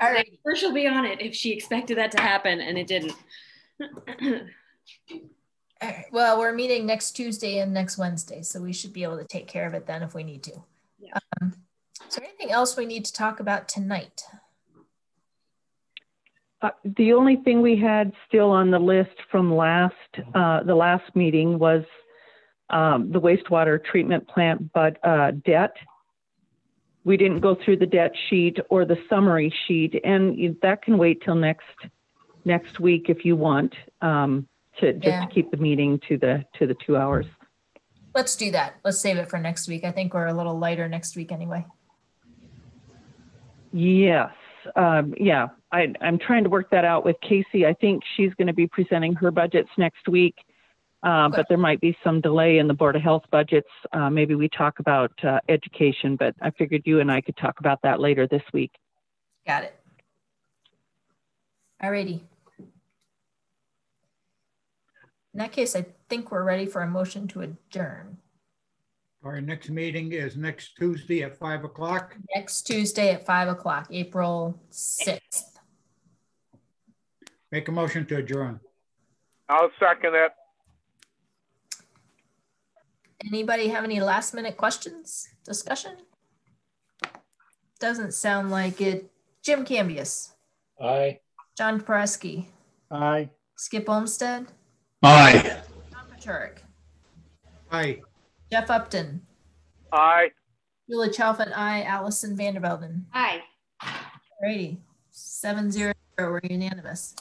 All right. Or she'll be on it if she expected that to happen and it didn't. All right. Well, we're meeting next Tuesday and next Wednesday, so we should be able to take care of it then if we need to. Um, Is there anything else we need to talk about tonight? Uh, the only thing we had still on the list from last, uh, the last meeting was um, the wastewater treatment plant, but uh, debt. We didn't go through the debt sheet or the summary sheet, and that can wait till next next week if you want um, to just Yeah. to keep the meeting to the to the two hours. Let's do that. Let's save it for next week. I think we're a little lighter next week anyway. Yes, um, yeah. I, I'm trying to work that out with Casey. I think she's going to be presenting her budgets next week, um, but there might be some delay in the Board of Health budgets. Uh, maybe we talk about uh, education, but I figured you and I could talk about that later this week. Got it. All righty. In that case, I think we're ready for a motion to adjourn. Our next meeting is next Tuesday at five o'clock. Next Tuesday at five o'clock, April sixth. Make a motion to adjourn. I'll second it. Anybody have any last minute questions, discussion? Doesn't sound like it. Jim Cambias, Aye. John Presky, Aye. Skip Olmstead. Aye. Tom Turek, Aye. Jeff Upton, Aye. Julie Chalfant, Aye, Allison Vandervelden. Aye. Alrighty, seven zero, we're unanimous.